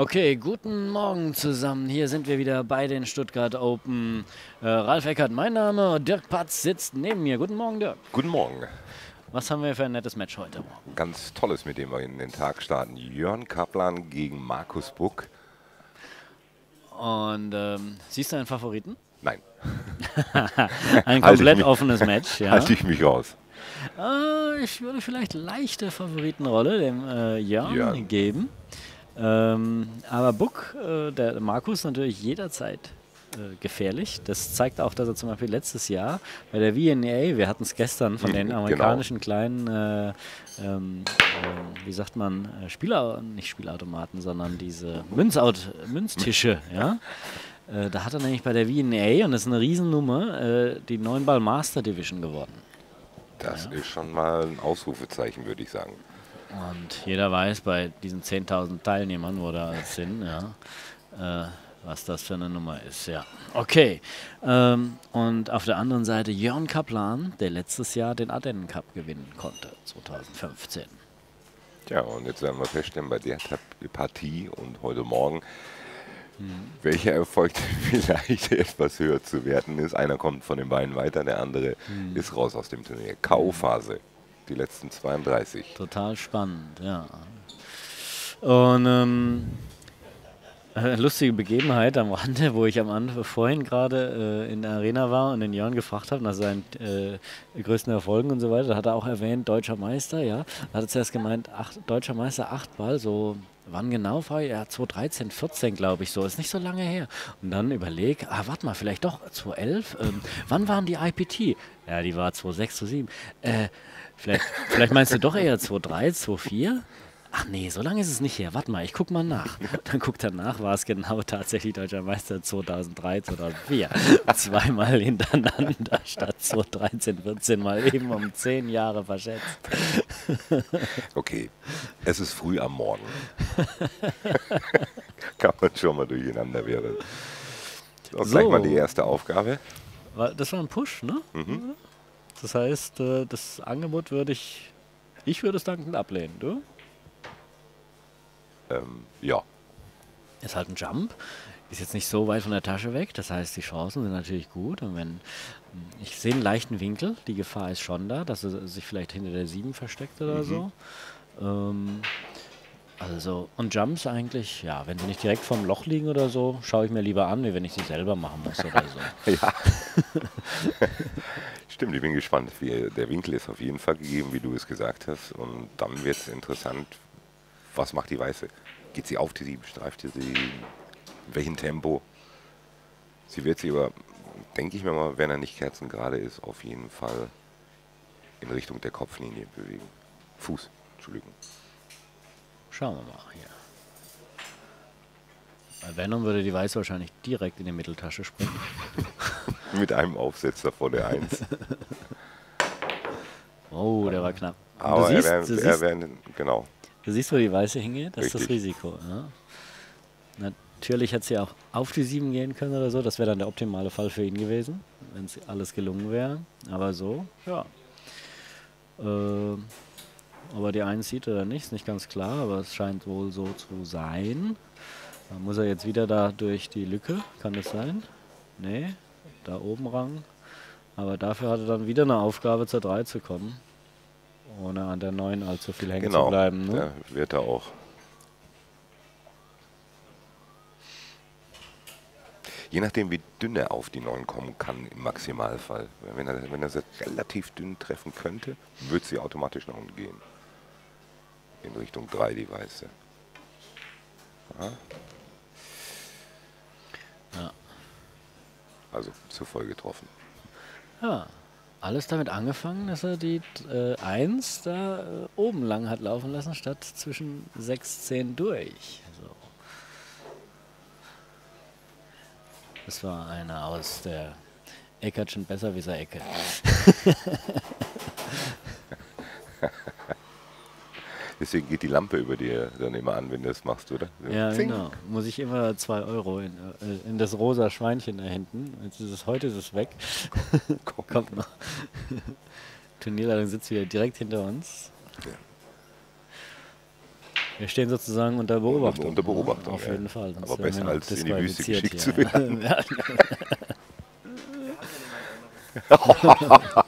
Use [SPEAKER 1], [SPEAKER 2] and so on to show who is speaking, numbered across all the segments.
[SPEAKER 1] Okay, guten Morgen zusammen. Hier sind wir wieder bei den Stuttgart Open. Äh, Ralf Eckert, mein Name. Dirk Patz sitzt neben mir. Guten Morgen, Dirk.
[SPEAKER 2] Guten Morgen.
[SPEAKER 1] Was haben wir für ein nettes Match heute Morgen?
[SPEAKER 2] Ganz tolles, mit dem wir in den Tag starten. Jörn Kaplan gegen Markus Buck.
[SPEAKER 1] Und ähm, siehst du einen Favoriten?
[SPEAKER 2] Nein.
[SPEAKER 1] ein komplett
[SPEAKER 2] mich-
[SPEAKER 1] offenes Match, ja.
[SPEAKER 2] Halte ich mich raus.
[SPEAKER 1] Äh, ich würde vielleicht leichte Favoritenrolle dem äh, Jörn
[SPEAKER 2] Jörn.
[SPEAKER 1] geben. Ähm, aber Buck, äh, der Markus, natürlich jederzeit äh, gefährlich. Das zeigt auch, dass er zum Beispiel letztes Jahr bei der VNA, wir hatten es gestern von den
[SPEAKER 2] Mhm, genau.
[SPEAKER 1] amerikanischen kleinen, äh, ähm, äh, wie sagt man, äh, Spieler, nicht Spielautomaten, sondern diese Münzaut Münztische, ja. Äh, Da hat er nämlich bei der VNA, und das ist eine Riesennummer, die 9 Ball Master Division gewonnen.
[SPEAKER 2] Das ist schon mal ein Ausrufezeichen, würde ich sagen.
[SPEAKER 1] Und jeder weiß bei diesen 10.000 Teilnehmern, wo da sind, ja, äh, was das für eine Nummer ist. Ja, okay. Ähm, und auf der anderen Seite Jörn Kaplan, der letztes Jahr den Ardennen Cup gewinnen konnte, 2015.
[SPEAKER 2] Tja, und jetzt werden wir feststellen, bei der Partie und heute Morgen, welcher Erfolg vielleicht etwas höher zu werten ist. Einer kommt von den beiden weiter, der andere ist raus aus dem Turnier. K.O.-Phase, die letzten 32.
[SPEAKER 1] Total spannend, ja. Und ähm, äh, lustige Begebenheit am Rande, wo ich am Anfang vorhin gerade äh, in der Arena war und den Jörn gefragt habe nach seinen äh, größten Erfolgen und so weiter. Da hat er auch erwähnt, deutscher Meister, ja. Da hat er zuerst gemeint, acht, deutscher Meister, acht Ball, so wann genau war er? 2013, 14 glaube ich so, ist nicht so lange her. Und dann überleg, ah, warte mal, vielleicht doch 2011. Ähm, wann waren die IPT? Ja, die war 2006, 2007. Äh, vielleicht, vielleicht meinst du doch eher 2003, 2004? Ach nee, so lange ist es nicht her. Warte mal, ich guck mal nach. Dann guckt er nach, war es genau tatsächlich Deutscher Meister 2003, 2004. Zweimal hintereinander statt 2013, 14 mal eben um zehn Jahre verschätzt.
[SPEAKER 2] Okay, es ist früh am Morgen. Kann man schon mal durcheinander werden. So, gleich mal die
[SPEAKER 1] So.
[SPEAKER 2] erste Aufgabe.
[SPEAKER 1] Das war ein Push, ne? Das heißt, äh, das Angebot würde ich, ich würde es dankend ablehnen, du?
[SPEAKER 2] Ähm, ja,
[SPEAKER 1] Ist halt ein Jump, ist jetzt nicht so weit von der Tasche weg, das heißt, die Chancen sind natürlich gut. Und wenn ich sehe einen leichten Winkel, die Gefahr ist schon da, dass er sich vielleicht hinter der 7 versteckt oder so. Ähm, also, und Jumps eigentlich, ja, wenn sie nicht direkt vorm Loch liegen oder so, schaue ich mir lieber an, wie wenn ich sie selber machen muss oder so.
[SPEAKER 2] Ja. Stimmt, ich bin gespannt. Wie, der Winkel ist auf jeden Fall gegeben, wie du es gesagt hast. Und dann wird es interessant, was macht die Weiße? Geht sie auf die Sieben, streift sie sie? In welchem Tempo? Sie wird sich aber, denke ich mir mal, wenn er nicht kerzengerade ist, auf jeden Fall in Richtung der Kopflinie bewegen. Fuß, Entschuldigung.
[SPEAKER 1] Schauen wir mal hier. Bei Venom würde die Weiß wahrscheinlich direkt in die Mitteltasche springen.
[SPEAKER 2] Mit einem Aufsetzer vor der Eins.
[SPEAKER 1] Oh, der war knapp.
[SPEAKER 2] Aber
[SPEAKER 1] du, siehst,
[SPEAKER 2] er
[SPEAKER 1] du,
[SPEAKER 2] wäre, er
[SPEAKER 1] siehst,
[SPEAKER 2] wär, genau.
[SPEAKER 1] du siehst, wo die Weiße hingeht? Das ist das
[SPEAKER 2] Richtig.
[SPEAKER 1] Risiko. Ja? Natürlich hätte sie auch auf die 7 gehen können oder so. Das wäre dann der optimale Fall für ihn gewesen, wenn es alles gelungen wäre. Aber so, ja. Äh, ob er die 1 sieht oder nicht, ist nicht ganz klar, aber es scheint wohl so zu sein. Dann muss er jetzt wieder da durch die Lücke, kann das sein? Nee, da oben ran. Aber dafür hat er dann wieder eine Aufgabe zur 3 zu kommen. Ohne an der 9 allzu viel hängen
[SPEAKER 2] Genau,
[SPEAKER 1] zu bleiben. Ne?
[SPEAKER 2] da wird er auch. Je nachdem, wie dünn er auf die 9 kommen kann im Maximalfall. Wenn er, wenn er sie relativ dünn treffen könnte, wird sie automatisch nach unten gehen. In Richtung 3 die weiße. Ja.
[SPEAKER 1] Ja.
[SPEAKER 2] Also zu voll getroffen.
[SPEAKER 1] Ja, alles damit angefangen, dass er die äh, 1 da äh, oben lang hat laufen lassen, statt zwischen 6, 10 durch. So. Das war einer aus der Eckertschen Besserwisser Ecke.
[SPEAKER 2] Deswegen geht die Lampe über dir dann immer an, wenn du das machst, oder? So,
[SPEAKER 1] Ja,
[SPEAKER 2] zing.
[SPEAKER 1] genau. Muss ich immer 2 Euro in, äh, in das rosa Schweinchen da hinten. Jetzt ist es heute ist es weg.
[SPEAKER 2] Komm.
[SPEAKER 1] Kommt noch. Turnierleitung sitzt wieder direkt hinter uns.
[SPEAKER 2] Ja.
[SPEAKER 1] Wir stehen sozusagen unter Beobachtung.
[SPEAKER 2] Unter Beobachtung,
[SPEAKER 1] Auf
[SPEAKER 2] ja.
[SPEAKER 1] jeden Fall. sonst
[SPEAKER 2] Aber besser als in die Wüste geschickt zu
[SPEAKER 1] disqualifiziert hier.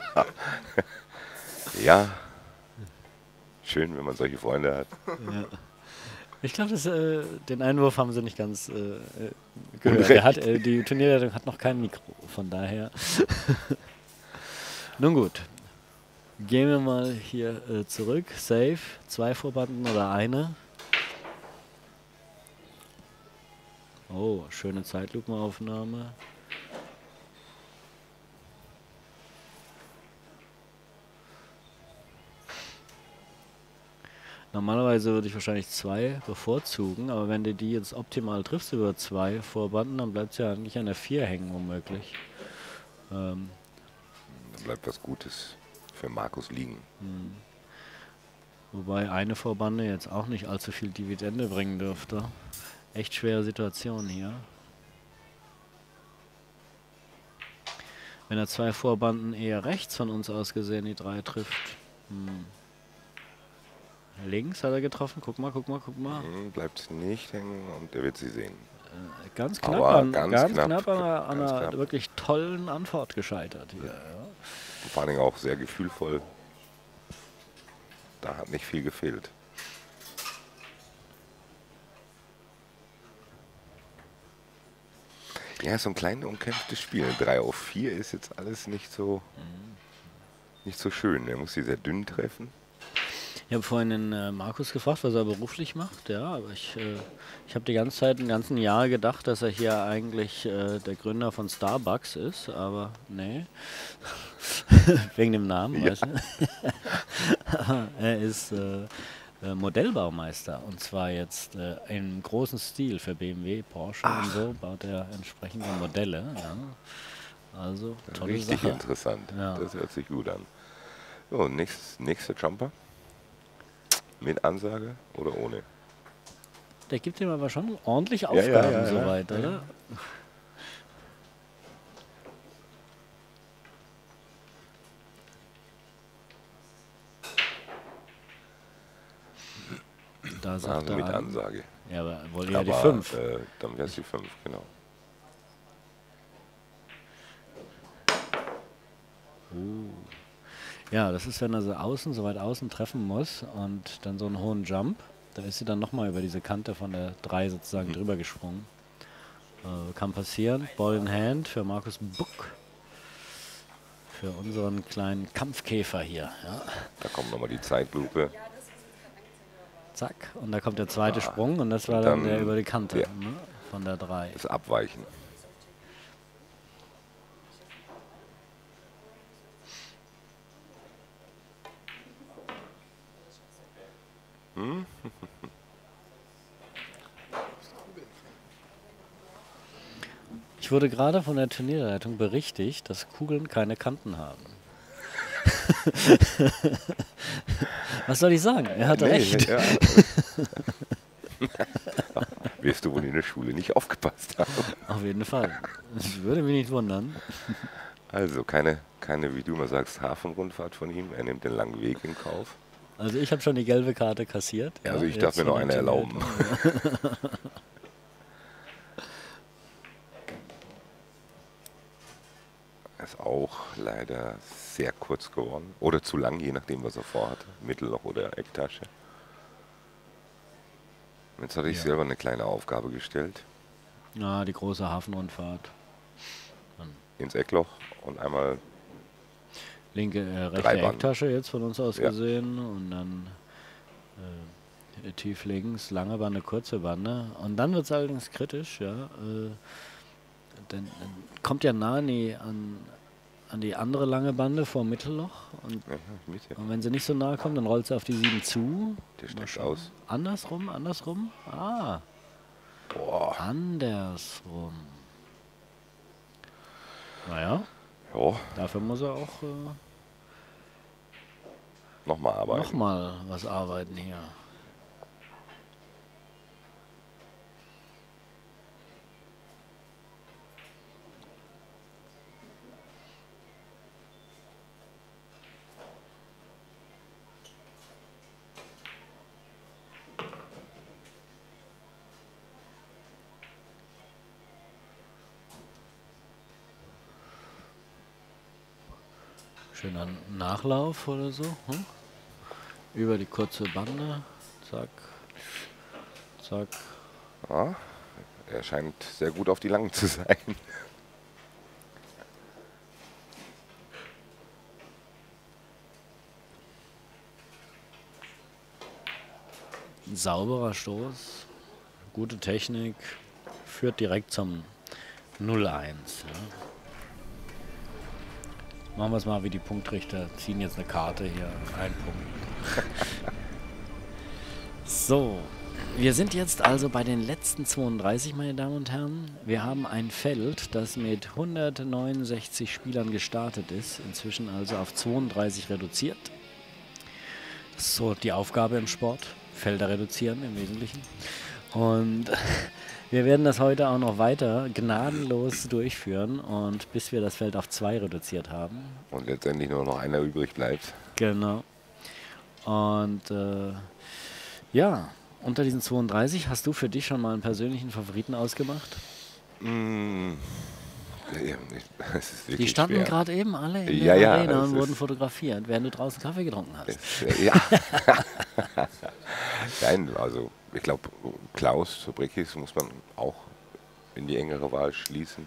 [SPEAKER 1] Ja.
[SPEAKER 2] Ja. Schön, wenn man solche Freunde hat.
[SPEAKER 1] Ich glaube, äh, den Einwurf haben sie nicht ganz äh, äh, gehört. Hat, äh, die Turnierleitung hat noch kein Mikro, von daher. Nun gut. Gehen wir mal hier äh, zurück. Safe. Zwei Vorbanden oder eine? Oh, schöne Zeitlupenaufnahme. Normalerweise würde ich wahrscheinlich zwei bevorzugen, aber wenn du die jetzt optimal triffst über zwei Vorbanden, dann bleibt es ja nicht an der vier hängen womöglich. Ähm,
[SPEAKER 2] Dann bleibt was Gutes für Markus liegen.
[SPEAKER 1] wobei eine Vorbande jetzt auch nicht allzu viel Dividende bringen dürfte. Echt schwere Situation hier. Wenn er zwei Vorbanden eher rechts von uns aus gesehen die drei trifft. Hm. Links hat er getroffen. Guck mal, guck mal, guck mal.
[SPEAKER 2] Hm, Bleibt nicht hängen und er wird sie sehen.
[SPEAKER 1] Ganz knapp
[SPEAKER 2] Aber
[SPEAKER 1] an, ganz
[SPEAKER 2] ganz
[SPEAKER 1] knapp,
[SPEAKER 2] knapp,
[SPEAKER 1] an einer, an einer
[SPEAKER 2] knapp.
[SPEAKER 1] wirklich tollen Antwort gescheitert hier. Ja.
[SPEAKER 2] Und vor allen Dingen auch sehr gefühlvoll. Da hat nicht viel gefehlt. Ja, so ein kleines umkämpftes Spiel. 3 auf 4 ist jetzt alles nicht so, nicht so schön. Er muss sie sehr dünn treffen.
[SPEAKER 1] Ich habe vorhin den äh, Markus gefragt, was er beruflich macht. Ja, aber ich, äh, ich habe die ganze Zeit, ein ganzen Jahr gedacht, dass er hier eigentlich äh, der Gründer von Starbucks ist, aber nee. Wegen dem Namen,
[SPEAKER 2] Ja.
[SPEAKER 1] weißt du? Er ist äh, äh, Modellbaumeister und zwar jetzt äh, im großen Stil für BMW, Porsche und so baut er entsprechende Modelle. Ja. Also tolle
[SPEAKER 2] Richtig
[SPEAKER 1] Sache.
[SPEAKER 2] interessant.
[SPEAKER 1] Ja.
[SPEAKER 2] Das hört sich gut an. So, nächst, nächster Jumper. Mit Ansage oder ohne?
[SPEAKER 1] Der gibt ihm aber schon ordentlich
[SPEAKER 2] ja,
[SPEAKER 1] Aufgaben
[SPEAKER 2] ja, ja,
[SPEAKER 1] soweit,
[SPEAKER 2] ja.
[SPEAKER 1] oder? Da sagt
[SPEAKER 2] Also mit
[SPEAKER 1] an.
[SPEAKER 2] Ansage.
[SPEAKER 1] Ja, aber wohl eher die
[SPEAKER 2] Aber,
[SPEAKER 1] 5.
[SPEAKER 2] Äh, dann wäre es die 5, genau.
[SPEAKER 1] Ja, das ist, wenn er so außen, so weit außen treffen muss und dann so einen hohen Jump. Da ist sie dann nochmal über diese Kante von der 3 sozusagen
[SPEAKER 2] Mhm.
[SPEAKER 1] drüber gesprungen. Äh, kann passieren. Ball in Hand für Markus Buck. Für unseren kleinen Kampfkäfer hier. Ja.
[SPEAKER 2] Da kommt nochmal die Zeitlupe.
[SPEAKER 1] Zack. Und da kommt der zweite Sprung und das war dann,
[SPEAKER 2] dann-
[SPEAKER 1] der über die Kante
[SPEAKER 2] ja.
[SPEAKER 1] ne? von der 3.
[SPEAKER 2] Das Abweichen.
[SPEAKER 1] Ich wurde gerade von der Turnierleitung berichtigt, dass Kugeln keine Kanten haben. Was soll ich sagen? Er hatte
[SPEAKER 2] Nee,
[SPEAKER 1] recht.
[SPEAKER 2] Ja. Wirst du wohl in der Schule nicht aufgepasst haben.
[SPEAKER 1] Auf jeden Fall. Ich würde mich nicht wundern.
[SPEAKER 2] Also keine, keine, wie du immer sagst, Hafenrundfahrt von ihm. Er nimmt den langen Weg in Kauf.
[SPEAKER 1] Also ich habe schon die gelbe Karte kassiert. ja,
[SPEAKER 2] Also ich darf mir noch eine erlauben. Ist auch leider sehr kurz geworden. Oder zu lang, je nachdem, was er vorhatte. Mittelloch oder Ecktasche. Jetzt hatte ich
[SPEAKER 1] Ja.
[SPEAKER 2] selber eine kleine Aufgabe gestellt.
[SPEAKER 1] Ja, die große Hafenrundfahrt.
[SPEAKER 2] Ins Eckloch und einmal
[SPEAKER 1] Linke, äh, rechte. Ecktasche jetzt von uns aus
[SPEAKER 2] Ja.
[SPEAKER 1] gesehen und dann äh, tief links, lange Bande, kurze Bande. Und dann wird es allerdings kritisch, ja. Äh, denn, dann kommt ja nah an die, an, die andere lange Bande vor Mittelloch und,
[SPEAKER 2] ja,
[SPEAKER 1] und wenn sie nicht so nahe kommt, dann rollt sie auf die 7 zu.
[SPEAKER 2] Der steckt aus.
[SPEAKER 1] Andersrum, andersrum. Ah,
[SPEAKER 2] Boah.
[SPEAKER 1] andersrum. Naja,
[SPEAKER 2] Ja,
[SPEAKER 1] dafür muss er auch äh,
[SPEAKER 2] nochmal arbeiten.
[SPEAKER 1] nochmal was arbeiten hier. Schöner Nachlauf oder so. Hm? Über die kurze Bande. Zack. Zack.
[SPEAKER 2] Ja, er scheint sehr gut auf die Langen zu sein.
[SPEAKER 1] Ein sauberer Stoß. Gute Technik. Führt direkt zum 0-1. Ja. Machen wir es mal wie die Punktrichter. Ziehen jetzt eine Karte hier. Ein Punkt. so. Wir sind jetzt also bei den letzten 32, meine Damen und Herren. Wir haben ein Feld, das mit 169 Spielern gestartet ist, inzwischen also auf 32 reduziert. Das ist so die Aufgabe im Sport. Felder reduzieren im Wesentlichen. Und wir werden das heute auch noch weiter gnadenlos durchführen und bis wir das Feld auf zwei reduziert haben.
[SPEAKER 2] Und letztendlich nur noch einer übrig bleibt.
[SPEAKER 1] Genau. Und äh, ja, unter diesen 32 hast du für dich schon mal einen persönlichen Favoriten ausgemacht?
[SPEAKER 2] Mm, ja, ist
[SPEAKER 1] Die standen gerade eben alle in
[SPEAKER 2] Ja,
[SPEAKER 1] der
[SPEAKER 2] ja,
[SPEAKER 1] Arena
[SPEAKER 2] es
[SPEAKER 1] und wurden
[SPEAKER 2] ist-
[SPEAKER 1] fotografiert, während du draußen Kaffee getrunken hast.
[SPEAKER 2] Es, äh, ja. Nein, also ich glaube, Klaus Sobrikis muss man auch in die engere Wahl schließen.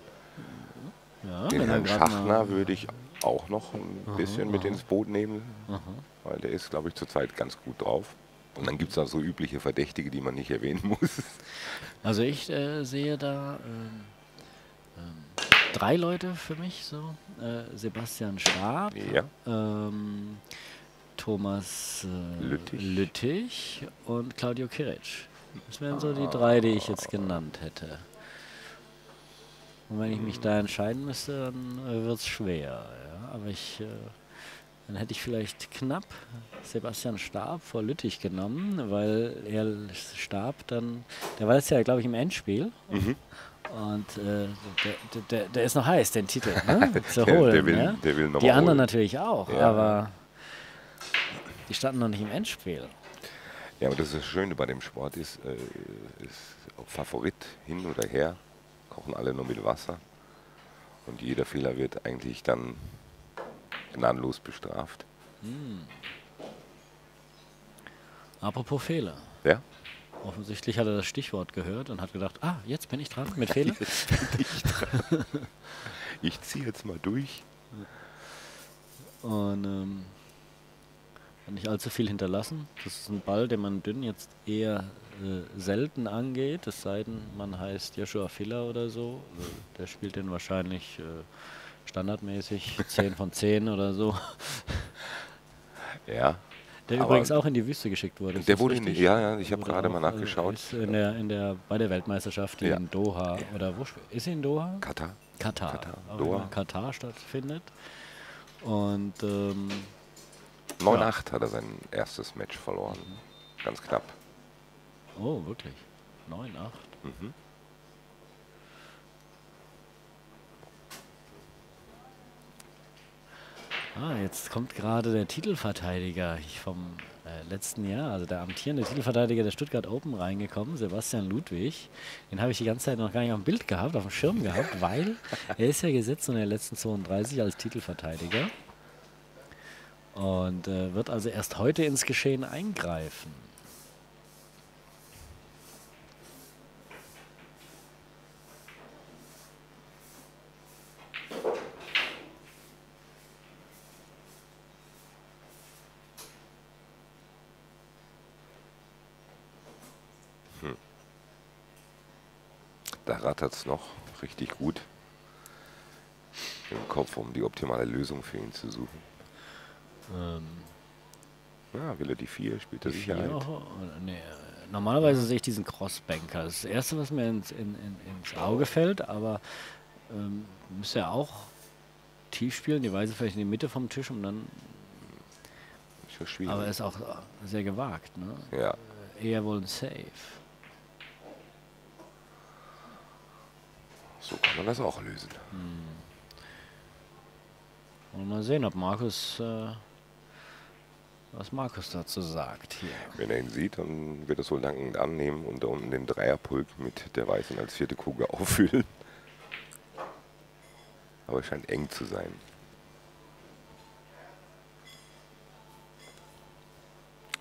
[SPEAKER 1] Ja,
[SPEAKER 2] Den
[SPEAKER 1] er
[SPEAKER 2] Herrn Schachner würde ich auch noch ein bisschen mit ins Boot nehmen,
[SPEAKER 1] Aha.
[SPEAKER 2] weil der ist, glaube ich, zurzeit ganz gut drauf. Und dann gibt es auch so übliche Verdächtige, die man nicht erwähnen muss.
[SPEAKER 1] Also ich äh, sehe da ähm, ähm, drei Leute für mich so. Äh, Sebastian Schaab,
[SPEAKER 2] Ja.
[SPEAKER 1] ähm, Thomas äh,
[SPEAKER 2] Lüttich.
[SPEAKER 1] Lüttich und Claudio Kiric. Das wären so die drei, die ich jetzt genannt hätte. Und wenn ich mich da entscheiden müsste, dann äh, wird es schwer. Ja? Aber ich, äh, dann hätte ich vielleicht knapp Sebastian Stab vor Lüttich genommen, weil er starb dann, der war jetzt ja, glaube ich, im Endspiel.
[SPEAKER 2] Mhm.
[SPEAKER 1] Und äh, der, der, der ist noch heiß, den Titel ne? zu
[SPEAKER 2] Der-
[SPEAKER 1] holen.
[SPEAKER 2] der will-
[SPEAKER 1] ja?
[SPEAKER 2] der will noch
[SPEAKER 1] Die anderen
[SPEAKER 2] holen.
[SPEAKER 1] natürlich auch,
[SPEAKER 2] Ja.
[SPEAKER 1] aber die standen noch nicht im Endspiel.
[SPEAKER 2] Ja, aber das, ist das Schöne bei dem Sport ist, äh, ist ob Favorit hin oder her, kochen alle nur mit Wasser. Und jeder Fehler wird eigentlich dann gnadenlos bestraft.
[SPEAKER 1] Apropos Fehler.
[SPEAKER 2] Ja?
[SPEAKER 1] Offensichtlich hat er das Stichwort gehört und hat gedacht, ah, jetzt bin ich dran mit Fehler.
[SPEAKER 2] Ich ziehe jetzt mal durch.
[SPEAKER 1] Und ähm, hat nicht allzu viel hinterlassen. Das ist ein Ball, den man dünn jetzt eher äh, selten angeht, es sei denn, man heißt Joshua Filler oder so. Äh, der spielt den wahrscheinlich äh, standardmäßig 10 von 10 oder so.
[SPEAKER 2] Ja.
[SPEAKER 1] Der übrigens auch in die Wüste geschickt wurde.
[SPEAKER 2] Der wurde in die- ja, ja, ich habe gerade mal
[SPEAKER 1] also
[SPEAKER 2] nachgeschaut.
[SPEAKER 1] In der, in der, bei der Weltmeisterschaft,
[SPEAKER 2] Ja.
[SPEAKER 1] in Doha, oder wo ist sie in Doha?
[SPEAKER 2] Katar.
[SPEAKER 1] Katar.
[SPEAKER 2] Katar, Doha.
[SPEAKER 1] Katar stattfindet. Und ähm,
[SPEAKER 2] 9-8 hat er sein erstes Match verloren. Ganz knapp.
[SPEAKER 1] oh, wirklich. 9, 8.
[SPEAKER 2] Mhm.
[SPEAKER 1] Ah, jetzt kommt gerade der Titelverteidiger vom äh, letzten Jahr, also der amtierende Titelverteidiger der Stuttgart Open reingekommen, Sebastian Ludwig. Den habe ich die ganze Zeit noch gar nicht auf dem Bild gehabt, auf dem Schirm gehabt, weil er ist ja gesetzt in der letzten 32 als Titelverteidiger und äh, wird also erst heute ins Geschehen eingreifen.
[SPEAKER 2] Da rattert es noch richtig gut im Kopf, um die optimale Lösung für ihn zu suchen.
[SPEAKER 1] Ähm,
[SPEAKER 2] Ja, will er die 4, spielt er
[SPEAKER 1] die
[SPEAKER 2] Sicherheit.
[SPEAKER 1] vier, oh, nee, äh, normalerweise sehe ich diesen Crossbanker. Das ist das Erste, was mir ins, in, in, ins Auge fällt, aber ähm, müsste er auch tief spielen, die Weise vielleicht in die Mitte vom Tisch und dann,
[SPEAKER 2] Ist ja schwierig.
[SPEAKER 1] aber er ist auch sehr gewagt, ne?
[SPEAKER 2] ja,
[SPEAKER 1] Eher wohl ein Safe.
[SPEAKER 2] so kann man das auch lösen.
[SPEAKER 1] Und mal sehen, ob Markus, äh, was Markus dazu sagt. Hier.
[SPEAKER 2] Wenn er ihn sieht, dann wird er so dankend annehmen und da unten den Dreierpulk mit der Weißen als vierte Kugel auffüllen. Aber es scheint eng zu sein.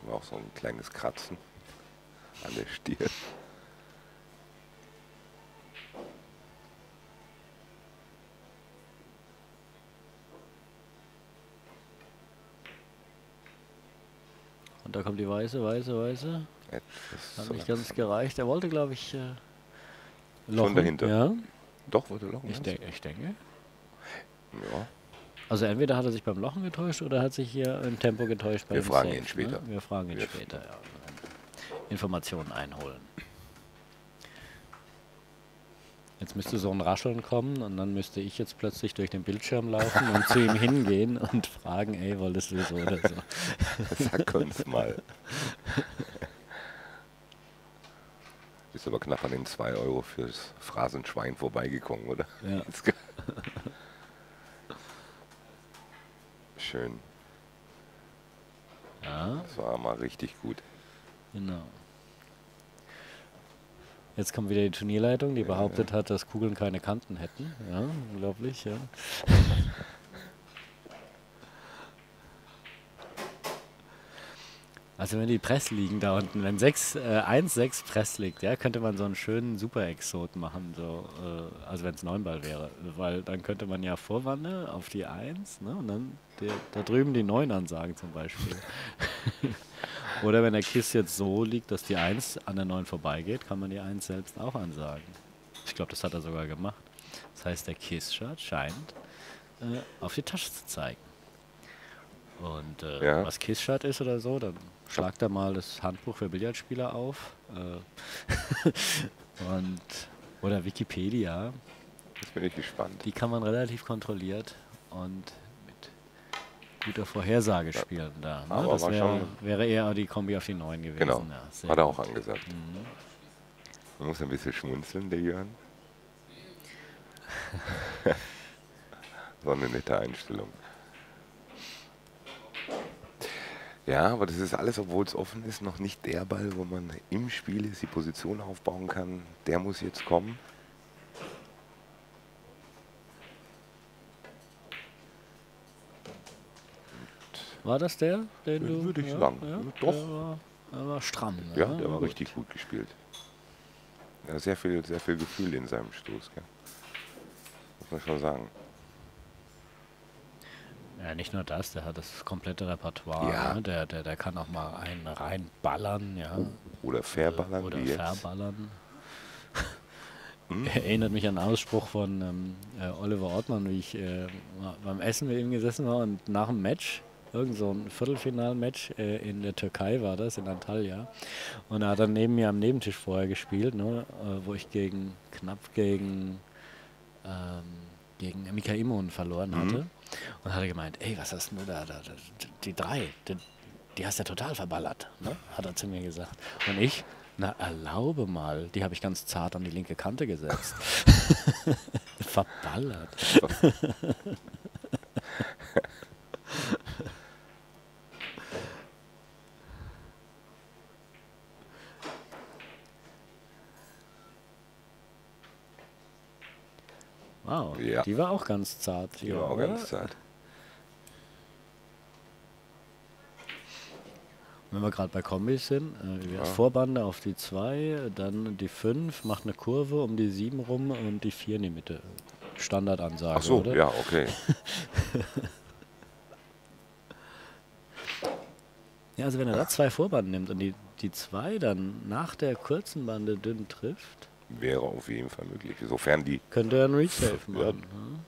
[SPEAKER 2] War auch so ein kleines Kratzen an der Stirn.
[SPEAKER 1] Da kommt die weiße, weiße, weiße.
[SPEAKER 2] Etwas
[SPEAKER 1] Hat nicht ganz gereicht. Er wollte, glaube ich, äh,
[SPEAKER 2] Schon
[SPEAKER 1] lochen.
[SPEAKER 2] dahinter.
[SPEAKER 1] Ja,
[SPEAKER 2] Doch, wollte Lochen.
[SPEAKER 1] ich, denk, ich denke.
[SPEAKER 2] Ja,
[SPEAKER 1] Also entweder hat er sich beim Lochen getäuscht oder hat sich hier im Tempo getäuscht
[SPEAKER 2] Wir fragen
[SPEAKER 1] Safe,
[SPEAKER 2] ihn später.
[SPEAKER 1] Ne? Wir fragen ihn
[SPEAKER 2] Wir-
[SPEAKER 1] später, ja. Informationen einholen. Jetzt müsste so ein Rascheln kommen und dann müsste ich jetzt plötzlich durch den Bildschirm laufen und zu ihm hingehen und fragen, ey, wolltest du so oder so.
[SPEAKER 2] sag uns mal. Bist aber knapp an den 2 Euro fürs Phrasenschwein vorbeigekommen, oder?
[SPEAKER 1] Ja.
[SPEAKER 2] Schön.
[SPEAKER 1] Ja,
[SPEAKER 2] Das war mal richtig gut.
[SPEAKER 1] genau. Jetzt kommt wieder die Turnierleitung, die behauptet hat, dass Kugeln keine Kanten hätten. Ja, unglaublich, ja. Also wenn die Press liegen da unten, wenn 6, äh, 1, 6 Press liegt, ja, könnte man so einen schönen Super-Exot machen, so, äh, also wenn es 9 Ball wäre. Weil dann könnte man ja Vorwande auf die 1, ne, und dann der, da drüben die 9 ansagen zum Beispiel. Oder wenn der Kiss jetzt so liegt, dass die 1 an der 9 vorbeigeht, kann man die 1 selbst auch ansagen. Ich glaube, das hat er sogar gemacht. Das heißt, der Kiss-Shot scheint äh, auf die Tasche zu zeigen. Und äh,
[SPEAKER 2] Ja.
[SPEAKER 1] was Kiss-Shot ist oder so, dann schlagt da mal das Handbuch für Billardspieler auf. Äh, und, oder Wikipedia.
[SPEAKER 2] Jetzt bin ich gespannt.
[SPEAKER 1] Die kann man relativ kontrolliert und guter Vorhersage spielen da. Ne?
[SPEAKER 2] Aber
[SPEAKER 1] Das
[SPEAKER 2] war
[SPEAKER 1] wäre, eher die Kombi auf die 9 gewesen.
[SPEAKER 2] Genau.
[SPEAKER 1] Ja,
[SPEAKER 2] Hat er auch angesagt.
[SPEAKER 1] Mhm.
[SPEAKER 2] Man muss ein bisschen schmunzeln, der Jörn. so eine nette Einstellung. Ja, aber das ist alles, obwohl es offen ist, noch nicht der Ball, wo man im Spiel ist, die Position aufbauen kann. Der muss jetzt kommen.
[SPEAKER 1] War das der, den du...
[SPEAKER 2] Würde ich
[SPEAKER 1] ja,
[SPEAKER 2] sagen.
[SPEAKER 1] Ja,
[SPEAKER 2] Doch.
[SPEAKER 1] Der war, der war stramm. ne?
[SPEAKER 2] Ja, der war
[SPEAKER 1] gut.
[SPEAKER 2] richtig gut gespielt. Ja, sehr viel, sehr viel Gefühl in seinem Stoß, gell? muss man schon sagen.
[SPEAKER 1] Ja, nicht nur das, der hat das komplette Repertoire.
[SPEAKER 2] Ja.
[SPEAKER 1] Ne? Der, der, der kann auch mal einen reinballern, ja.
[SPEAKER 2] Oder verballern
[SPEAKER 1] Oder
[SPEAKER 2] wie jetzt.
[SPEAKER 1] verballern.
[SPEAKER 2] Hm?
[SPEAKER 1] Erinnert mich an einen Ausspruch von ähm, äh, Oliver Ortmann, wie ich äh, beim Essen mit ihm gesessen war und nach dem Match, irgend so ein Viertelfinalmatch äh, in der Türkei war das, in Antalya. Und er hat dann neben mir am Nebentisch vorher gespielt, ne, äh, wo ich gegen knapp gegen ähm, gegen Mika Imon verloren
[SPEAKER 2] Mhm.
[SPEAKER 1] hatte. Und hat er gemeint, ey, was hast du da, da, da die drei, die, die hast du ja total verballert, ne? hat er zu mir gesagt. Und ich, na erlaube mal, die habe ich ganz zart an die linke Kante gesetzt. verballert. Wow,
[SPEAKER 2] Ja.
[SPEAKER 1] die war auch ganz zart.
[SPEAKER 2] Die
[SPEAKER 1] ja,
[SPEAKER 2] war auch
[SPEAKER 1] oder?
[SPEAKER 2] ganz zart.
[SPEAKER 1] Wenn wir gerade bei Kombis sind, äh,
[SPEAKER 2] Ja.
[SPEAKER 1] Vorbande auf die 2, dann die 5, macht eine Kurve um die 7 rum und die 4 in die Mitte. Standardansage,
[SPEAKER 2] Ach so,
[SPEAKER 1] oder?
[SPEAKER 2] ja, okay.
[SPEAKER 1] Ja, also wenn er da zwei Vorbanden nimmt und die, die 2 dann nach der kurzen Bande dünn trifft,
[SPEAKER 2] Wäre auf jeden Fall möglich. Sofern die.
[SPEAKER 1] könnte einen Resave
[SPEAKER 2] Ja.
[SPEAKER 1] machen. ne?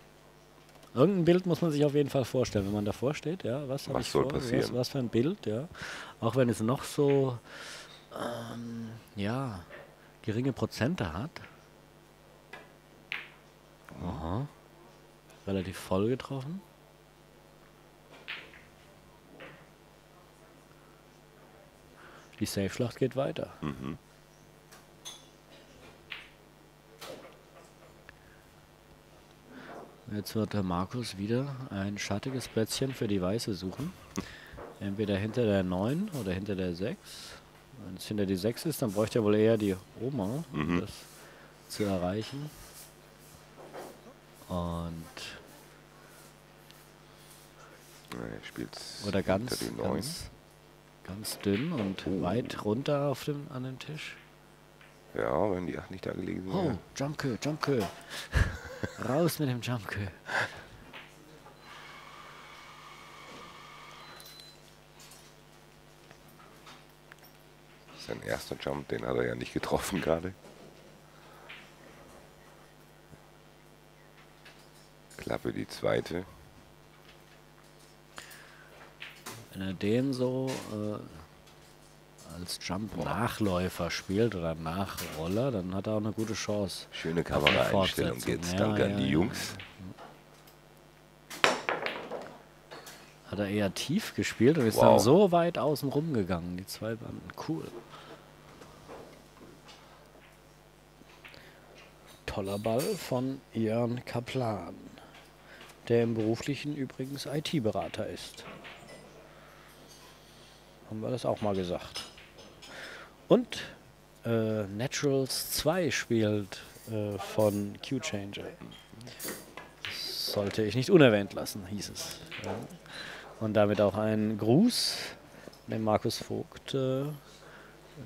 [SPEAKER 1] Irgendein Bild muss man sich auf jeden Fall vorstellen, wenn man davor steht, ja, was,
[SPEAKER 2] Was
[SPEAKER 1] ich
[SPEAKER 2] soll
[SPEAKER 1] vor,
[SPEAKER 2] passieren?
[SPEAKER 1] Was, was für ein Bild, ja. Auch wenn es noch so, ähm, ja, geringe Prozente hat. Aha. Relativ voll getroffen. Die Safe-Schlacht geht weiter.
[SPEAKER 2] Mhm.
[SPEAKER 1] Jetzt wird der Markus wieder ein schattiges Plätzchen für die Weiße suchen. Entweder hinter der 9 oder hinter der 6. Wenn es hinter die 6 ist, dann bräuchte er wohl eher die Oma, um
[SPEAKER 2] Mhm.
[SPEAKER 1] das zu erreichen. Und
[SPEAKER 2] Er spielt
[SPEAKER 1] Oder ganz,
[SPEAKER 2] hinter die 9.
[SPEAKER 1] ganz, Ganz dünn und weit runter auf dem, an dem Tisch.
[SPEAKER 2] Ja, wenn die 8 nicht da gelegen
[SPEAKER 1] Oh,
[SPEAKER 2] wäre.
[SPEAKER 1] Jumpke, Jumpke. Raus mit dem Jumpke.
[SPEAKER 2] Sein erster Jump, den hat er ja nicht getroffen gerade. Klappe die zweite.
[SPEAKER 1] Wenn er den so äh, als Jump-Nachläufer spielt oder Nachroller, dann hat er auch eine gute Chance.
[SPEAKER 2] Schöne Kameraeinstellung jetzt.
[SPEAKER 1] Ja,
[SPEAKER 2] Danke
[SPEAKER 1] ja,
[SPEAKER 2] an die
[SPEAKER 1] ja.
[SPEAKER 2] Jungs.
[SPEAKER 1] Hat er eher tief gespielt und ist
[SPEAKER 2] Wow.
[SPEAKER 1] dann so weit außen rum gegangen, die zwei Banden. Cool. Toller Ball von Jörn Kaplan, der im beruflichen übrigens IT-Berater ist. Haben wir das auch mal gesagt. Und äh, Naturals 2 spielt äh, von Q-Changer. Sollte ich nicht unerwähnt lassen, hieß es. Ja. Und damit auch ein Gruß an den Markus Vogt, äh,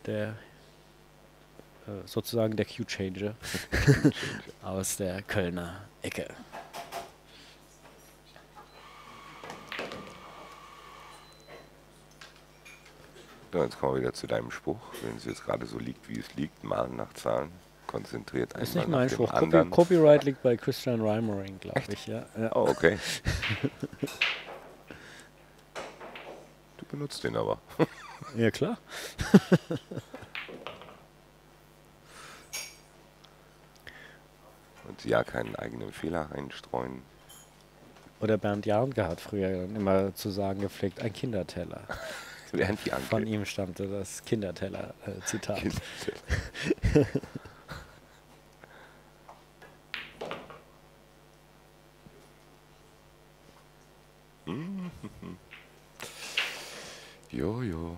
[SPEAKER 1] der äh, sozusagen der Q-Changer aus der Kölner Ecke.
[SPEAKER 2] Ja, jetzt kommen wir wieder zu deinem Spruch. Wenn es jetzt gerade so liegt, wie es liegt, malen nach Zahlen, konzentriert
[SPEAKER 1] Ist
[SPEAKER 2] einmal
[SPEAKER 1] nicht
[SPEAKER 2] nach
[SPEAKER 1] mein Spruch. Copy. Copyright liegt bei Christian Reimering, glaube ich. Ja. Ja.
[SPEAKER 2] Oh, okay. du benutzt den aber.
[SPEAKER 1] ja, klar.
[SPEAKER 2] Und ja, keinen eigenen Fehler einstreuen.
[SPEAKER 1] Oder Bernd Jahnke hat früher immer zu sagen gepflegt, ein Kinderteller.
[SPEAKER 2] Während die
[SPEAKER 1] Von
[SPEAKER 2] Anke.
[SPEAKER 1] ihm stammte das Kinderteller-Zitat.
[SPEAKER 2] Jo, jo.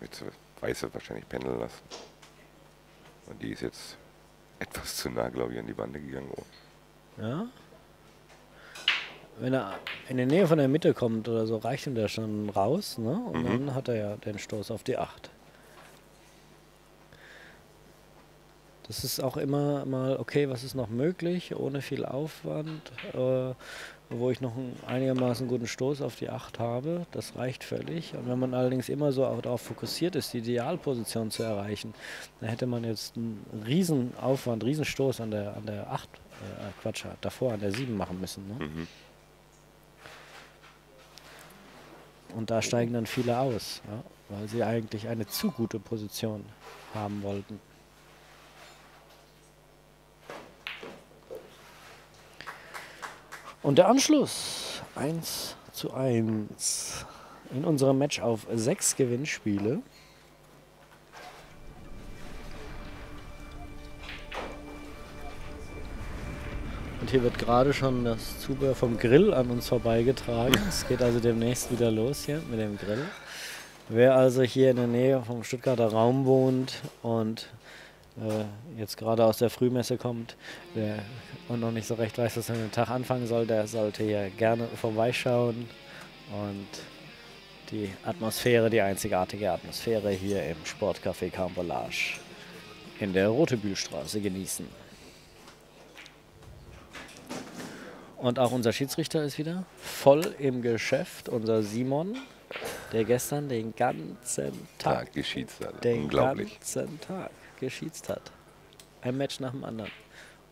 [SPEAKER 2] Jetzt äh, Weiße wahrscheinlich pendeln lassen. Und die ist jetzt etwas zu nah, glaube ich, an die Bande gegangen. Oh.
[SPEAKER 1] Ja. Wenn er in die Nähe von der Mitte kommt oder so, reicht ihm der schon raus, ne? Und
[SPEAKER 2] Mhm.
[SPEAKER 1] dann hat er ja den Stoß auf die 8. Das ist auch immer mal, okay, was ist noch möglich, ohne viel Aufwand, äh, wo ich noch einen einigermaßen guten Stoß auf die 8 habe, das reicht völlig. Und wenn man allerdings immer so darauf fokussiert ist, die Idealposition zu erreichen, dann hätte man jetzt einen riesen Aufwand, riesen Stoß an der, an der 8, äh, Quatsch, davor an der 7 machen müssen. Ne?
[SPEAKER 2] Mhm.
[SPEAKER 1] Und da steigen dann viele aus, ja, weil sie eigentlich eine zu gute Position haben wollten. Und der Anschluss 1 zu 1 in unserem Match auf sechs Gewinnspiele. Hier wird gerade schon das Zubehör vom Grill an uns vorbeigetragen. Es geht also demnächst wieder los hier mit dem Grill. Wer also hier in der Nähe vom Stuttgarter Raum wohnt und äh, jetzt gerade aus der Frühmesse kommt wer, und noch nicht so recht weiß, was er mit dem Tag anfangen soll, der sollte hier gerne vorbeischauen und die Atmosphäre, die einzigartige Atmosphäre hier im Sportcafé Cambolage in der Rotebühlstraße genießen. Und auch unser Schiedsrichter ist wieder voll im Geschäft, unser Simon, der gestern den ganzen Tag
[SPEAKER 2] Tag geschieht's da.
[SPEAKER 1] den
[SPEAKER 2] Unglaublich.
[SPEAKER 1] ganzen Tag geschießt hat. Ein Match nach dem anderen.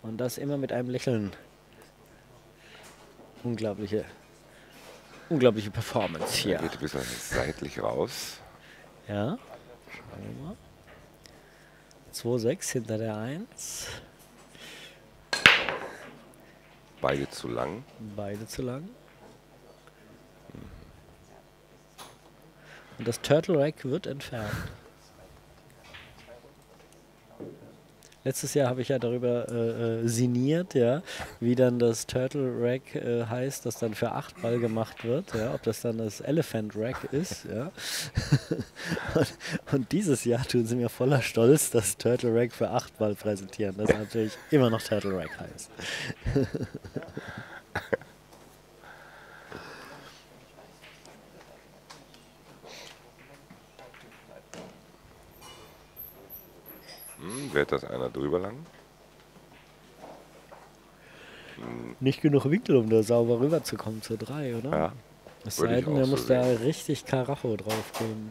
[SPEAKER 1] Und das immer mit einem Lächeln. Unglaubliche, unglaubliche Performance hier.
[SPEAKER 2] Er geht ein bisschen seitlich raus.
[SPEAKER 1] Ja, schauen wir mal. 2-6 hinter der 1.
[SPEAKER 2] Beide zu lang.
[SPEAKER 1] Beide zu lang. Und das Turtle Rack wird entfernt. Letztes Jahr habe ich ja darüber äh, äh, ja, wie dann das Turtle Rack äh, heißt, das dann für 8 Ball gemacht wird, ja, ob das dann das Elephant Rack ist, ja. und, und dieses Jahr tun sie mir voller Stolz das Turtle Rack für 8 Ball präsentieren, das natürlich immer noch Turtle Rack heißt.
[SPEAKER 2] wird das einer drüber lang.
[SPEAKER 1] Nicht genug Winkel, um da sauber rüberzukommen zur 3, oder?
[SPEAKER 2] Ja.
[SPEAKER 1] Es sei denn,
[SPEAKER 2] auch
[SPEAKER 1] er
[SPEAKER 2] so
[SPEAKER 1] muss da
[SPEAKER 2] sehen.
[SPEAKER 1] richtig Karacho drauf gehen.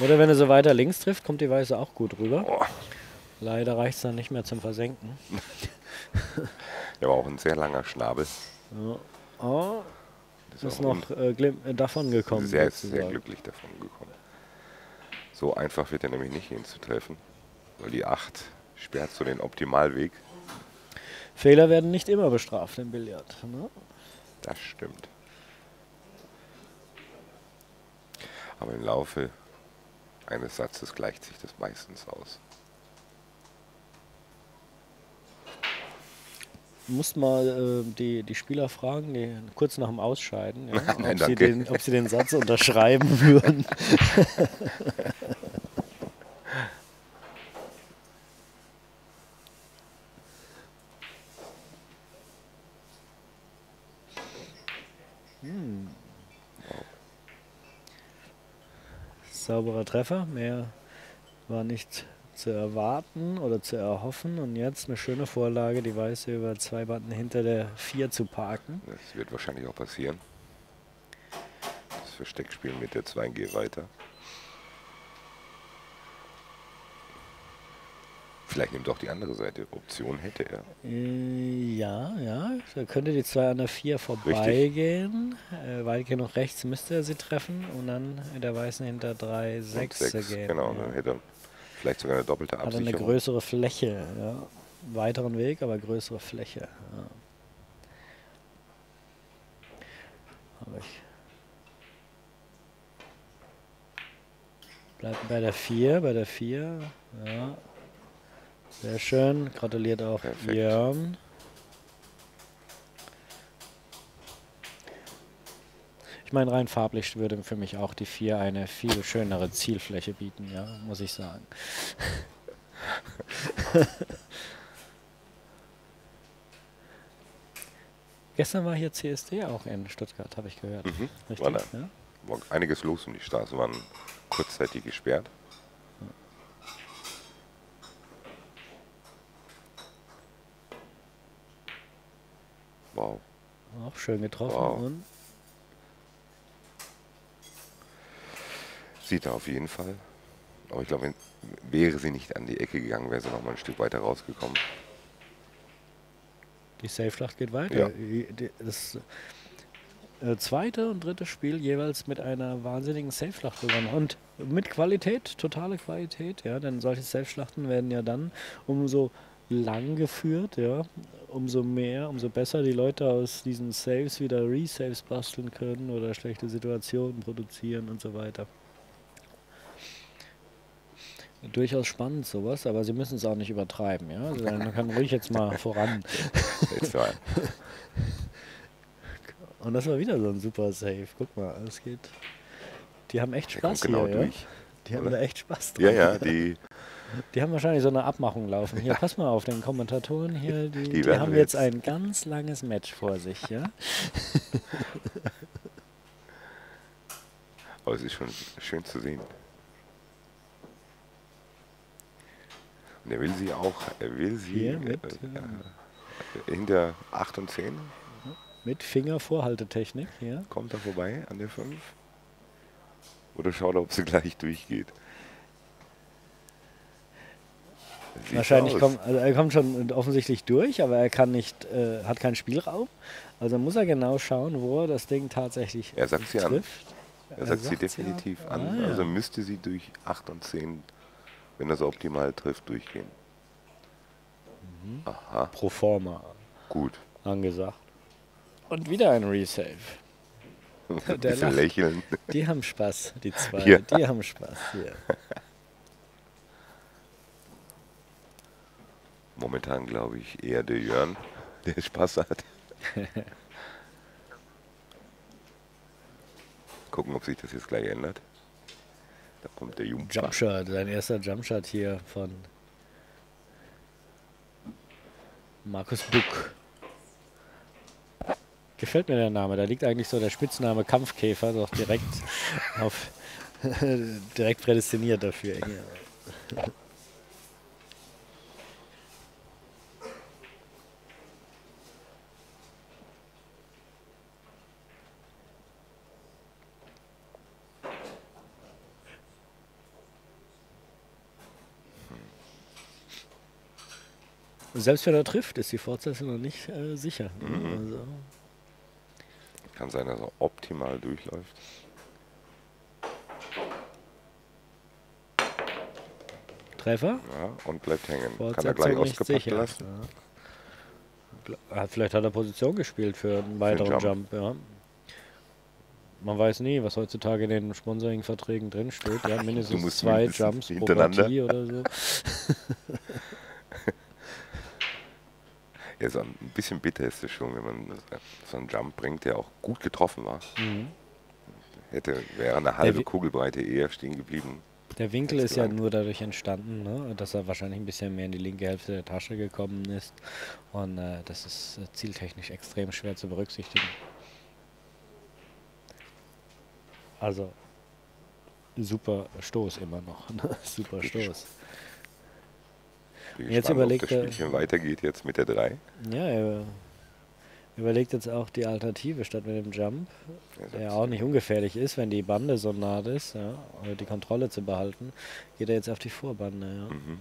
[SPEAKER 1] Oder wenn er so weiter links trifft, kommt die Weiße auch gut rüber.
[SPEAKER 2] Oh,
[SPEAKER 1] Leider reicht es dann nicht mehr zum Versenken.
[SPEAKER 2] der war auch ein sehr langer Schnabel.
[SPEAKER 1] Oh,
[SPEAKER 2] Das
[SPEAKER 1] ist noch äh, äh, davon gekommen.
[SPEAKER 2] sehr, sehr
[SPEAKER 1] sozusagen.
[SPEAKER 2] glücklich davon gekommen. So einfach wird er nämlich nicht ihn zu treffen, weil die 8 sperrt so den Optimalweg.
[SPEAKER 1] Fehler werden nicht immer bestraft im Billard. Ne?
[SPEAKER 2] Das stimmt. Aber im Laufe eines Satzes gleicht sich das meistens aus.
[SPEAKER 1] Du musst mal äh, die, die Spieler fragen, die kurz nach dem Ausscheiden, ja,
[SPEAKER 2] Nein,
[SPEAKER 1] ob, sie den, ob sie den Satz unterschreiben würden. Hm. Sauberer Treffer, mehr war nicht zu erwarten oder zu erhoffen. Und jetzt eine schöne Vorlage, die Weiße über zwei Banden hinter der 4 zu parken.
[SPEAKER 2] Das wird wahrscheinlich auch passieren. Das Versteckspiel mit der 2 geht weiter. Vielleicht nimmt auch die andere Seite. Option hätte er.
[SPEAKER 1] Äh, ja, ja, da könnte die 2 an der 4 vorbeigehen. Äh, weit genug rechts müsste er sie treffen und dann in der Weißen hinter 3,
[SPEAKER 2] Und
[SPEAKER 1] 6
[SPEAKER 2] sechs,
[SPEAKER 1] gehen.
[SPEAKER 2] Genau,
[SPEAKER 1] ja.
[SPEAKER 2] dann hätte er vielleicht sogar eine doppelte
[SPEAKER 1] Hat er eine
[SPEAKER 2] Absicherung.
[SPEAKER 1] größere Fläche, ja. Weiteren Weg, aber größere Fläche. Ja. Aber ich. Bleibt bei der 4, bei der 4. Ja. Sehr schön. Gratuliert auch
[SPEAKER 2] Perfekt.
[SPEAKER 1] Jörn. Ich meine, rein farblich würde für mich auch die 4 eine viel schönere Zielfläche bieten, ja, muss ich sagen. Gestern war hier CSD auch in Stuttgart, habe ich gehört.
[SPEAKER 2] Mhm,
[SPEAKER 1] Richtig?
[SPEAKER 2] war da.
[SPEAKER 1] Ja?
[SPEAKER 2] War einiges los und die Straßen waren kurzzeitig gesperrt. Wow.
[SPEAKER 1] Auch schön getroffen.
[SPEAKER 2] Wow. Sieht er auf jeden Fall. Aber ich glaube, wäre sie nicht an die Ecke gegangen, wäre sie noch mal ein Stück weiter rausgekommen.
[SPEAKER 1] die Safe-Schlacht geht weiter.
[SPEAKER 2] Ja.
[SPEAKER 1] Das äh, zweite und dritte Spiel jeweils mit einer wahnsinnigen Safe-Schlacht gewonnen. Und mit Qualität, totale Qualität, ja, denn solche Safe-Schlachten werden ja dann umso lang geführt, ja, umso mehr, umso besser die Leute aus diesen Saves wieder Resaves basteln können oder schlechte Situationen produzieren und so weiter. Durchaus spannend sowas, aber sie müssen es auch nicht übertreiben, ja. Also man kann ruhig jetzt mal voran. Und das war wieder so ein super Save. Guck mal, es geht. Die haben echt Spaß
[SPEAKER 2] genau
[SPEAKER 1] hier, ja?
[SPEAKER 2] durch.
[SPEAKER 1] Die haben
[SPEAKER 2] oder?
[SPEAKER 1] da echt Spaß dran.
[SPEAKER 2] Ja, ja, die,
[SPEAKER 1] Die haben wahrscheinlich so eine Abmachung laufen. Hier, pass mal auf, den Kommentatoren hier, die,
[SPEAKER 2] Die
[SPEAKER 1] die, haben jetzt
[SPEAKER 2] jetzt-
[SPEAKER 1] ein ganz langes Match vor sich, ja?
[SPEAKER 2] aber es ist schon schön zu sehen. Er will sie auch, er will sie
[SPEAKER 1] Hier mit,
[SPEAKER 2] äh,
[SPEAKER 1] äh,
[SPEAKER 2] äh, hinter 8 und 10.
[SPEAKER 1] Mit Fingervorhaltetechnik, ja?
[SPEAKER 2] Kommt er vorbei an der 5? Oder schaut er, ob sie gleich durchgeht? Sieht
[SPEAKER 1] Wahrscheinlich kommt, also er kommt schon offensichtlich durch, aber er kann nicht, äh, hat keinen Spielraum. Also muss er genau schauen, wo er das Ding tatsächlich
[SPEAKER 2] Er sagt sie an.
[SPEAKER 1] trifft.
[SPEAKER 2] Er sagt sie
[SPEAKER 1] sie
[SPEAKER 2] definitiv
[SPEAKER 1] an.
[SPEAKER 2] an.
[SPEAKER 1] Ah, ja.
[SPEAKER 2] Also müsste sie durch 8 und 10, wenn so optimal trifft, durchgehen.
[SPEAKER 1] Mhm.
[SPEAKER 2] Aha,
[SPEAKER 1] Pro forma
[SPEAKER 2] gut.
[SPEAKER 1] angesagt. Und wieder ein Resave. Der lacht.
[SPEAKER 2] lächeln.
[SPEAKER 1] Die haben Spaß, die zwei.
[SPEAKER 2] Ja.
[SPEAKER 1] Die haben Spaß hier.
[SPEAKER 2] Momentan glaube ich eher der Jörn, der Spaß hat. Gucken, ob sich das jetzt gleich ändert. Da kommt der Jumpa.
[SPEAKER 1] Jumpshot, sein erster Jumpshot hier von Markus Buck. Gefällt mir der Name. Da liegt eigentlich so der Spitzname Kampfkäfer doch direkt auf direkt prädestiniert dafür. Selbst wenn er trifft, ist die Fortsetzung noch nicht äh, sicher.
[SPEAKER 2] Mhm.
[SPEAKER 1] Also,
[SPEAKER 2] Kann sein, dass er optimal durchläuft.
[SPEAKER 1] Treffer?
[SPEAKER 2] Ja, und bleibt hängen. Kann er
[SPEAKER 1] Fortsetzung
[SPEAKER 2] gleich
[SPEAKER 1] nicht
[SPEAKER 2] ausgepackt
[SPEAKER 1] sicher.
[SPEAKER 2] lassen.
[SPEAKER 1] Ja. Hat, vielleicht hat er Position gespielt für einen weiteren
[SPEAKER 2] Jump.
[SPEAKER 1] Jump. ja. Man weiß nie, was heutzutage in den Sponsoring-Verträgen drinsteht. Ja, mindestens zwei
[SPEAKER 2] mindestens
[SPEAKER 1] Jumps pro
[SPEAKER 2] hintereinander.
[SPEAKER 1] Partie oder so.
[SPEAKER 2] Ja, so ein bisschen bitter ist es schon, wenn man so einen Jump bringt, der auch gut getroffen war.
[SPEAKER 1] Mhm.
[SPEAKER 2] Hätte, wäre eine halbe Kugelbreite eher stehen geblieben.
[SPEAKER 1] Der Winkel ist ja nur dadurch entstanden, ne, dass er wahrscheinlich ein bisschen mehr in die linke Hälfte der Tasche gekommen ist. Und äh, das ist äh, zieltechnisch extrem schwer zu berücksichtigen. Also, super Stoß immer noch. Ne? Super Stoß.
[SPEAKER 2] Bin
[SPEAKER 1] Jetzt
[SPEAKER 2] gespannt,
[SPEAKER 1] überlegt
[SPEAKER 2] ob das
[SPEAKER 1] er-
[SPEAKER 2] Spielchen weitergeht jetzt mit der 3.
[SPEAKER 1] Ja, er überlegt jetzt auch die Alternative statt mit dem Jump, der auch nicht ungefährlich ist, wenn die Bande so nah ist, ja, aber die Kontrolle zu behalten, geht er jetzt auf die Vorbande. Ja.
[SPEAKER 2] Mhm.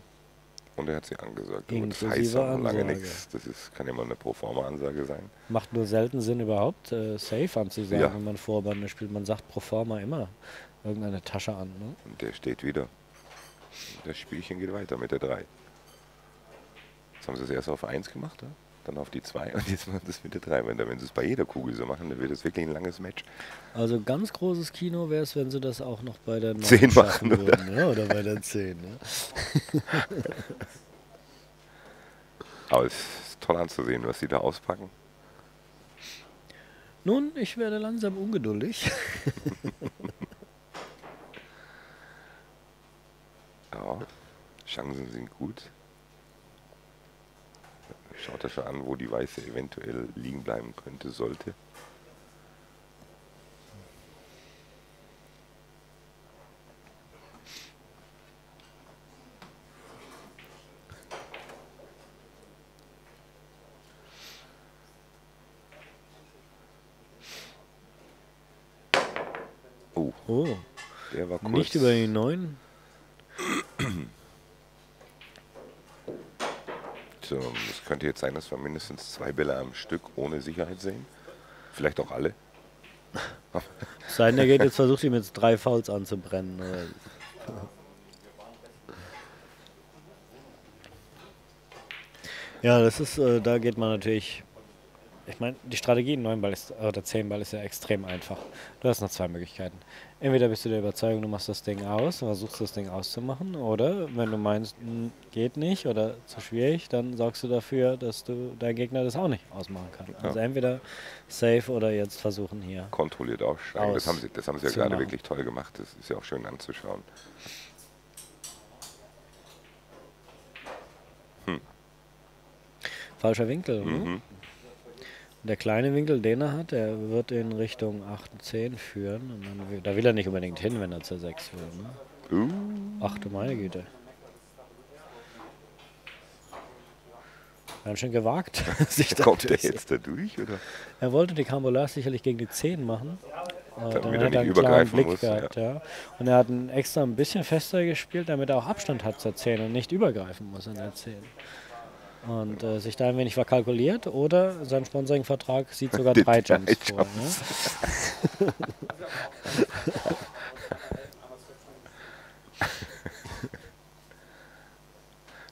[SPEAKER 2] Und er hat sie angesagt. Aber das heißt auch lange
[SPEAKER 1] Ansage.
[SPEAKER 2] nichts. Das ist, kann ja mal eine Proforma-Ansage sein.
[SPEAKER 1] Macht nur selten Sinn überhaupt, äh, safe anzusagen,
[SPEAKER 2] Ja.
[SPEAKER 1] wenn man Vorbande spielt. Man sagt pro forma immer irgendeine Tasche an. Ne?
[SPEAKER 2] Und der steht wieder. Das Spielchen geht weiter mit der 3. Jetzt haben sie es erst auf 1 gemacht, ja? dann auf die 2 und jetzt machen sie es mit der 3. Wenn, wenn sie es bei jeder Kugel so machen, dann wird es wirklich ein langes Match.
[SPEAKER 1] Also ganz großes Kino wäre es, wenn sie das auch noch bei der 9
[SPEAKER 2] 10
[SPEAKER 1] schaffen
[SPEAKER 2] machen, oder?
[SPEAKER 1] würden. Ja, oder bei der 10. Ja.
[SPEAKER 2] Aber es ist toll anzusehen, was sie da auspacken.
[SPEAKER 1] Nun, ich werde langsam ungeduldig.
[SPEAKER 2] Ja, Chancen sind gut. Schaut er schon an, wo die Weiße eventuell liegen bleiben könnte, sollte. Oh,
[SPEAKER 1] Oh,
[SPEAKER 2] der war kurz.
[SPEAKER 1] nicht über die 9.
[SPEAKER 2] So, es könnte jetzt sein, dass wir mindestens zwei Bälle am Stück ohne Sicherheit sehen. Vielleicht auch alle.
[SPEAKER 1] Sei denn, er geht jetzt versucht, ihm jetzt drei Fouls anzubrennen. Ja, das ist, äh, da geht man natürlich. Ich meine, die Strategie in 9 Ball ist, oder 10 Ball ist ja extrem einfach. Du hast noch zwei Möglichkeiten. Entweder bist du der Überzeugung, du machst das Ding aus, versuchst das Ding auszumachen, oder wenn du meinst, hm, geht nicht oder zu schwierig, dann sorgst du dafür, dass du dein Gegner das auch nicht ausmachen kann. Also entweder safe oder jetzt versuchen hier.
[SPEAKER 2] Kontrolliert aussteigen. Das haben sie, das haben sie ja gerade
[SPEAKER 1] machen.
[SPEAKER 2] wirklich toll gemacht. Das ist ja auch schön anzuschauen.
[SPEAKER 1] Falscher Winkel. Ne?
[SPEAKER 2] Mhm.
[SPEAKER 1] Der kleine Winkel, den er hat, der wird in Richtung 8 und 10 führen. Und dann, da will er nicht unbedingt hin, wenn er zur 6 will. Ne?
[SPEAKER 2] Uh,
[SPEAKER 1] Ach du meine Güte. Ganz schön gewagt. sich da
[SPEAKER 2] kommt der jetzt da durch? Oder?
[SPEAKER 1] Er wollte die Carambolage sicherlich gegen die 10 machen. Äh,
[SPEAKER 2] Damit
[SPEAKER 1] dann
[SPEAKER 2] er
[SPEAKER 1] hat er einen klaren
[SPEAKER 2] übergreifen
[SPEAKER 1] Blick
[SPEAKER 2] muss,
[SPEAKER 1] gehabt, ja. Und er hat extra ein bisschen fester gespielt, damit er auch Abstand hat zur 10 und nicht übergreifen muss an der 10. Und äh, sich da ein wenig verkalkuliert oder sein Sponsoring-Vertrag sieht sogar drei
[SPEAKER 2] drei
[SPEAKER 1] Jumps vor. Ne?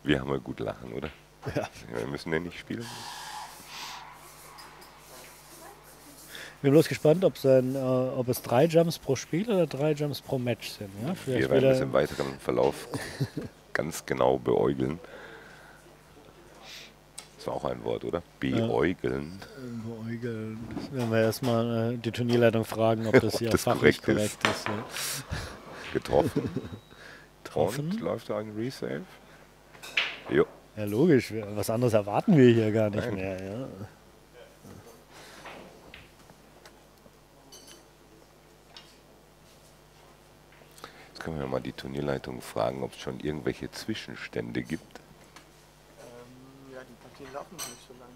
[SPEAKER 2] Wir haben ja gut lachen, oder?
[SPEAKER 1] Ja.
[SPEAKER 2] Wir müssen den nicht spielen.
[SPEAKER 1] Bin bloß gespannt, ob, sein, äh, ob es drei Jumps pro Spiel oder drei Jumps pro Match sind. Ja?
[SPEAKER 2] Wir werden das im weiteren Verlauf ganz genau beäugeln ist auch ein Wort, oder? Beäugeln.
[SPEAKER 1] Ja. Beäugeln. Werden wir erstmal äh, die Turnierleitung fragen, ob das hier
[SPEAKER 2] das
[SPEAKER 1] fachlich
[SPEAKER 2] korrekt,
[SPEAKER 1] korrekt
[SPEAKER 2] ist.
[SPEAKER 1] ja.
[SPEAKER 2] Getroffen.
[SPEAKER 1] Getroffen.
[SPEAKER 2] Läuft da ein Resave? Jo.
[SPEAKER 1] Ja, logisch. Was anderes erwarten wir hier gar nicht
[SPEAKER 2] Nein.
[SPEAKER 1] mehr. Ja.
[SPEAKER 2] Jetzt können wir mal die Turnierleitung fragen, ob es schon irgendwelche Zwischenstände gibt
[SPEAKER 3] laufen noch nicht so lange.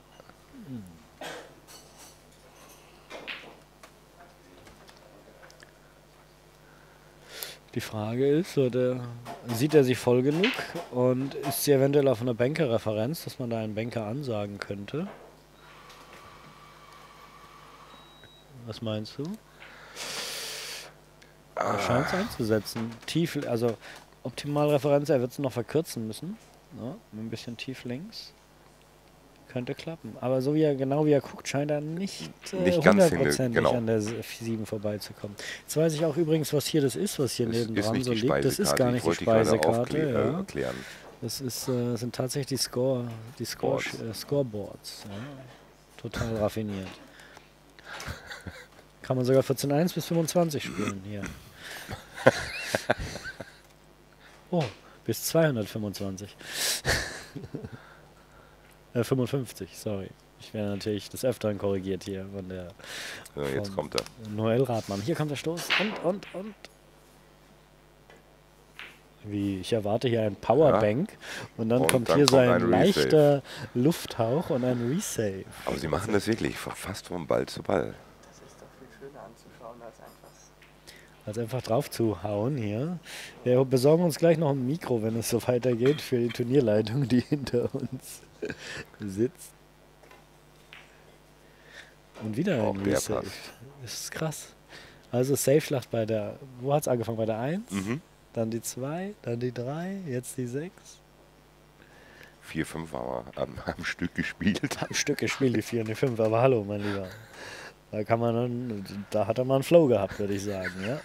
[SPEAKER 1] Die Frage ist, oder sieht er sich voll genug und ist sie eventuell auf einer Bankerreferenz, dass man da einen Banker ansagen könnte? Was meinst du? Er scheint es einzusetzen. Tief, also Optimalreferenz, er wird es noch verkürzen müssen. Ne? Ein bisschen tief links. Könnte klappen. Aber so wie er, genau wie er guckt, scheint er nicht, äh,
[SPEAKER 2] Nicht
[SPEAKER 1] hundertprozentig
[SPEAKER 2] genau.
[SPEAKER 1] an der 7 vorbeizukommen. Jetzt weiß ich auch übrigens, was hier das ist, was hier nebendran
[SPEAKER 2] nicht
[SPEAKER 1] so liegt. Das ist gar nicht
[SPEAKER 2] ich
[SPEAKER 1] die Speisekarte.
[SPEAKER 2] äh,
[SPEAKER 1] Ja.
[SPEAKER 2] erklären.
[SPEAKER 1] Das ist, äh, sind tatsächlich die Score, die Score,
[SPEAKER 2] Boards.
[SPEAKER 1] äh, Scoreboards. Ja. Total raffiniert. Kann man sogar 14.1 bis 25 spielen hier. Oh, bis 225. äh, 55, sorry. Ich werde natürlich des Öfteren korrigiert hier von der
[SPEAKER 2] So, jetzt
[SPEAKER 1] Vom-
[SPEAKER 2] kommt er.
[SPEAKER 1] Noel Radmann. Hier kommt der Stoß und, und, und. Wie, ich erwarte hier ein Powerbank und dann
[SPEAKER 2] Und
[SPEAKER 1] kommt
[SPEAKER 2] dann
[SPEAKER 1] hier
[SPEAKER 2] kommt
[SPEAKER 1] so ein,
[SPEAKER 2] ein Resave.
[SPEAKER 1] leichter Lufthauch und ein Resave.
[SPEAKER 2] Aber sie machen das wirklich fast von Ball zu Ball.
[SPEAKER 3] Das ist doch viel schöner anzuschauen als einfach.
[SPEAKER 1] Also einfach drauf zu hauen hier. Wir besorgen uns gleich noch ein Mikro, wenn es so weitergeht, für die Turnierleitung, die hinter uns sitzt. Und wieder
[SPEAKER 2] Auch
[SPEAKER 1] ein
[SPEAKER 2] passt.
[SPEAKER 1] Das ist krass. Also Safe-Schlacht bei der, wo hat es angefangen? Bei der 1,
[SPEAKER 2] Mhm.
[SPEAKER 1] dann die 2, dann die 3, jetzt die 6.
[SPEAKER 2] 4, 5 haben wir am, am Stück gespielt.
[SPEAKER 1] Ein Stück gespielt, die 4 und die 5, aber hallo, mein Lieber. Da kann man dann, da hat er mal einen Flow gehabt, würde ich sagen, ja.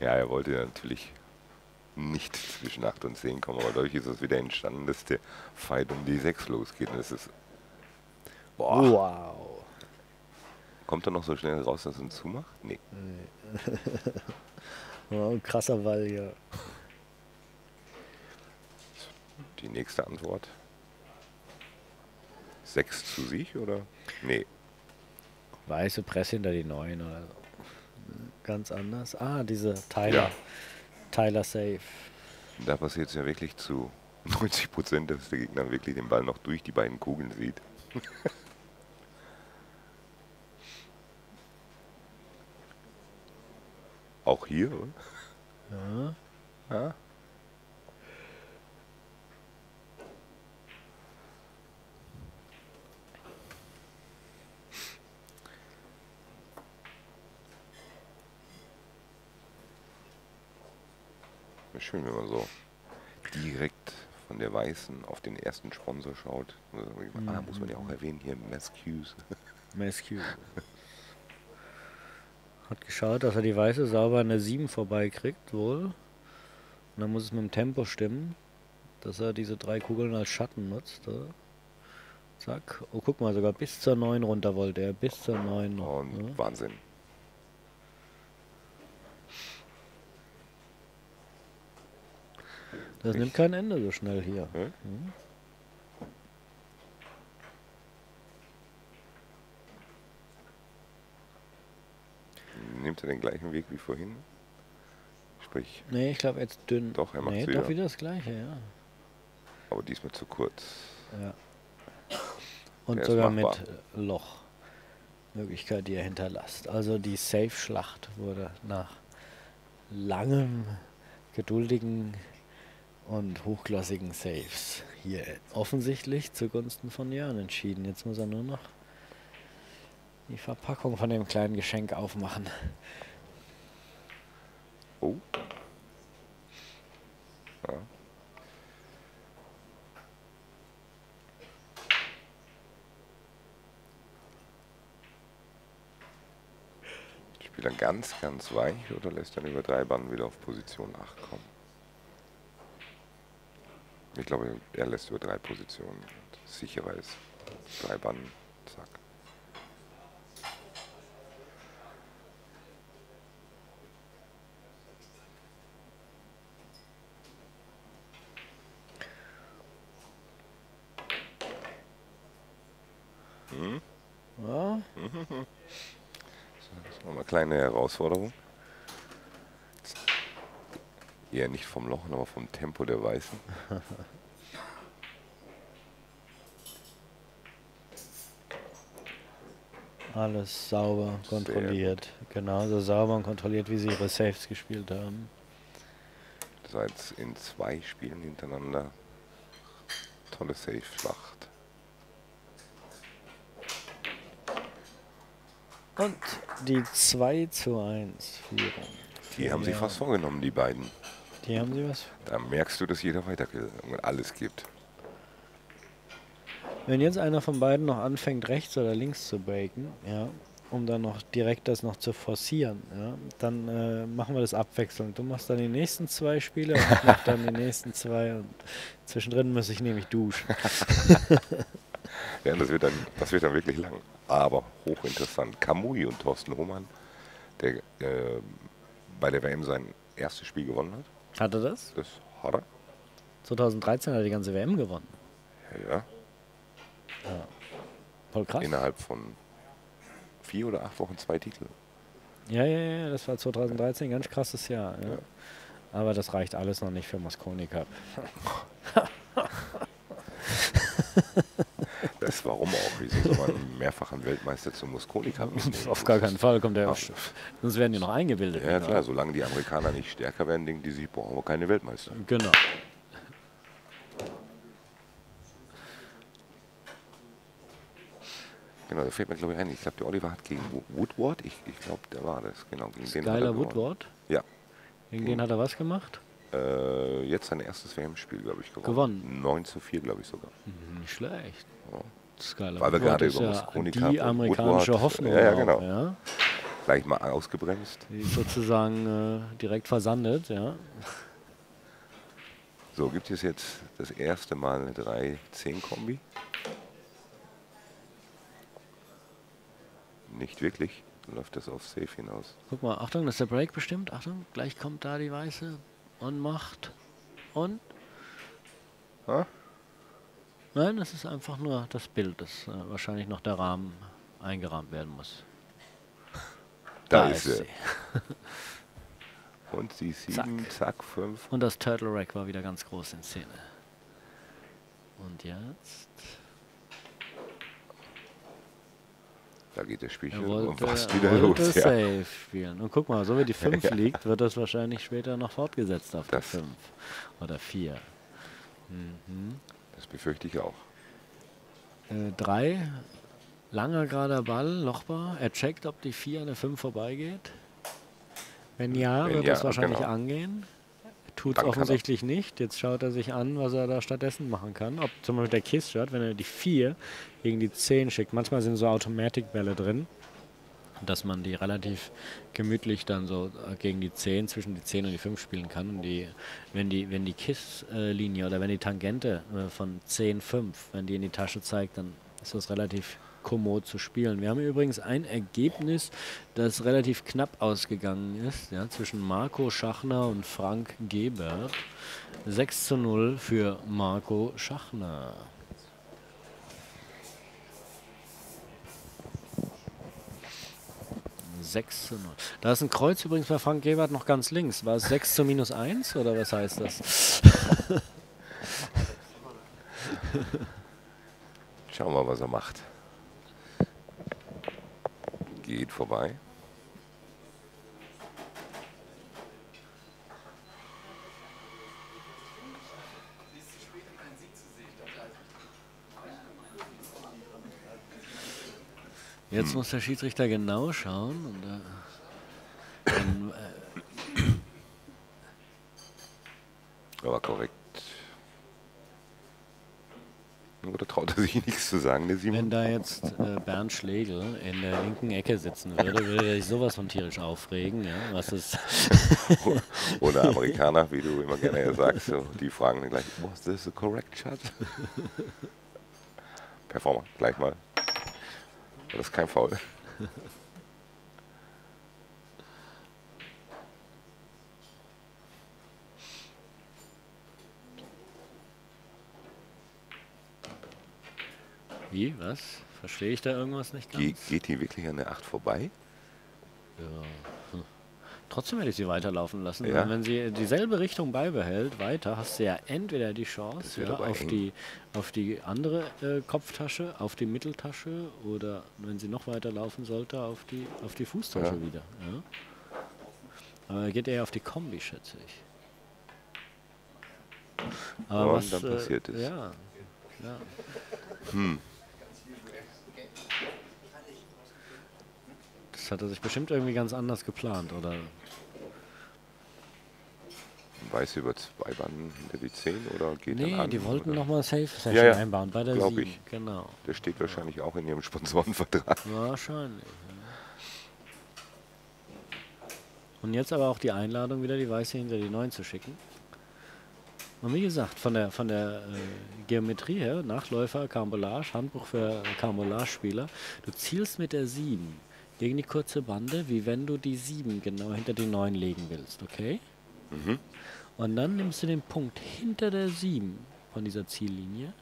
[SPEAKER 2] Ja, er wollte natürlich nicht zwischen 8 und 10 kommen, aber dadurch ist es wieder entstanden, dass der Fight um die 6 losgeht. Und es ist, boah,
[SPEAKER 1] Wow.
[SPEAKER 2] kommt er noch so schnell raus, dass er uns zumacht? Nee.
[SPEAKER 1] Oh, krasser Ball hier.
[SPEAKER 2] Die nächste Antwort. 6 zu sich oder? Nee.
[SPEAKER 1] Weiße Presse hinter die 9 oder so. Ganz anders. Ah, diese Tyler.
[SPEAKER 2] Ja.
[SPEAKER 1] Tyler Safe.
[SPEAKER 2] Da passiert es ja wirklich zu 90 Prozent, dass der Gegner wirklich den Ball noch durch die beiden Kugeln sieht. Auch hier, oder?
[SPEAKER 1] Ja.
[SPEAKER 2] Ja. Wäre Schön, wenn man so direkt von der Weißen auf den ersten Sponsor schaut. Ah, muss man ja auch erwähnen, hier Mascues.
[SPEAKER 1] Mescu. Hat geschaut, dass er die Weiße sauber an der 7 vorbeikriegt, wohl. Und dann muss es mit dem Tempo stimmen, dass er diese drei Kugeln als Schatten nutzt. Oder? Zack. Oh, guck mal, sogar bis zur 9 runter wollte er. Bis zur 9 noch.
[SPEAKER 2] Und
[SPEAKER 1] ne?
[SPEAKER 2] Wahnsinn.
[SPEAKER 1] Das nimmt kein Ende so schnell hier.
[SPEAKER 2] Hm?
[SPEAKER 1] Hm?
[SPEAKER 2] Nimmt er den gleichen Weg wie vorhin? Sprich,
[SPEAKER 1] Nee, ich glaube jetzt dünn.
[SPEAKER 2] Doch, er macht's
[SPEAKER 1] nee,
[SPEAKER 2] wieder.
[SPEAKER 1] doch wieder das gleiche, ja.
[SPEAKER 2] aber diesmal zu kurz.
[SPEAKER 1] ja. Und
[SPEAKER 2] Der
[SPEAKER 1] sogar mit Loch. Möglichkeit, die er hinterlasst. Also die Safe-Schlacht wurde nach langem, geduldigen und hochklassigen Saves hier offensichtlich zugunsten von Jörn entschieden. Jetzt muss er nur noch die Verpackung von dem kleinen Geschenk aufmachen.
[SPEAKER 2] Oh. Ja. Spielt er ganz, ganz weich oder lässt er über drei Bahnen wieder auf Position 8 kommen? Ich glaube, er lässt über drei Positionen. Sicherer ist. Drei Bahnen, zack. Hm?
[SPEAKER 1] Ja,
[SPEAKER 2] Das nochmal eine kleine Herausforderung. Eher nicht vom Loch, aber vom Tempo der Weißen.
[SPEAKER 1] Alles sauber kontrolliert. Genauso sauber und kontrolliert, wie sie ihre Saves gespielt haben.
[SPEAKER 2] Seit in zwei Spielen hintereinander. Tolle Safe-Schlacht.
[SPEAKER 1] Und die 2 zu 1 Führung.
[SPEAKER 2] Die haben sie
[SPEAKER 1] Ja.
[SPEAKER 2] fast vorgenommen, die beiden.
[SPEAKER 1] Die haben sie was.
[SPEAKER 2] Da merkst du, dass jeder weiter alles gibt.
[SPEAKER 1] Wenn jetzt einer von beiden noch anfängt, rechts oder links zu breaken, ja, um dann noch direkt das noch zu forcieren, ja, dann äh, machen wir das abwechselnd. Du machst dann die nächsten zwei Spiele und ich mach dann die nächsten zwei und zwischendrin muss ich nämlich duschen.
[SPEAKER 2] Ja, das wird dann, das wird dann wirklich lang. Aber hochinteressant. Kamui und Thorsten Hohmann, der äh, bei der WM sein erstes Spiel gewonnen hat.
[SPEAKER 1] Hat er das?
[SPEAKER 2] Das hat er.
[SPEAKER 1] 2013 hat er die ganze WM gewonnen.
[SPEAKER 2] Ja,
[SPEAKER 1] Voll krass.
[SPEAKER 2] innerhalb von vier oder acht Wochen zwei Titel.
[SPEAKER 1] Ja, ja, ja, das war 2013 ein ganz krasses Jahr. Ja.
[SPEAKER 2] Ja.
[SPEAKER 1] Aber das reicht alles noch nicht für Mosconi Cup.
[SPEAKER 2] Das warum auch? Wieso soll man einen mehrfachen Weltmeister zum mitnehmen?
[SPEAKER 1] Auf gar keinen Fall kommt er.
[SPEAKER 2] Ach,
[SPEAKER 1] Sonst werden die noch eingebildet.
[SPEAKER 2] Ja klar, solange die Amerikaner nicht stärker werden, denken die sich, brauchen wir keine Weltmeister.
[SPEAKER 1] Genau.
[SPEAKER 2] Genau, da fällt mir glaube ich ein. Ich glaube, der Oliver hat gegen Wo- Woodward, ich, ich glaube, der war das, genau. Gegen den hat er
[SPEAKER 1] Skyler. Woodward.
[SPEAKER 2] Ja,
[SPEAKER 1] Gegen den hat er was gemacht?
[SPEAKER 2] äh, jetzt sein erstes WM-Spiel, glaube ich, gewonnen.
[SPEAKER 1] Gewonnen.
[SPEAKER 2] 9 zu 4, glaube ich sogar.
[SPEAKER 1] Nicht schlecht. Skyler
[SPEAKER 2] Weil wir gerade über
[SPEAKER 1] ja
[SPEAKER 2] Mosconi
[SPEAKER 1] die amerikanische
[SPEAKER 2] Woodward-
[SPEAKER 1] Hoffnung.
[SPEAKER 2] Ja, ja, genau.
[SPEAKER 1] Ja?
[SPEAKER 2] Gleich mal ausgebremst.
[SPEAKER 1] Die ist sozusagen äh, direkt versandet, ja.
[SPEAKER 2] So, gibt es jetzt das erste Mal eine 3-10-Kombi? Nicht wirklich. Dann läuft das auf Safe hinaus.
[SPEAKER 1] Guck mal, Achtung, das ist der Break bestimmt. Achtung, gleich kommt da die Weiße und macht. Und?
[SPEAKER 2] Ha?
[SPEAKER 1] Nein, es ist einfach nur das Bild, das äh, wahrscheinlich noch der Rahmen eingerahmt werden muss.
[SPEAKER 2] Da, ist sie.
[SPEAKER 1] sie.
[SPEAKER 2] Und die 7, zack, 5.
[SPEAKER 1] Und das Turtle Rack war wieder ganz groß in Szene. Und jetzt?
[SPEAKER 2] Da geht das Spielchen
[SPEAKER 1] Er
[SPEAKER 2] und
[SPEAKER 1] er
[SPEAKER 2] wieder
[SPEAKER 1] wollte
[SPEAKER 2] los. Ja.
[SPEAKER 1] Safe spielen. Und guck mal, so wie die 5
[SPEAKER 2] Ja.
[SPEAKER 1] liegt, wird das wahrscheinlich später noch fortgesetzt auf
[SPEAKER 2] Das-
[SPEAKER 1] der 5 oder 4.
[SPEAKER 2] Das befürchte ich auch.
[SPEAKER 1] 3, langer gerader Ball, Lochbar. Er checkt, ob die 4 an der 5 vorbeigeht. Wenn ja,
[SPEAKER 2] Wenn
[SPEAKER 1] wird
[SPEAKER 2] ja,
[SPEAKER 1] das wahrscheinlich
[SPEAKER 2] genau.
[SPEAKER 1] angehen. Tut es offensichtlich nicht. Jetzt schaut er sich an, was er da stattdessen machen kann. Ob zum Beispiel der Kiss schaut, wenn er die 4 gegen die 10 schickt. Manchmal sind so Automatic-Bälle drin, dass man die relativ gemütlich dann so äh, gegen die 10, zwischen die 10 und die 5 spielen kann. Und die, wenn die, wenn die Kiss-Linie oder wenn die Tangente äh, von 10, 5, wenn die in die Tasche zeigt, dann ist das relativ kommod zu spielen. Wir haben übrigens ein Ergebnis, das relativ knapp ausgegangen ist, ja, zwischen Marco Schachner und Frank Gebert. 6 zu 0 für Marco Schachner. Sechs zu 0. Da ist ein Kreuz übrigens bei Frank Gebert noch ganz links. War es 6 zu minus 1 oder was heißt das?
[SPEAKER 2] Schauen wir mal, was er macht. Geht vorbei.
[SPEAKER 1] Jetzt muss der Schiedsrichter genau schauen. Und, äh, dann, äh,
[SPEAKER 2] Aber korrekt. Oder traut er sich nichts zu sagen, der
[SPEAKER 1] wenn
[SPEAKER 2] Simon?
[SPEAKER 1] da jetzt äh, Bernd Schlegel in der linken Ecke sitzen würde, würde er sich sowas von tierisch aufregen. Ja? Was ist
[SPEAKER 2] Oder Amerikaner, wie du immer gerne sagst, so, die fragen dann gleich, was this a correct shot? Performer, gleich mal. Das ist kein Foul.
[SPEAKER 1] Wie? Was? Verstehe ich da irgendwas nicht ganz?
[SPEAKER 2] Ge geht die wirklich an der 8 vorbei?
[SPEAKER 1] Ja. Trotzdem hätte ich sie weiterlaufen lassen.
[SPEAKER 2] Ja?
[SPEAKER 1] Wenn sie dieselbe Richtung beibehält, weiter, hast du ja entweder die Chance ja, auf,
[SPEAKER 2] eng.
[SPEAKER 1] die, auf die andere äh, Kopftasche, auf die Mitteltasche oder wenn sie noch weiter laufen sollte, auf die, auf die Fußtasche
[SPEAKER 2] Ja.
[SPEAKER 1] wieder. Aber geht eher auf die Kombi, schätze ich. Aber was,
[SPEAKER 2] dann passiert
[SPEAKER 1] äh,
[SPEAKER 2] es.
[SPEAKER 1] Ja, ja. Das hat er sich bestimmt irgendwie ganz anders geplant, oder?
[SPEAKER 2] Weiß über zwei Banden hinter die 10 oder geht
[SPEAKER 1] Nee,
[SPEAKER 2] dann an?
[SPEAKER 1] die wollten nochmal Safe Session
[SPEAKER 2] Ja, ja,
[SPEAKER 1] einbauen bei der
[SPEAKER 2] glaub
[SPEAKER 1] 7.
[SPEAKER 2] ich.
[SPEAKER 1] Genau.
[SPEAKER 2] Der steht wahrscheinlich auch in ihrem Sponsorenvertrag.
[SPEAKER 1] Wahrscheinlich. ja. Und jetzt aber auch die Einladung wieder, die Weiße hinter die 9 zu schicken. Und wie gesagt, von der, von der äh, Geometrie her, Nachläufer, Carambolage, Handbuch für Carambolage-Spieler, du zielst mit der 7 gegen die kurze Bande, wie wenn du die 7 genau hinter die 9 legen willst, okay?
[SPEAKER 2] Mhm.
[SPEAKER 1] Und dann nimmst du den Punkt hinter der 7 von dieser Ziellinie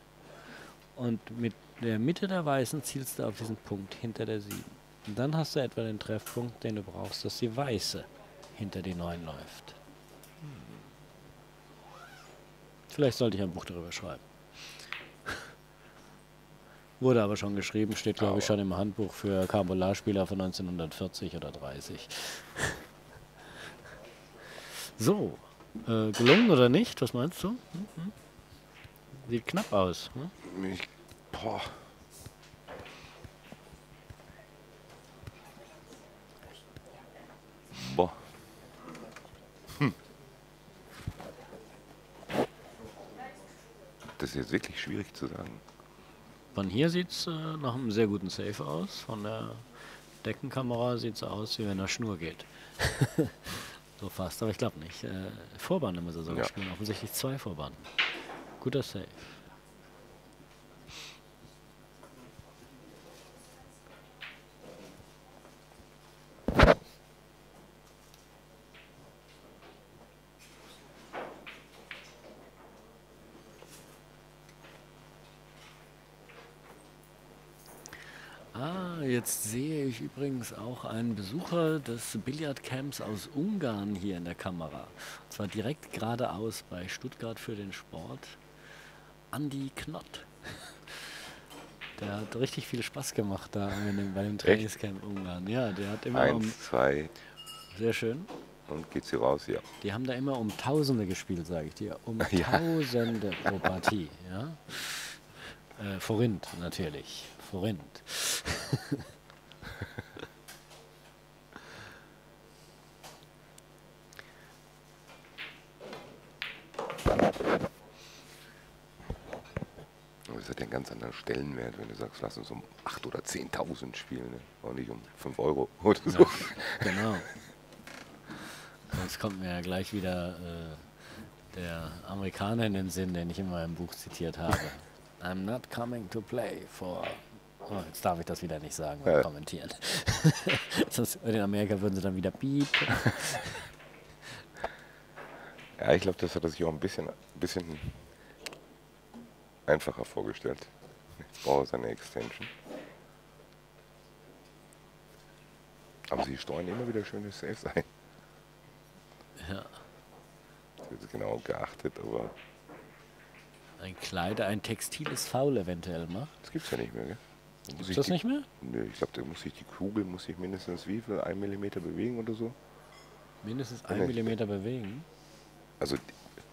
[SPEAKER 1] und mit der Mitte der Weißen zielst du auf diesen Punkt hinter der 7. Und dann hast du etwa den Treffpunkt, den du brauchst, dass die Weiße hinter die 9 läuft. Vielleicht sollte ich ein Buch darüber schreiben. Wurde aber schon geschrieben, steht glaube ich schon im Handbuch für Carambolage-Spieler von 1940 oder 30. So, äh, gelungen oder nicht? Was meinst du? Hm, hm? Sieht knapp aus. Hm?
[SPEAKER 2] Ich, boah. Boah. Hm. Das ist jetzt wirklich schwierig zu sagen.
[SPEAKER 1] Von hier sieht es äh, nach einem sehr guten Safe aus. Von der Deckenkamera sieht es aus, wie wenn er Schnur geht. so fast, aber ich glaube nicht. Äh, Vorbande muss er sogar
[SPEAKER 2] Ja.
[SPEAKER 1] spielen. Offensichtlich zwei Vorbanden. Guter Safe. Ah, jetzt sehe ich übrigens auch einen Besucher des Billardcamps aus Ungarn hier in der Kamera. Und zwar direkt geradeaus bei Stuttgart für den Sport. Andi Knott. Der hat richtig viel Spaß gemacht da bei dem, bei dem Trainingscamp Ungarn. Ja, der hat immer um,
[SPEAKER 2] Eins, zwei
[SPEAKER 1] sehr schön.
[SPEAKER 2] und geht sie raus, ja.
[SPEAKER 1] Die haben da immer um Tausende gespielt, sage ich dir. Um
[SPEAKER 2] Ja.
[SPEAKER 1] Tausende pro Partie. Ja? Äh, Forint natürlich. Forint.
[SPEAKER 2] Das hat ja einen ganz anderen Stellenwert, wenn du sagst, lass uns um 8.000 oder 10.000 spielen, ne? und nicht um 5 Euro oder so.
[SPEAKER 1] Ja, genau. Jetzt kommt mir ja gleich wieder äh, der Amerikaner in den Sinn, den ich in meinem Buch zitiert habe. I'm not coming to play for. Oh, jetzt darf ich das wieder nicht sagen und
[SPEAKER 2] Ja.
[SPEAKER 1] kommentieren. Sonst in Amerika würden sie dann wieder piep.
[SPEAKER 2] Ja, ich glaube, das hat er sich auch ein bisschen, bisschen einfacher vorgestellt. Jetzt braucht er seine Extension. Aber sie steuern immer wieder schöne Saves ein.
[SPEAKER 1] Ja.
[SPEAKER 2] Das wird genau geachtet, aber
[SPEAKER 1] Ein Kleider, ein textiles Foul eventuell macht.
[SPEAKER 2] das gibt's ja nicht mehr, gell?
[SPEAKER 1] Ist
[SPEAKER 2] ich
[SPEAKER 1] das
[SPEAKER 2] die,
[SPEAKER 1] nicht mehr?
[SPEAKER 2] Nö, ich glaube, da muss sich die Kugel muss sich mindestens wie viel? Ein Millimeter bewegen oder so?
[SPEAKER 1] Mindestens
[SPEAKER 2] Ja,
[SPEAKER 1] ein
[SPEAKER 2] nee.
[SPEAKER 1] Millimeter bewegen.
[SPEAKER 2] Also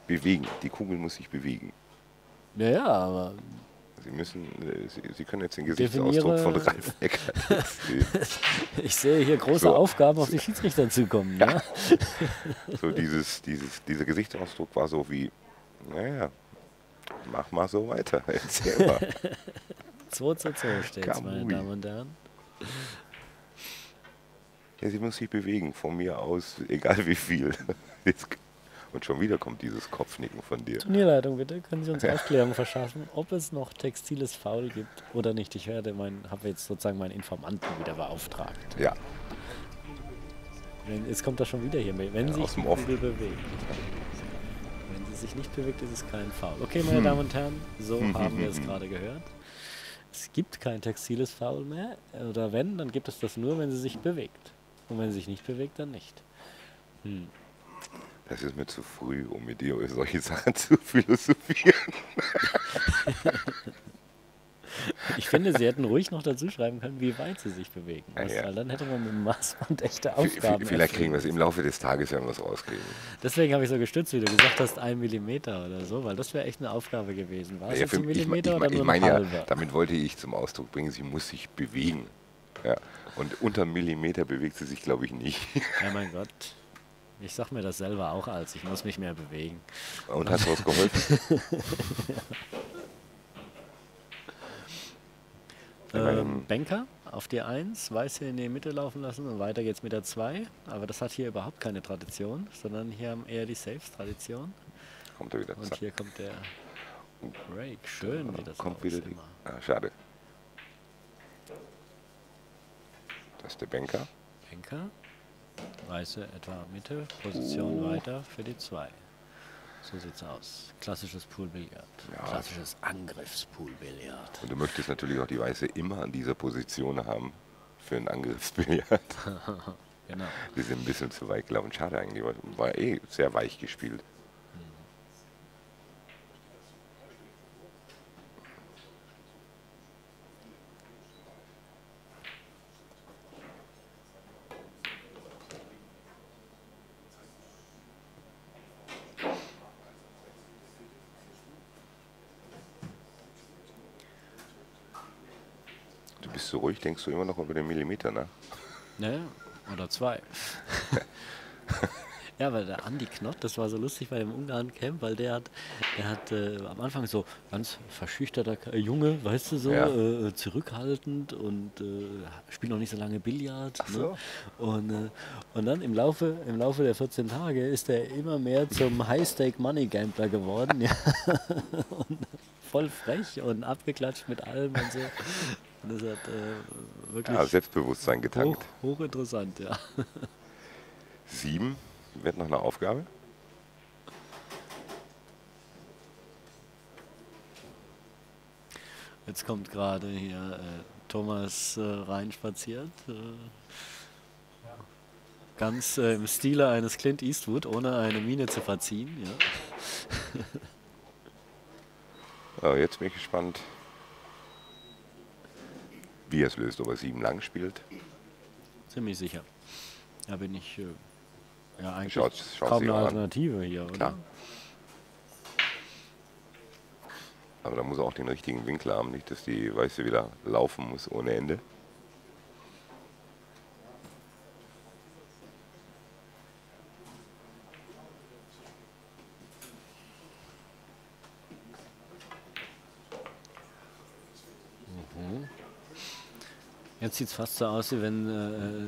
[SPEAKER 2] bewegen. Die Kugel muss sich bewegen.
[SPEAKER 1] Ja, ja, aber
[SPEAKER 2] Sie müssen, äh, Sie, Sie können jetzt den Gesichtsausdruck von Ralf Eckert sehen.
[SPEAKER 1] ich sehe hier große
[SPEAKER 2] So.
[SPEAKER 1] Aufgaben auf die Schiedsrichter zukommen. Ja.
[SPEAKER 2] So dieses, dieses, dieser Gesichtsausdruck war so wie, naja, mach mal so weiter. Erzähl mal.
[SPEAKER 1] 2 zu 2 steht meine
[SPEAKER 2] Kamui.
[SPEAKER 1] Damen und Herren.
[SPEAKER 2] Ja, sie muss sich bewegen, von mir aus, egal wie viel. Und schon wieder kommt dieses Kopfnicken von dir.
[SPEAKER 1] Turnierleitung bitte, können Sie uns Aufklärung verschaffen, ob es noch textiles Foul gibt oder nicht. Ich werde mein, habe jetzt sozusagen meinen Informanten wieder beauftragt.
[SPEAKER 2] Ja,
[SPEAKER 1] Wenn, jetzt kommt er schon wieder hier, wenn
[SPEAKER 2] Ja,
[SPEAKER 1] sich
[SPEAKER 2] aus dem Off.
[SPEAKER 1] Bewegt. Wenn sie sich nicht bewegt, ist es kein Foul. Okay, meine
[SPEAKER 2] Hm.
[SPEAKER 1] Damen und Herren, so
[SPEAKER 2] Hm,
[SPEAKER 1] haben
[SPEAKER 2] hm,
[SPEAKER 1] wir
[SPEAKER 2] hm,
[SPEAKER 1] es
[SPEAKER 2] hm.
[SPEAKER 1] gerade gehört. Es gibt kein textiles Foul mehr. Oder wenn, dann gibt es das nur, wenn sie sich bewegt. Und wenn sie sich nicht bewegt, dann nicht. Hm.
[SPEAKER 2] Das ist mir zu früh, um mit dir über solche Sachen zu philosophieren.
[SPEAKER 1] Ich finde, sie hätten ruhig noch dazu schreiben können, wie weit sie sich bewegen.
[SPEAKER 2] Ja,
[SPEAKER 1] Was,
[SPEAKER 2] ja.
[SPEAKER 1] Weil dann hätte man mit dem Maßband echte
[SPEAKER 2] V-
[SPEAKER 1] Aufgaben.
[SPEAKER 2] Vielleicht kriegen wir es im Laufe des Tages werden wir es rauskriegen.
[SPEAKER 1] Deswegen habe ich so gestützt, wie du gesagt hast, ein Millimeter oder so, weil das wäre echt eine Aufgabe gewesen. War es
[SPEAKER 2] Ja,
[SPEAKER 1] jetzt ein
[SPEAKER 2] ich me-
[SPEAKER 1] Millimeter
[SPEAKER 2] ich,
[SPEAKER 1] oder
[SPEAKER 2] me- ich
[SPEAKER 1] nur
[SPEAKER 2] meine
[SPEAKER 1] ein
[SPEAKER 2] ja, damit wollte ich zum Ausdruck bringen, sie muss sich bewegen. Ja. Und unter einem Millimeter bewegt sie sich, glaube ich, nicht.
[SPEAKER 1] Ja, mein Gott. Ich sag mir das selber auch als, ich muss mich mehr bewegen.
[SPEAKER 2] Und hast du was geholfen? Meine,
[SPEAKER 1] Ähm, Banker auf die 1, weiß hier in die Mitte laufen lassen und weiter geht's mit der 2. Aber das hat hier überhaupt keine Tradition, sondern hier haben eher die Saves Tradition.
[SPEAKER 2] kommt er wieder.
[SPEAKER 1] Und
[SPEAKER 2] Zack.
[SPEAKER 1] hier kommt der Break. Schön, wie das
[SPEAKER 2] kommt wieder die. Ah, schade. Das ist der Banker.
[SPEAKER 1] Banker. Weiße etwa Mitte, Position
[SPEAKER 2] Oh.
[SPEAKER 1] weiter für die 2. So sieht's aus. Klassisches Poolbillard.
[SPEAKER 2] Ja.
[SPEAKER 1] Klassisches Angriffspoolbillard.
[SPEAKER 2] Und du möchtest natürlich auch die Weiße immer an dieser Position haben für einen Angriffsbillard.
[SPEAKER 1] Genau.
[SPEAKER 2] Die sind ein bisschen zu weit gelaufen. Schade eigentlich, war eh sehr weich gespielt. Denkst du immer noch über den Millimeter, ne?
[SPEAKER 1] Ne? Oder zwei. ja, weil der Andi Knott, das war so lustig bei dem Ungarn-Camp, weil der hat, der hat äh, am Anfang so ganz verschüchterter K- Junge, weißt du, so
[SPEAKER 2] Ja.
[SPEAKER 1] äh, zurückhaltend und äh, spielt noch nicht so lange Billard.
[SPEAKER 2] Ach so.
[SPEAKER 1] Ne? Und, äh, und dann im Laufe, im Laufe der 14 Tage ist er immer mehr zum High-Stake-Money-Gambler geworden. Ja. und voll frech und abgeklatscht mit allem und so. Und das hat äh, wirklich
[SPEAKER 2] Ja, Selbstbewusstsein
[SPEAKER 1] hoch,
[SPEAKER 2] getankt.
[SPEAKER 1] hochinteressant, ja.
[SPEAKER 2] Sieben wird noch eine Aufgabe.
[SPEAKER 1] Jetzt kommt gerade hier äh, Thomas äh, reinspaziert. Äh, ganz äh, im Stile eines Clint Eastwood, ohne eine Miene zu verziehen. Ja.
[SPEAKER 2] Ja, jetzt bin ich gespannt, wie er es löst, ob er sieben lang spielt.
[SPEAKER 1] Ziemlich sicher. Da bin ich äh, ja eigentlich
[SPEAKER 2] Schaut- schaut
[SPEAKER 1] kaum eine
[SPEAKER 2] an.
[SPEAKER 1] Alternative hier, oder?
[SPEAKER 2] Klar. Aber da muss er auch den richtigen Winkel haben, nicht, dass die Weiße wieder laufen muss ohne Ende.
[SPEAKER 1] Jetzt sieht es fast so aus, wie wenn äh,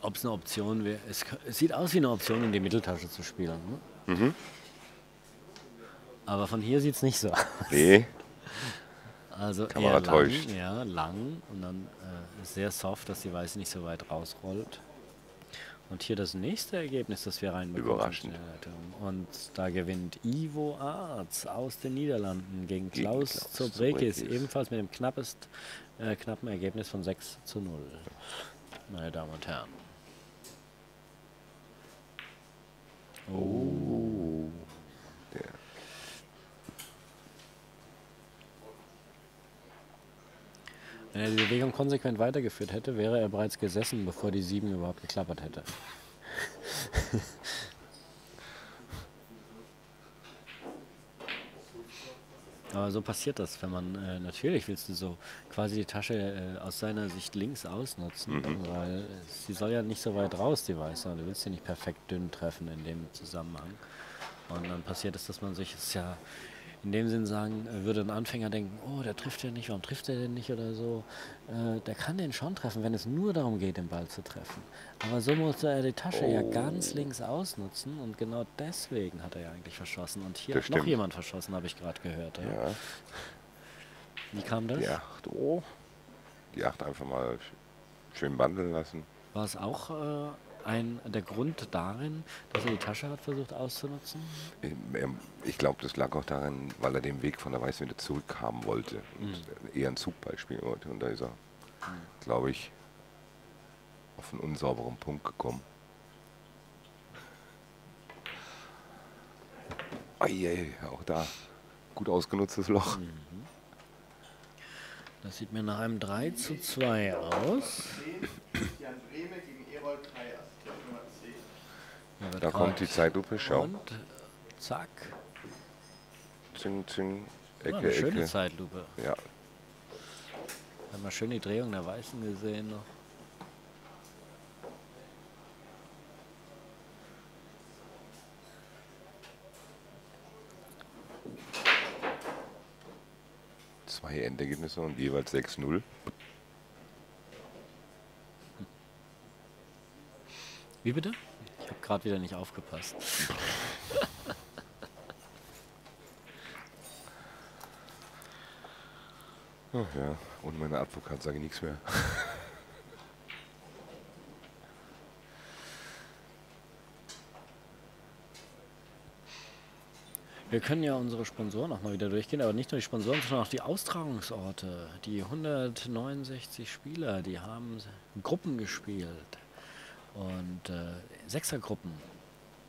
[SPEAKER 1] ob es eine Option wäre. Es, es sieht aus wie eine Option, in die Mitteltasche zu spielen. Ne?
[SPEAKER 2] Mhm.
[SPEAKER 1] Aber von hier sieht es nicht so aus.
[SPEAKER 2] Nee,
[SPEAKER 1] Also
[SPEAKER 2] Kamera
[SPEAKER 1] lang,
[SPEAKER 2] täuscht.
[SPEAKER 1] ja, lang und dann äh, sehr soft, dass die Weiße nicht so weit rausrollt. Und hier das nächste Ergebnis, das wir reinbekommen.
[SPEAKER 2] Überraschend.
[SPEAKER 1] Und da gewinnt Ivo Arz aus den Niederlanden gegen Klaus
[SPEAKER 2] Klaus
[SPEAKER 1] Zobrekis. ebenfalls mit dem knappest, äh, knappen Ergebnis von 6 zu 0. Meine Damen und Herren. Oh.
[SPEAKER 2] der,
[SPEAKER 1] Wenn er die Bewegung konsequent weitergeführt hätte, wäre er bereits gesessen, bevor die 7 überhaupt geklappert hätte. Aber so passiert das, wenn man, äh, natürlich willst du so quasi die Tasche äh, aus seiner Sicht links ausnutzen, weil äh, sie soll ja nicht so weit raus, die Weiße, du willst sie nicht perfekt dünn treffen in dem Zusammenhang. Und dann passiert es, dass man sich, es ist ja in dem Sinn sagen, äh, würde ein Anfänger denken, oh, der trifft ja nicht, warum trifft er denn nicht oder so. Äh, der kann den schon treffen, wenn es nur darum geht, den Ball zu treffen. Aber so muss er die Tasche ja ganz links ausnutzen und genau deswegen hat er ja eigentlich verschossen. Und hier
[SPEAKER 2] Das
[SPEAKER 1] hat noch
[SPEAKER 2] stimmt.
[SPEAKER 1] jemand verschossen, habe ich gerade gehört. Ja.
[SPEAKER 2] ja,
[SPEAKER 1] Wie kam das?
[SPEAKER 2] die acht, oh, die acht einfach mal sch- schön bandeln lassen.
[SPEAKER 1] War es auch äh, ein, der Grund darin, dass er die Tasche hat versucht auszunutzen?
[SPEAKER 2] Äh, ähm, ich glaube, das lag auch daran, weil er den Weg von der Weißwinde zurückhaben wollte und
[SPEAKER 1] mhm.
[SPEAKER 2] eher ein Zugball spielen wollte. Und da ist er, glaube ich, auf einen unsauberen Punkt gekommen. Eieiei, auch da gut ausgenutztes Loch. Mhm.
[SPEAKER 1] Das sieht mir nach einem 3 zu 2 aus.
[SPEAKER 2] Da kommt die Zeitlupe, schau.
[SPEAKER 1] Und zack.
[SPEAKER 2] Zing, zing, Ecke,
[SPEAKER 1] eine schöne
[SPEAKER 2] Ecke.
[SPEAKER 1] Zeitlupe.
[SPEAKER 2] Ja,
[SPEAKER 1] Haben wir schön die Drehung der Weißen gesehen noch.
[SPEAKER 2] zwei Endergebnisse und jeweils 6-0.
[SPEAKER 1] Wie bitte? Ich habe gerade wieder nicht aufgepasst.
[SPEAKER 2] Ach ja, und meine Advokat sage nichts mehr.
[SPEAKER 1] Wir können ja unsere Sponsoren auch mal wieder durchgehen, aber nicht nur die Sponsoren, sondern auch die Austragungsorte. Die 169 Spieler, die haben Gruppen gespielt und äh, Sechsergruppen.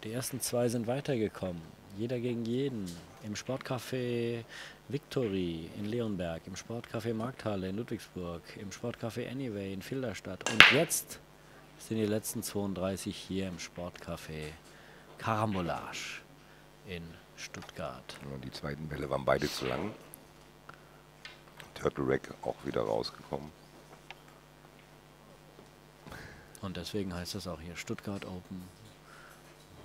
[SPEAKER 1] Die ersten zwei sind weitergekommen. Jeder gegen jeden. Im Sportcafé Victory in Leonberg, im Sportcafé Markthalle in Ludwigsburg, im Sportcafé Anyway in Filderstadt. Und jetzt sind die letzten 32 hier im Sportcafé Carambolage in Stuttgart.
[SPEAKER 2] Ja, Die zweiten Bälle waren beide zu lang. Turtle Rack auch wieder rausgekommen.
[SPEAKER 1] Und deswegen heißt es auch hier Stuttgart Open,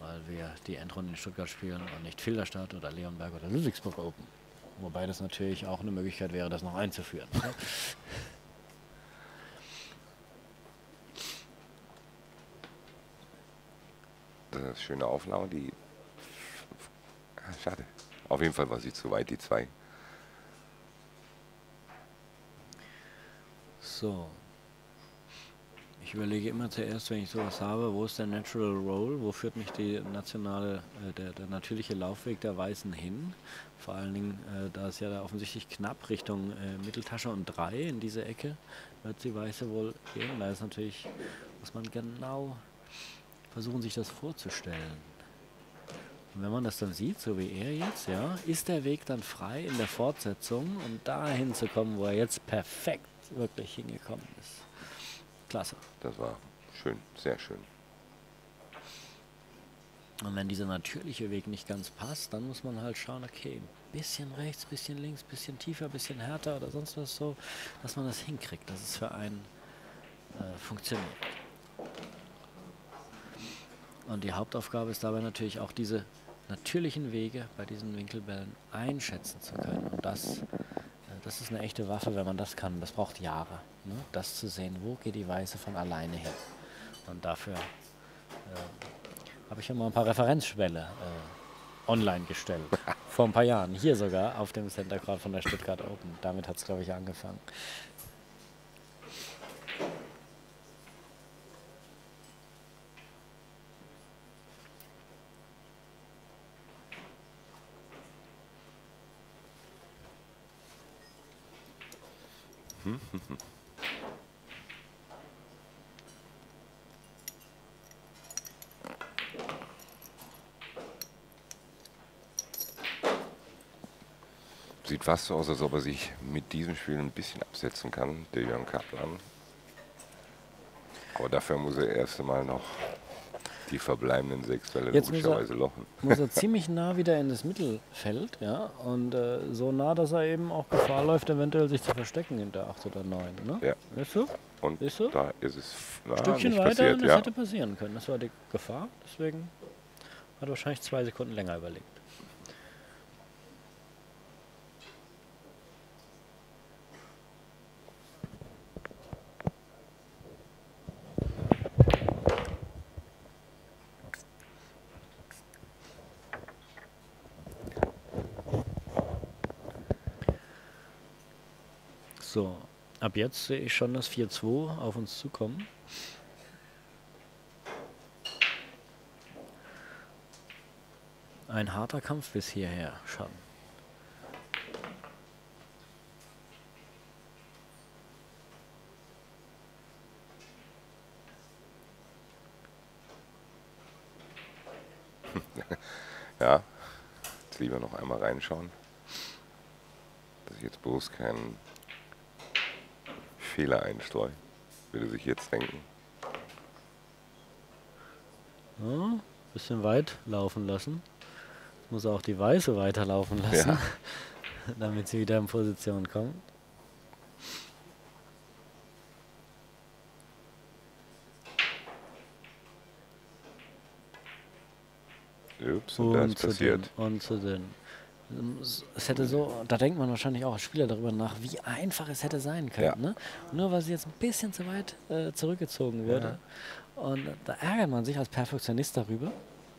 [SPEAKER 1] weil wir die Endrunde in Stuttgart spielen und nicht Filderstadt oder Leonberg oder Ludwigsburg Open. Wobei das natürlich auch eine Möglichkeit wäre, das noch einzuführen.
[SPEAKER 2] Das ist eine schöne Aufnahme, die. Ah, Schade. Auf jeden Fall war sie zu weit, die zwei.
[SPEAKER 1] So. Ich überlege immer zuerst, wenn ich sowas habe, wo ist der Natural Roll, wo führt mich die nationale, äh, der, der natürliche Laufweg der Weißen hin? Vor allen Dingen, äh, da es ja da offensichtlich knapp Richtung äh, Mitteltasche und 3 in diese Ecke wird die Weiße wohl gehen. Da ist natürlich, muss man genau versuchen, sich das vorzustellen. Und wenn man das dann sieht, so wie er jetzt, ja, ist der Weg dann frei in der Fortsetzung, um dahin zu kommen, wo er jetzt perfekt wirklich hingekommen ist. Klasse.
[SPEAKER 2] Das war schön, sehr schön.
[SPEAKER 1] Und wenn dieser natürliche Weg nicht ganz passt, dann muss man halt schauen, okay, bisschen rechts, bisschen links, bisschen tiefer, bisschen härter oder sonst was so, dass man das hinkriegt, dass es für einen äh, funktioniert. Und die Hauptaufgabe ist dabei natürlich auch diese natürlichen Wege bei diesen Winkelbällen einschätzen zu können. Und das, äh, das ist eine echte Waffe, wenn man das kann. Das braucht Jahre, ne? das zu sehen, wo geht die Weiße von alleine hin. Und dafür habe ich ja mal ein paar Referenzschwelle äh, online gestellt. Vor ein paar Jahren. Hier sogar auf dem Center Court von der Stuttgart Open. Damit hat es, glaube ich, angefangen.
[SPEAKER 2] Sieht fast so aus, als ob er sich mit diesem Spiel ein bisschen absetzen kann, der Jörn Kaplan. Aber dafür muss er erst einmal noch die verbleibenden sechs Bälle
[SPEAKER 1] Jetzt muss er-
[SPEAKER 2] logischerweise lochen.
[SPEAKER 1] Muss er ziemlich nah wieder in das Mittelfeld, ja. Und äh, so nah, dass er eben auch Gefahr läuft, eventuell sich zu verstecken hinter 8 oder 9. Ne?
[SPEAKER 2] Ja.
[SPEAKER 1] Weißt du?
[SPEAKER 2] Und
[SPEAKER 1] Siehst du?
[SPEAKER 2] da ist es na,
[SPEAKER 1] Ein Stückchen
[SPEAKER 2] nicht
[SPEAKER 1] weiter
[SPEAKER 2] passiert.
[SPEAKER 1] und das
[SPEAKER 2] Ja.
[SPEAKER 1] hätte passieren können. Das war die Gefahr. Deswegen hat er wahrscheinlich zwei Sekunden länger überlegt. So, ab jetzt sehe ich schon das 4-2 auf uns zukommen. Ein harter Kampf bis hierher schon.
[SPEAKER 2] Ja, jetzt lieber noch einmal reinschauen. Dass ich jetzt bloß keinen Fehler einstreue, würde sich jetzt denken.
[SPEAKER 1] Ja, bisschen weit laufen lassen. Muss auch die Weiße weiterlaufen lassen,
[SPEAKER 2] Ja.
[SPEAKER 1] damit sie wieder in Position kommt.
[SPEAKER 2] Ups, und, da ist
[SPEAKER 1] zu
[SPEAKER 2] passiert.
[SPEAKER 1] den, und zu den. Es hätte so, da denkt man wahrscheinlich auch als Spieler darüber nach, wie einfach es hätte sein können.
[SPEAKER 2] Ja.
[SPEAKER 1] Ne? Nur weil sie jetzt ein bisschen zu weit äh, zurückgezogen wurde. Und da ärgert man sich als Perfektionist darüber,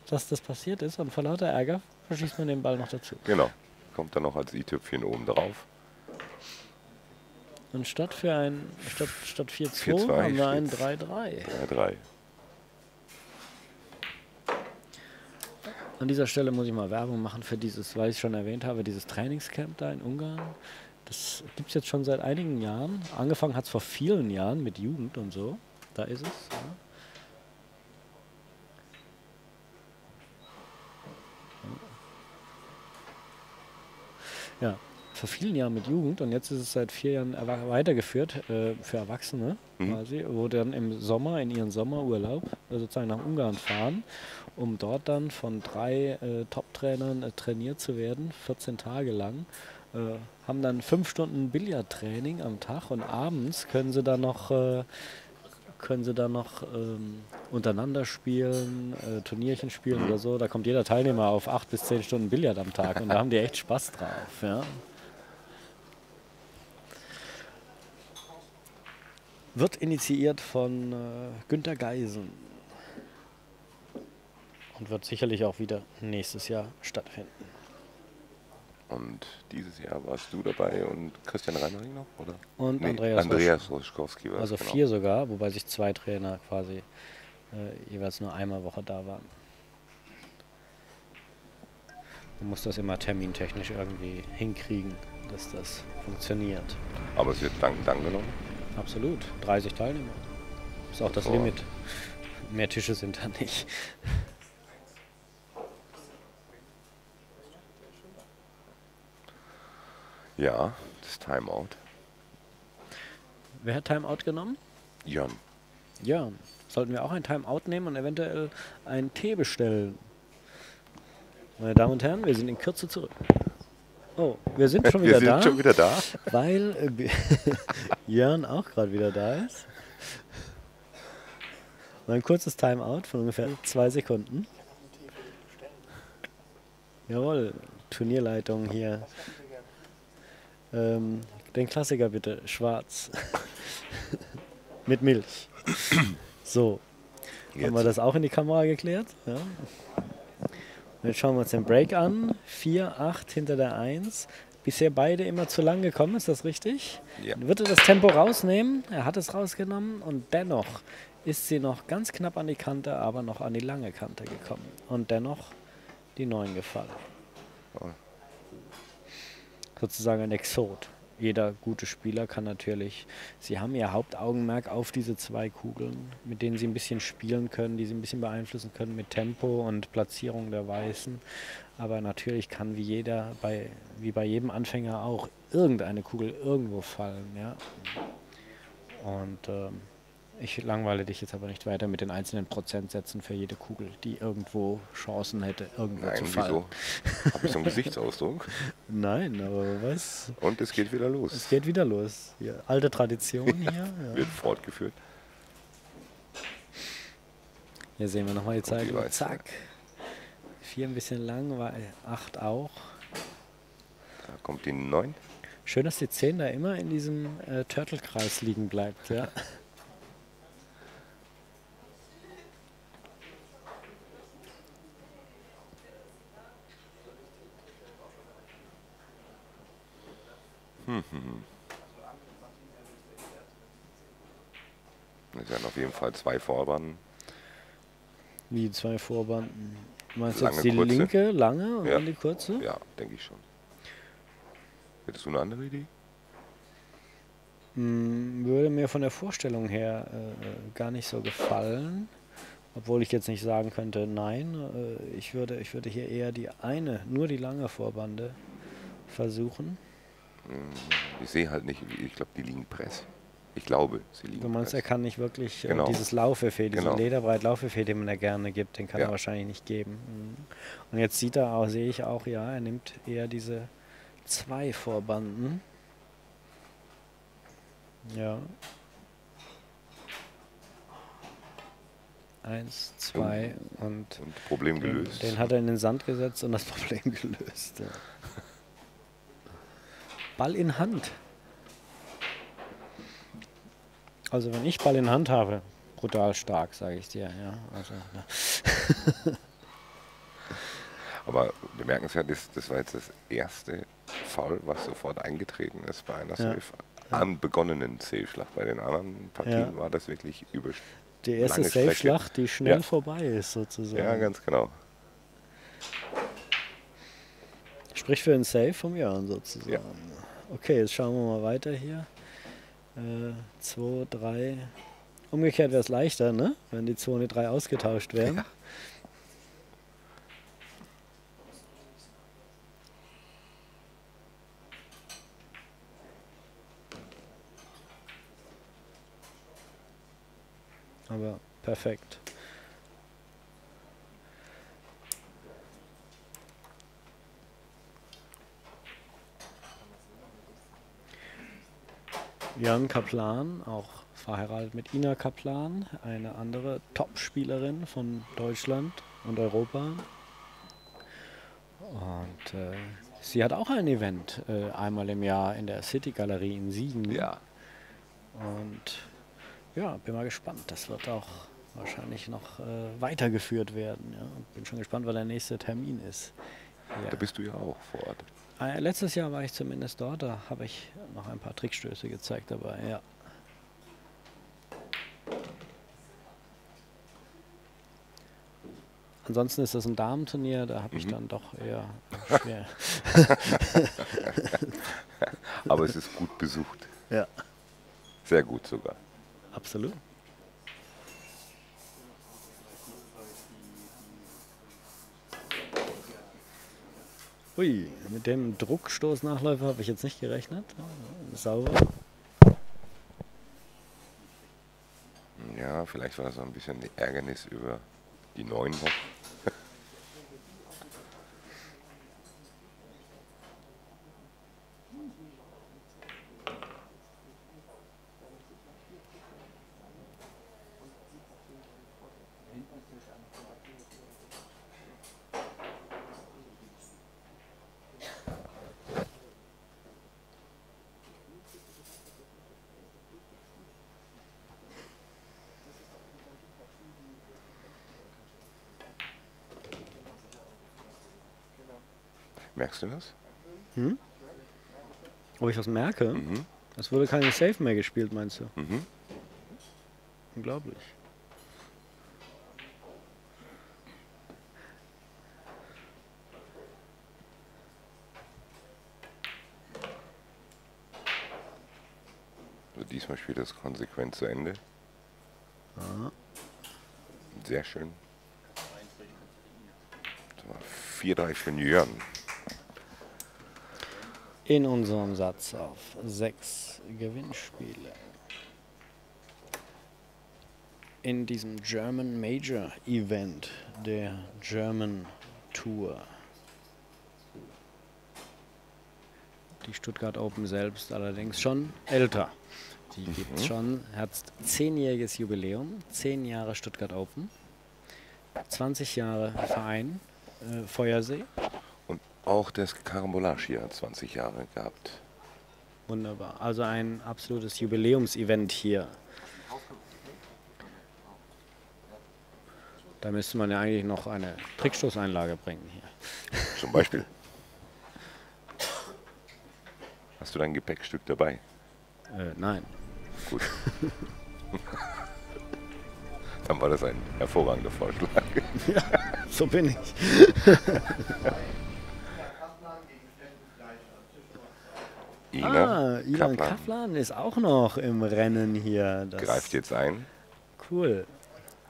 [SPEAKER 1] dass das passiert ist. Und vor lauter Ärger verschießt man den Ball noch dazu.
[SPEAKER 2] Genau. Kommt dann noch als i-Tüpfchen oben drauf.
[SPEAKER 1] Und statt für ein statt, statt 4-2
[SPEAKER 2] 4-2
[SPEAKER 1] haben wir ein
[SPEAKER 2] steht's.
[SPEAKER 1] 3-3.
[SPEAKER 2] 3-3.
[SPEAKER 1] An dieser Stelle muss ich mal Werbung machen für dieses, weil ich schon erwähnt habe, dieses Trainingscamp da in Ungarn. Das gibt es jetzt schon seit einigen Jahren. Angefangen hat es vor vielen Jahren mit Jugend und so. Da ist es. Ja. ja, vor vielen Jahren mit Jugend und jetzt ist es seit vier Jahren weitergeführt äh, für Erwachsene
[SPEAKER 2] Mhm.
[SPEAKER 1] quasi, wo dann im Sommer, in ihren Sommerurlaub äh, sozusagen nach Ungarn fahren, um dort dann von drei äh, Top-Trainern äh, trainiert zu werden, 14 Tage lang. Äh, haben dann fünf Stunden Billardtraining am Tag und abends können sie dann noch äh, können sie dann noch ähm, untereinander spielen, äh, Turnierchen spielen oder so. Da kommt jeder Teilnehmer auf acht bis zehn Stunden Billard am Tag und da haben die echt Spaß drauf. Ja. Wird initiiert von äh, Günter Geisen und wird sicherlich auch wieder nächstes Jahr stattfinden.
[SPEAKER 2] Und dieses Jahr warst du dabei und Christian Reinering noch, oder?
[SPEAKER 1] Und
[SPEAKER 2] Nee,
[SPEAKER 1] Andreas,
[SPEAKER 2] Andreas Roschkowski war es,
[SPEAKER 1] Also
[SPEAKER 2] genau.
[SPEAKER 1] vier sogar, wobei sich zwei Trainer quasi äh, jeweils nur einmal Woche da waren. Man muss das immer termintechnisch irgendwie hinkriegen, dass das funktioniert.
[SPEAKER 2] Aber es wird dankend angenommen.
[SPEAKER 1] Absolut. 30 Teilnehmer. Ist auch das
[SPEAKER 2] Oh.
[SPEAKER 1] Limit. Mehr Tische sind da nicht.
[SPEAKER 2] Ja, das Timeout.
[SPEAKER 1] Wer hat Timeout genommen?
[SPEAKER 2] Jan.
[SPEAKER 1] Ja. Sollten wir auch ein Timeout nehmen und eventuell einen Tee bestellen? Meine Damen und Herren, wir sind in Kürze zurück. Oh, wir sind schon
[SPEAKER 2] Wir
[SPEAKER 1] wieder
[SPEAKER 2] sind
[SPEAKER 1] da.
[SPEAKER 2] schon wieder da.
[SPEAKER 1] Weil äh, Jörn auch gerade wieder da ist. Und ein kurzes Timeout von ungefähr zwei Sekunden. Jawohl, Turnierleitung hier. Ähm, den Klassiker bitte, schwarz. Mit Milch. So, haben wir
[SPEAKER 2] Jetzt.
[SPEAKER 1] das auch in die Kamera geklärt? Ja. Jetzt schauen wir uns den Break an. 4, 8 hinter der 1. Bisher beide immer zu lang gekommen, ist das richtig?
[SPEAKER 2] Ja.
[SPEAKER 1] Wird er das Tempo rausnehmen? Er hat es rausgenommen und dennoch ist sie noch ganz knapp an die Kante, aber noch an die lange Kante gekommen. Und dennoch die 9 gefallen.
[SPEAKER 2] Oh.
[SPEAKER 1] Sozusagen ein Exot. Jeder gute Spieler kann natürlich, sie haben ihr Hauptaugenmerk auf diese zwei Kugeln, mit denen sie ein bisschen spielen können, die sie ein bisschen beeinflussen können mit Tempo und Platzierung der Weißen. Aber natürlich kann wie jeder, bei, wie bei jedem Anfänger auch, irgendeine Kugel irgendwo fallen. Ja? Und ähm, ich langweile dich jetzt aber nicht weiter mit den einzelnen Prozentsätzen für jede Kugel, die irgendwo Chancen hätte, irgendwo zu
[SPEAKER 2] Nein,
[SPEAKER 1] fallen.
[SPEAKER 2] wieso? Habe ich so einen Gesichtsausdruck?
[SPEAKER 1] Nein, aber was?
[SPEAKER 2] Und es geht wieder
[SPEAKER 1] Es
[SPEAKER 2] los.
[SPEAKER 1] geht wieder los. Hier, alte Tradition hier. Ja.
[SPEAKER 2] Wird fortgeführt.
[SPEAKER 1] Hier sehen wir nochmal die
[SPEAKER 2] die
[SPEAKER 1] Zeit.
[SPEAKER 2] Weiße.
[SPEAKER 1] Zack. Vier ein bisschen lang, war acht auch.
[SPEAKER 2] Da kommt die 9.
[SPEAKER 1] Schön, dass die 10 da immer in diesem äh, Turtle-Kreis liegen bleibt. Ja.
[SPEAKER 2] Es werden auf jeden Fall zwei Vorbahnen.
[SPEAKER 1] Wie zwei Vorbanden. Du meinst
[SPEAKER 2] Lange,
[SPEAKER 1] jetzt die
[SPEAKER 2] kurze?
[SPEAKER 1] linke, lange und
[SPEAKER 2] Ja.
[SPEAKER 1] dann die kurze?
[SPEAKER 2] Ja, denke ich schon. Hättest du eine andere Idee?
[SPEAKER 1] Mm, würde mir von der Vorstellung her äh, gar nicht so gefallen. Obwohl ich jetzt nicht sagen könnte, nein, äh, ich, würde, ich würde hier eher die eine, nur die lange Vorbande versuchen.
[SPEAKER 2] Ich sehe halt nicht, ich glaube, die liegen Press. Ich glaube, sie liegen
[SPEAKER 1] Du meinst, er
[SPEAKER 2] Press.
[SPEAKER 1] kann nicht wirklich äh,
[SPEAKER 2] Genau.
[SPEAKER 1] dieses Laufeffet, diesen
[SPEAKER 2] Genau.
[SPEAKER 1] Lederbreit-Laufeffet, den man ja gerne gibt, den kann
[SPEAKER 2] Ja.
[SPEAKER 1] er wahrscheinlich nicht geben. Mhm. Und jetzt sieht er auch, sehe ich auch, ja, er nimmt eher diese zwei Vorbanden. Ja. Eins, zwei und
[SPEAKER 2] Und Problem
[SPEAKER 1] den,
[SPEAKER 2] gelöst.
[SPEAKER 1] den hat er in den Sand gesetzt und das Problem gelöst. Ja. Ball in Hand. Also wenn ich Ball in Hand habe, brutal stark, sage ich dir. Ja, also, ne.
[SPEAKER 2] Aber bemerkenswert ist, das war jetzt das erste Foul, was sofort eingetreten ist bei einer
[SPEAKER 1] Ja.
[SPEAKER 2] Safe. An begonnenen Safe-Schlag. Bei den anderen Partien
[SPEAKER 1] Ja.
[SPEAKER 2] war das wirklich über.
[SPEAKER 1] Die erste. Safe-Schlacht, die schnell
[SPEAKER 2] Ja.
[SPEAKER 1] vorbei ist, sozusagen.
[SPEAKER 2] Ja, ganz genau.
[SPEAKER 1] Sprich für einen Safe vom Jörn, sozusagen.
[SPEAKER 2] Ja.
[SPEAKER 1] Okay, jetzt schauen wir mal weiter hier. Äh, 2, 3. Umgekehrt wäre es leichter, ne? Wenn die 2 und die 3 ausgetauscht wären.
[SPEAKER 2] Ja.
[SPEAKER 1] Aber perfekt. Jan Kaplan, auch verheiratet mit Ina Kaplan, eine andere Top-Spielerin von Deutschland und Europa. Und äh, sie hat auch ein Event äh, einmal im Jahr in der City Galerie in Siegen.
[SPEAKER 2] Ja.
[SPEAKER 1] Und ja, bin mal gespannt. Das wird auch wahrscheinlich noch äh, weitergeführt werden. Ja. Bin schon gespannt, wann der nächste Termin ist. Ja.
[SPEAKER 2] Da bist du ja auch vor Ort.
[SPEAKER 1] Äh, letztes Jahr war ich zumindest dort, da habe ich noch ein paar Trickstöße gezeigt dabei, ja. Ansonsten ist das ein Damenturnier, da habe ich
[SPEAKER 2] Mhm.
[SPEAKER 1] dann doch eher schwer.
[SPEAKER 2] Aber es ist gut besucht.
[SPEAKER 1] ja,
[SPEAKER 2] Sehr gut sogar.
[SPEAKER 1] absolut. Ui, mit dem Druckstoßnachläufer habe ich jetzt nicht gerechnet. Sauber.
[SPEAKER 2] Ja, vielleicht war das so ein bisschen Ärgernis über die neuen noch. Merkst du das?
[SPEAKER 1] Ob ich was merke?
[SPEAKER 2] Mhm.
[SPEAKER 1] Es wurde keine Safe mehr gespielt, meinst du?
[SPEAKER 2] Mhm.
[SPEAKER 1] Unglaublich.
[SPEAKER 2] Also diesmal spielt das konsequent zu Ende.
[SPEAKER 1] Ja.
[SPEAKER 2] Sehr schön. 4-3 für Jörn.
[SPEAKER 1] In unserem Satz auf sechs Gewinnspiele. In diesem German Major Event der German Tour. Die Stuttgart Open selbst allerdings schon älter. Die gibt es schon. Hat zehnjähriges Jubiläum. Zehn Jahre Stuttgart Open. 20 Jahre Verein äh, Feuersee.
[SPEAKER 2] Auch das Karambolage hier hat 20 Jahre gehabt.
[SPEAKER 1] Wunderbar. Also ein absolutes Jubiläumsevent hier. Da müsste man ja eigentlich noch eine Trickstoßeinlage bringen hier.
[SPEAKER 2] Zum Beispiel. Hast du dein Gepäckstück dabei?
[SPEAKER 1] Äh, nein.
[SPEAKER 2] Gut. Dann war das ein hervorragender Vorschlag.
[SPEAKER 1] So bin ich.
[SPEAKER 2] Ina
[SPEAKER 1] ah, Ilan
[SPEAKER 2] Kaplan
[SPEAKER 1] Kaplan ist auch noch im Rennen hier. Das
[SPEAKER 2] greift jetzt ein.
[SPEAKER 1] Cool.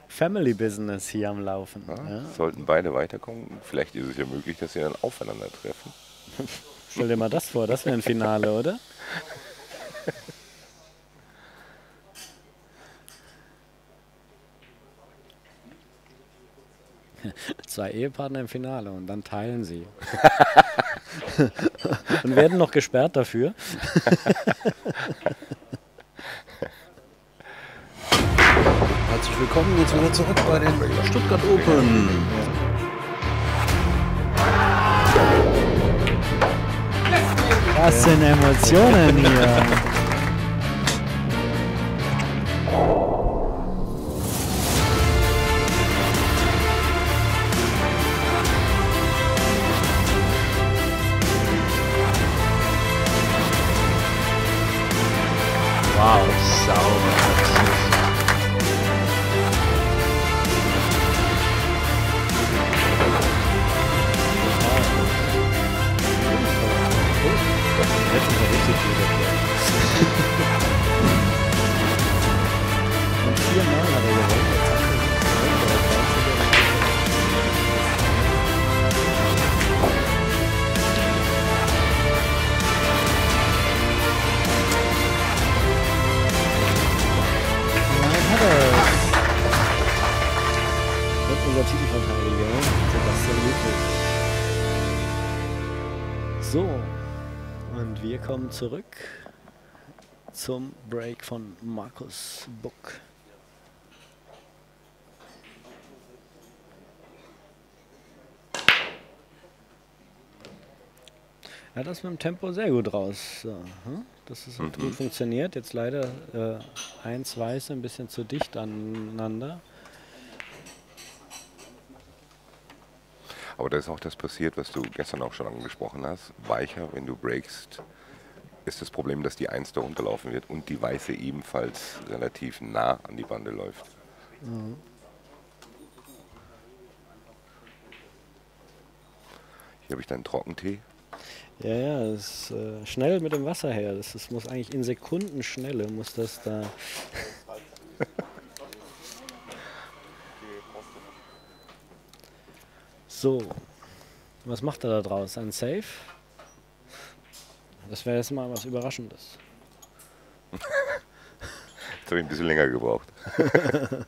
[SPEAKER 1] Family Business hier am Laufen.
[SPEAKER 2] Ja?
[SPEAKER 1] Ja.
[SPEAKER 2] Sollten beide weiterkommen, vielleicht ist es ja möglich, dass sie dann aufeinandertreffen.
[SPEAKER 1] Stell dir mal das vor, das wäre ein Finale, oder? Zwei Ehepartner im Finale und dann teilen sie. und werden noch gesperrt dafür.
[SPEAKER 4] Herzlich willkommen jetzt wieder zurück bei den Stuttgart Open.
[SPEAKER 1] Was sind Emotionen hier? Zurück zum Break von Markus Buck. Ja, das mit dem Tempo sehr gut raus. So, hm? Das ist, hat gut funktioniert. Jetzt leider äh, eins weiße ein bisschen zu dicht aneinander.
[SPEAKER 2] Aber da ist auch das passiert, was du gestern auch schon angesprochen hast. Weicher, wenn du breakst, ist das Problem, dass die Eins da runterlaufen wird und die Weiße ebenfalls relativ nah an die Bande läuft. Hier habe ich dann Trockentee.
[SPEAKER 1] Ja, ja, das ist äh, schnell mit dem Wasser her. Das, das muss eigentlich in Sekundenschnelle muss das da. so, was macht er da draus? Ein Safe? Das wäre jetzt mal was Überraschendes.
[SPEAKER 2] Jetzt habe ich ein bisschen länger gebraucht.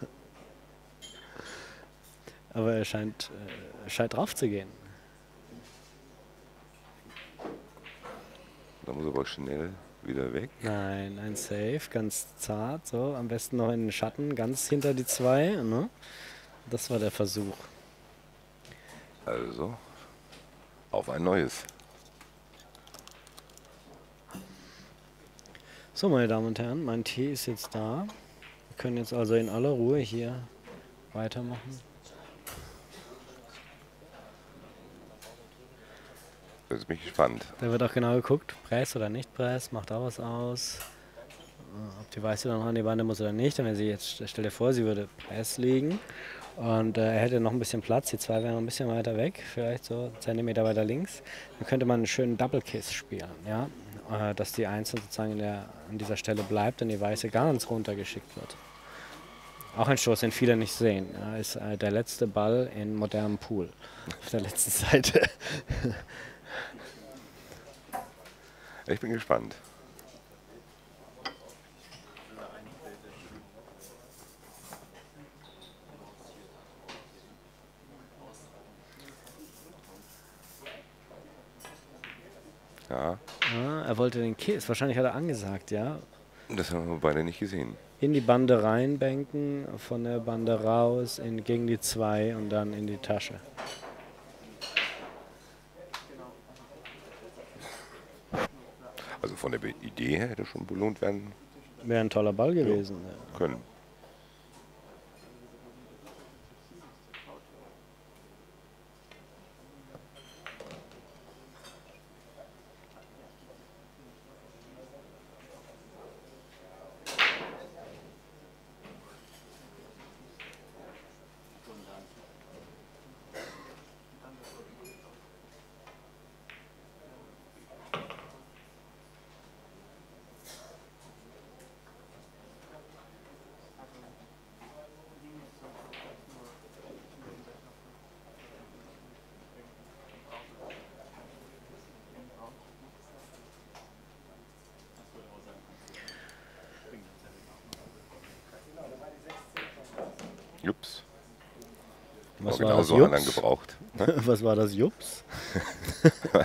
[SPEAKER 1] Aber er scheint, äh, scheint drauf zu gehen.
[SPEAKER 2] Da muss aber schnell wieder weg.
[SPEAKER 1] Nein, ein Safe, ganz zart, so, am besten noch in den Schatten, ganz hinter die zwei. Ne? Das war der Versuch.
[SPEAKER 2] Also, auf ein neues.
[SPEAKER 1] So, meine Damen und Herren, mein Tee ist jetzt da. Wir können jetzt also in aller Ruhe hier weitermachen.
[SPEAKER 2] Jetzt bin ich gespannt.
[SPEAKER 1] Da wird auch genau geguckt, Press oder nicht Press, macht da was aus. Ob die Weiße dann noch an die Bande muss oder nicht. Und wenn sie jetzt, stell dir vor, sie würde Press liegen und äh, er hätte noch ein bisschen Platz, die zwei wären noch ein bisschen weiter weg, vielleicht so Zentimeter weiter links, dann könnte man einen schönen Double Kiss spielen, ja. Äh, dass die Einzel sozusagen in der, an dieser Stelle bleibt und die Weiße ganz runtergeschickt wird. Auch ein Stoß, den viele nicht sehen. Ja, ist äh, der letzte Ball in modernem Pool. Auf der letzten Seite.
[SPEAKER 2] Ich bin gespannt. Ja,
[SPEAKER 1] Ja, er wollte den Kiss, wahrscheinlich hat er angesagt, ja.
[SPEAKER 2] das haben wir beide nicht gesehen.
[SPEAKER 1] In die Bande reinbänken, von der Bande raus, in, gegen die zwei und dann in die Tasche.
[SPEAKER 2] Also von der Idee her hätte schon belohnt werden
[SPEAKER 1] Wäre ein toller Ball gewesen. Ja.
[SPEAKER 2] können.
[SPEAKER 1] War
[SPEAKER 2] hat er
[SPEAKER 1] Jups?
[SPEAKER 2] gebraucht.
[SPEAKER 1] Was war das Jups?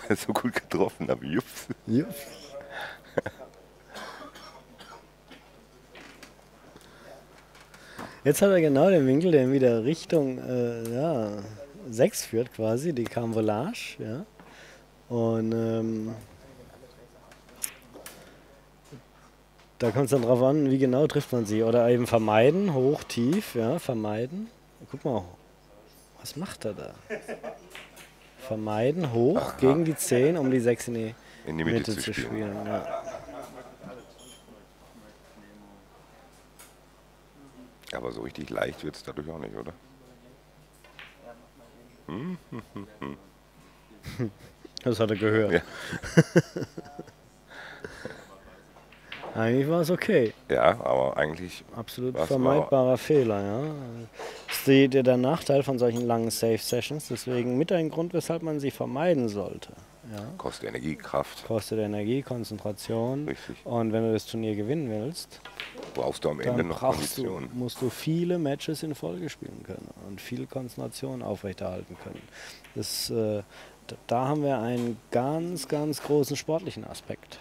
[SPEAKER 2] so gut getroffen, aber Jups.
[SPEAKER 1] Jups. Jetzt hat er genau den Winkel, der wieder Richtung äh, ja, 6 führt quasi, die Carambolage. Ja. Und ähm, da kommt es dann drauf an, wie genau trifft man sie. Oder eben vermeiden, hoch, tief, ja, vermeiden. Guck mal, was macht er da? Vermeiden, hoch, gegen die 10, um die 6 in die
[SPEAKER 2] In die Mitte,
[SPEAKER 1] Mitte
[SPEAKER 2] zu spielen.
[SPEAKER 1] spielen. Ja.
[SPEAKER 2] Aber so richtig leicht wird es dadurch auch nicht, oder?
[SPEAKER 1] Das hat er gehört.
[SPEAKER 2] Ja.
[SPEAKER 1] Eigentlich war es okay.
[SPEAKER 2] Ja, aber eigentlich,
[SPEAKER 1] Absolut vermeidbarer Fehler, ja. Das ist die, der, Nachteil von solchen langen Safe-Sessions. Deswegen mit ein Grund, weshalb man sie vermeiden sollte. Ja.
[SPEAKER 2] kostet Energie, Kraft.
[SPEAKER 1] Kostet Energie, Konzentration.
[SPEAKER 2] Richtig.
[SPEAKER 1] Und wenn du das Turnier gewinnen willst,
[SPEAKER 2] Brauchst du am Ende noch
[SPEAKER 1] brauchst du,
[SPEAKER 2] Kondition.
[SPEAKER 1] musst du viele Matches in Folge spielen können und viel Konzentration aufrechterhalten können. Das, äh, da haben wir einen ganz, ganz großen sportlichen Aspekt.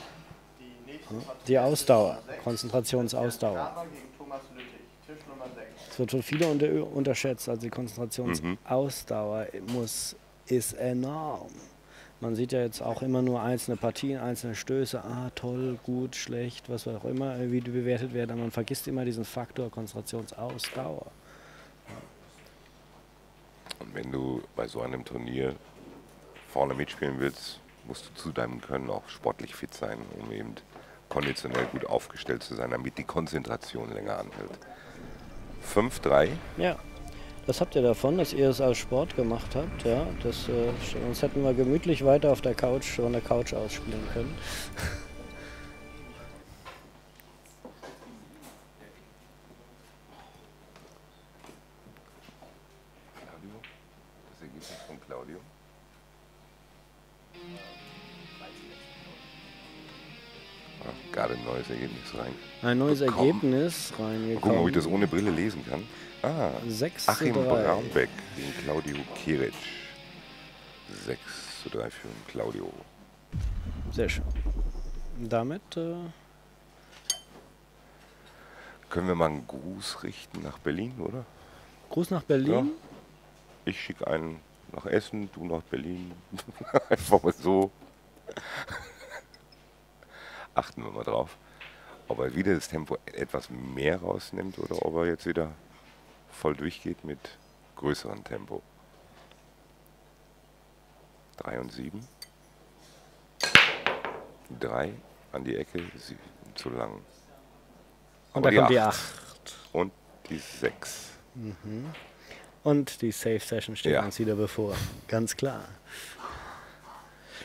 [SPEAKER 3] Die
[SPEAKER 1] Ausdauer, Konzentrationsausdauer.
[SPEAKER 3] Kramer gegen Thomas Lüttich, Tisch Nummer 6.
[SPEAKER 1] Es wird von vielen unter, unterschätzt, also die Konzentrationsausdauer muss, ist enorm. Man sieht ja jetzt auch immer nur einzelne Partien, einzelne Stöße, ah toll, gut, schlecht, was auch immer, wie die bewertet werden, aber man vergisst immer diesen Faktor Konzentrationsausdauer.
[SPEAKER 2] Und wenn du bei so einem Turnier vorne mitspielen willst, musst du zu deinem Können auch sportlich fit sein, um eben konditionell gut aufgestellt zu sein, damit die Konzentration länger anhält. 5-3,
[SPEAKER 1] Ja, das habt ihr davon, dass ihr es als Sport gemacht habt, ja, das, äh, sonst hätten wir gemütlich weiter auf der Couch, von der Couch aus spielen können.
[SPEAKER 2] Gerade ein neues Ergebnis rein.
[SPEAKER 1] Ein neues
[SPEAKER 2] Bekommen. Mal
[SPEAKER 1] Ergebnis
[SPEAKER 2] gucken,
[SPEAKER 1] reingekommen.
[SPEAKER 2] ob ich das ohne Brille lesen kann. Ah,
[SPEAKER 1] 6 zu
[SPEAKER 2] Achim
[SPEAKER 1] 3.
[SPEAKER 2] Braunbeck gegen Claudio Kiric. 6 zu 3 für Claudio.
[SPEAKER 1] Sehr schön. Damit äh,
[SPEAKER 2] Können wir mal einen Gruß richten nach Berlin, oder?
[SPEAKER 1] Gruß nach Berlin.
[SPEAKER 2] Ich schicke einen nach Essen, du nach Berlin. Einfach mal so. Achten wir mal drauf. Ob er wieder das Tempo etwas mehr rausnimmt oder ob er jetzt wieder voll durchgeht mit größerem Tempo. 3 und 7. 3 an die Ecke, sie, zu lang.
[SPEAKER 1] Und
[SPEAKER 2] Aber
[SPEAKER 1] da kommt die
[SPEAKER 2] acht
[SPEAKER 1] 8.
[SPEAKER 2] Und die 6.
[SPEAKER 1] Und die Safe Session steht
[SPEAKER 2] Ja.
[SPEAKER 1] uns wieder bevor. Ganz klar.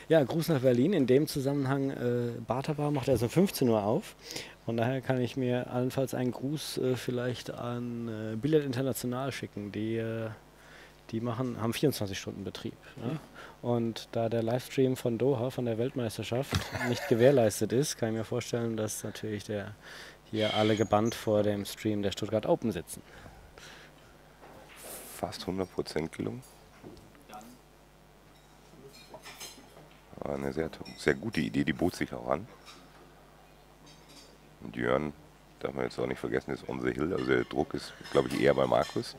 [SPEAKER 1] Ja, Gruß nach Berlin. In dem Zusammenhang, äh, Barterbar macht erst um 15 Uhr auf. Von daher kann ich mir allenfalls einen Gruß äh, vielleicht an äh, Billard International schicken. Die, äh, die machen, haben 24 Stunden Betrieb. Ne? Und da der Livestream von Doha, von der Weltmeisterschaft, nicht gewährleistet ist, kann ich mir vorstellen, dass natürlich der hier alle gebannt vor dem Stream der Stuttgart Open sitzen.
[SPEAKER 2] fast 100% gelungen. War eine sehr, sehr gute Idee, die bot sich auch an. Und Jörn, darf man jetzt auch nicht vergessen, ist on the hill, also der Druck ist, glaube ich, eher bei Markus.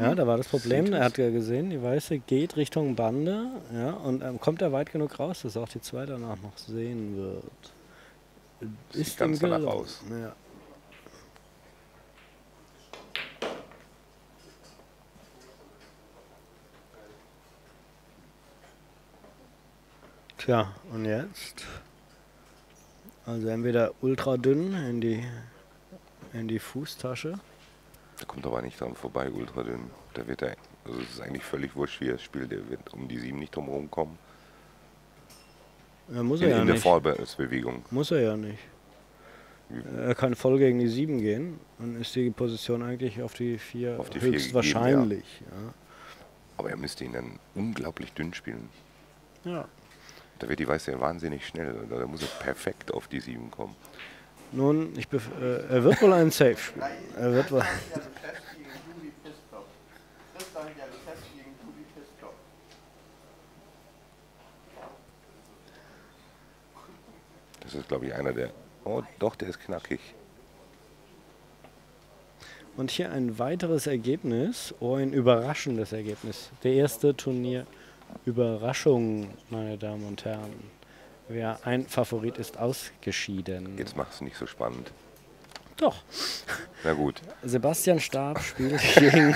[SPEAKER 1] Ja, da war das Problem. Er hat ja gesehen, die weiße geht Richtung Bande. Ja, und ähm, kommt er weit genug raus, dass auch die zwei danach noch sehen wird.
[SPEAKER 2] Sieht ganz danach
[SPEAKER 1] gelungen.
[SPEAKER 2] aus.
[SPEAKER 1] Ja. Tja, und jetzt? Also entweder ultra dünn in die, in die Fußtasche.
[SPEAKER 2] Da kommt aber nicht dran vorbei, ultra dünn. Da wird er, also es ist eigentlich völlig wurscht, wie er spielt, der wird um die sieben nicht drum herum kommen.
[SPEAKER 1] Ja, muss er
[SPEAKER 2] In,
[SPEAKER 1] ja
[SPEAKER 2] in der
[SPEAKER 1] nicht.
[SPEAKER 2] Vorwärtsbewegung.
[SPEAKER 1] Muss er ja nicht. Er kann voll gegen die 7 gehen. Dann ist die Position eigentlich auf die 4
[SPEAKER 2] Auf die vier
[SPEAKER 1] höchstwahrscheinlich. Ja.
[SPEAKER 2] Aber er müsste ihn dann unglaublich dünn spielen.
[SPEAKER 1] Ja.
[SPEAKER 2] Da wird die Weiße ja wahnsinnig schnell. Da muss er perfekt auf die 7 kommen.
[SPEAKER 1] Nun, ich bef äh, er wird wohl einen Safe spielen. Er wird wohl.
[SPEAKER 3] Ja, Test gegen Juli Pistop. Das ist ja Test gegen Juli Pistop.
[SPEAKER 2] Das ist, glaube ich, einer der. Oh, doch, der ist knackig.
[SPEAKER 1] Und hier ein weiteres Ergebnis, oh, ein überraschendes Ergebnis. Der erste Turnier Überraschung, meine Damen und Herren. Wer ein Favorit ist ausgeschieden.
[SPEAKER 2] Jetzt macht es nicht so spannend.
[SPEAKER 1] Doch.
[SPEAKER 2] Na gut.
[SPEAKER 1] Sebastian Stab spielt gegen.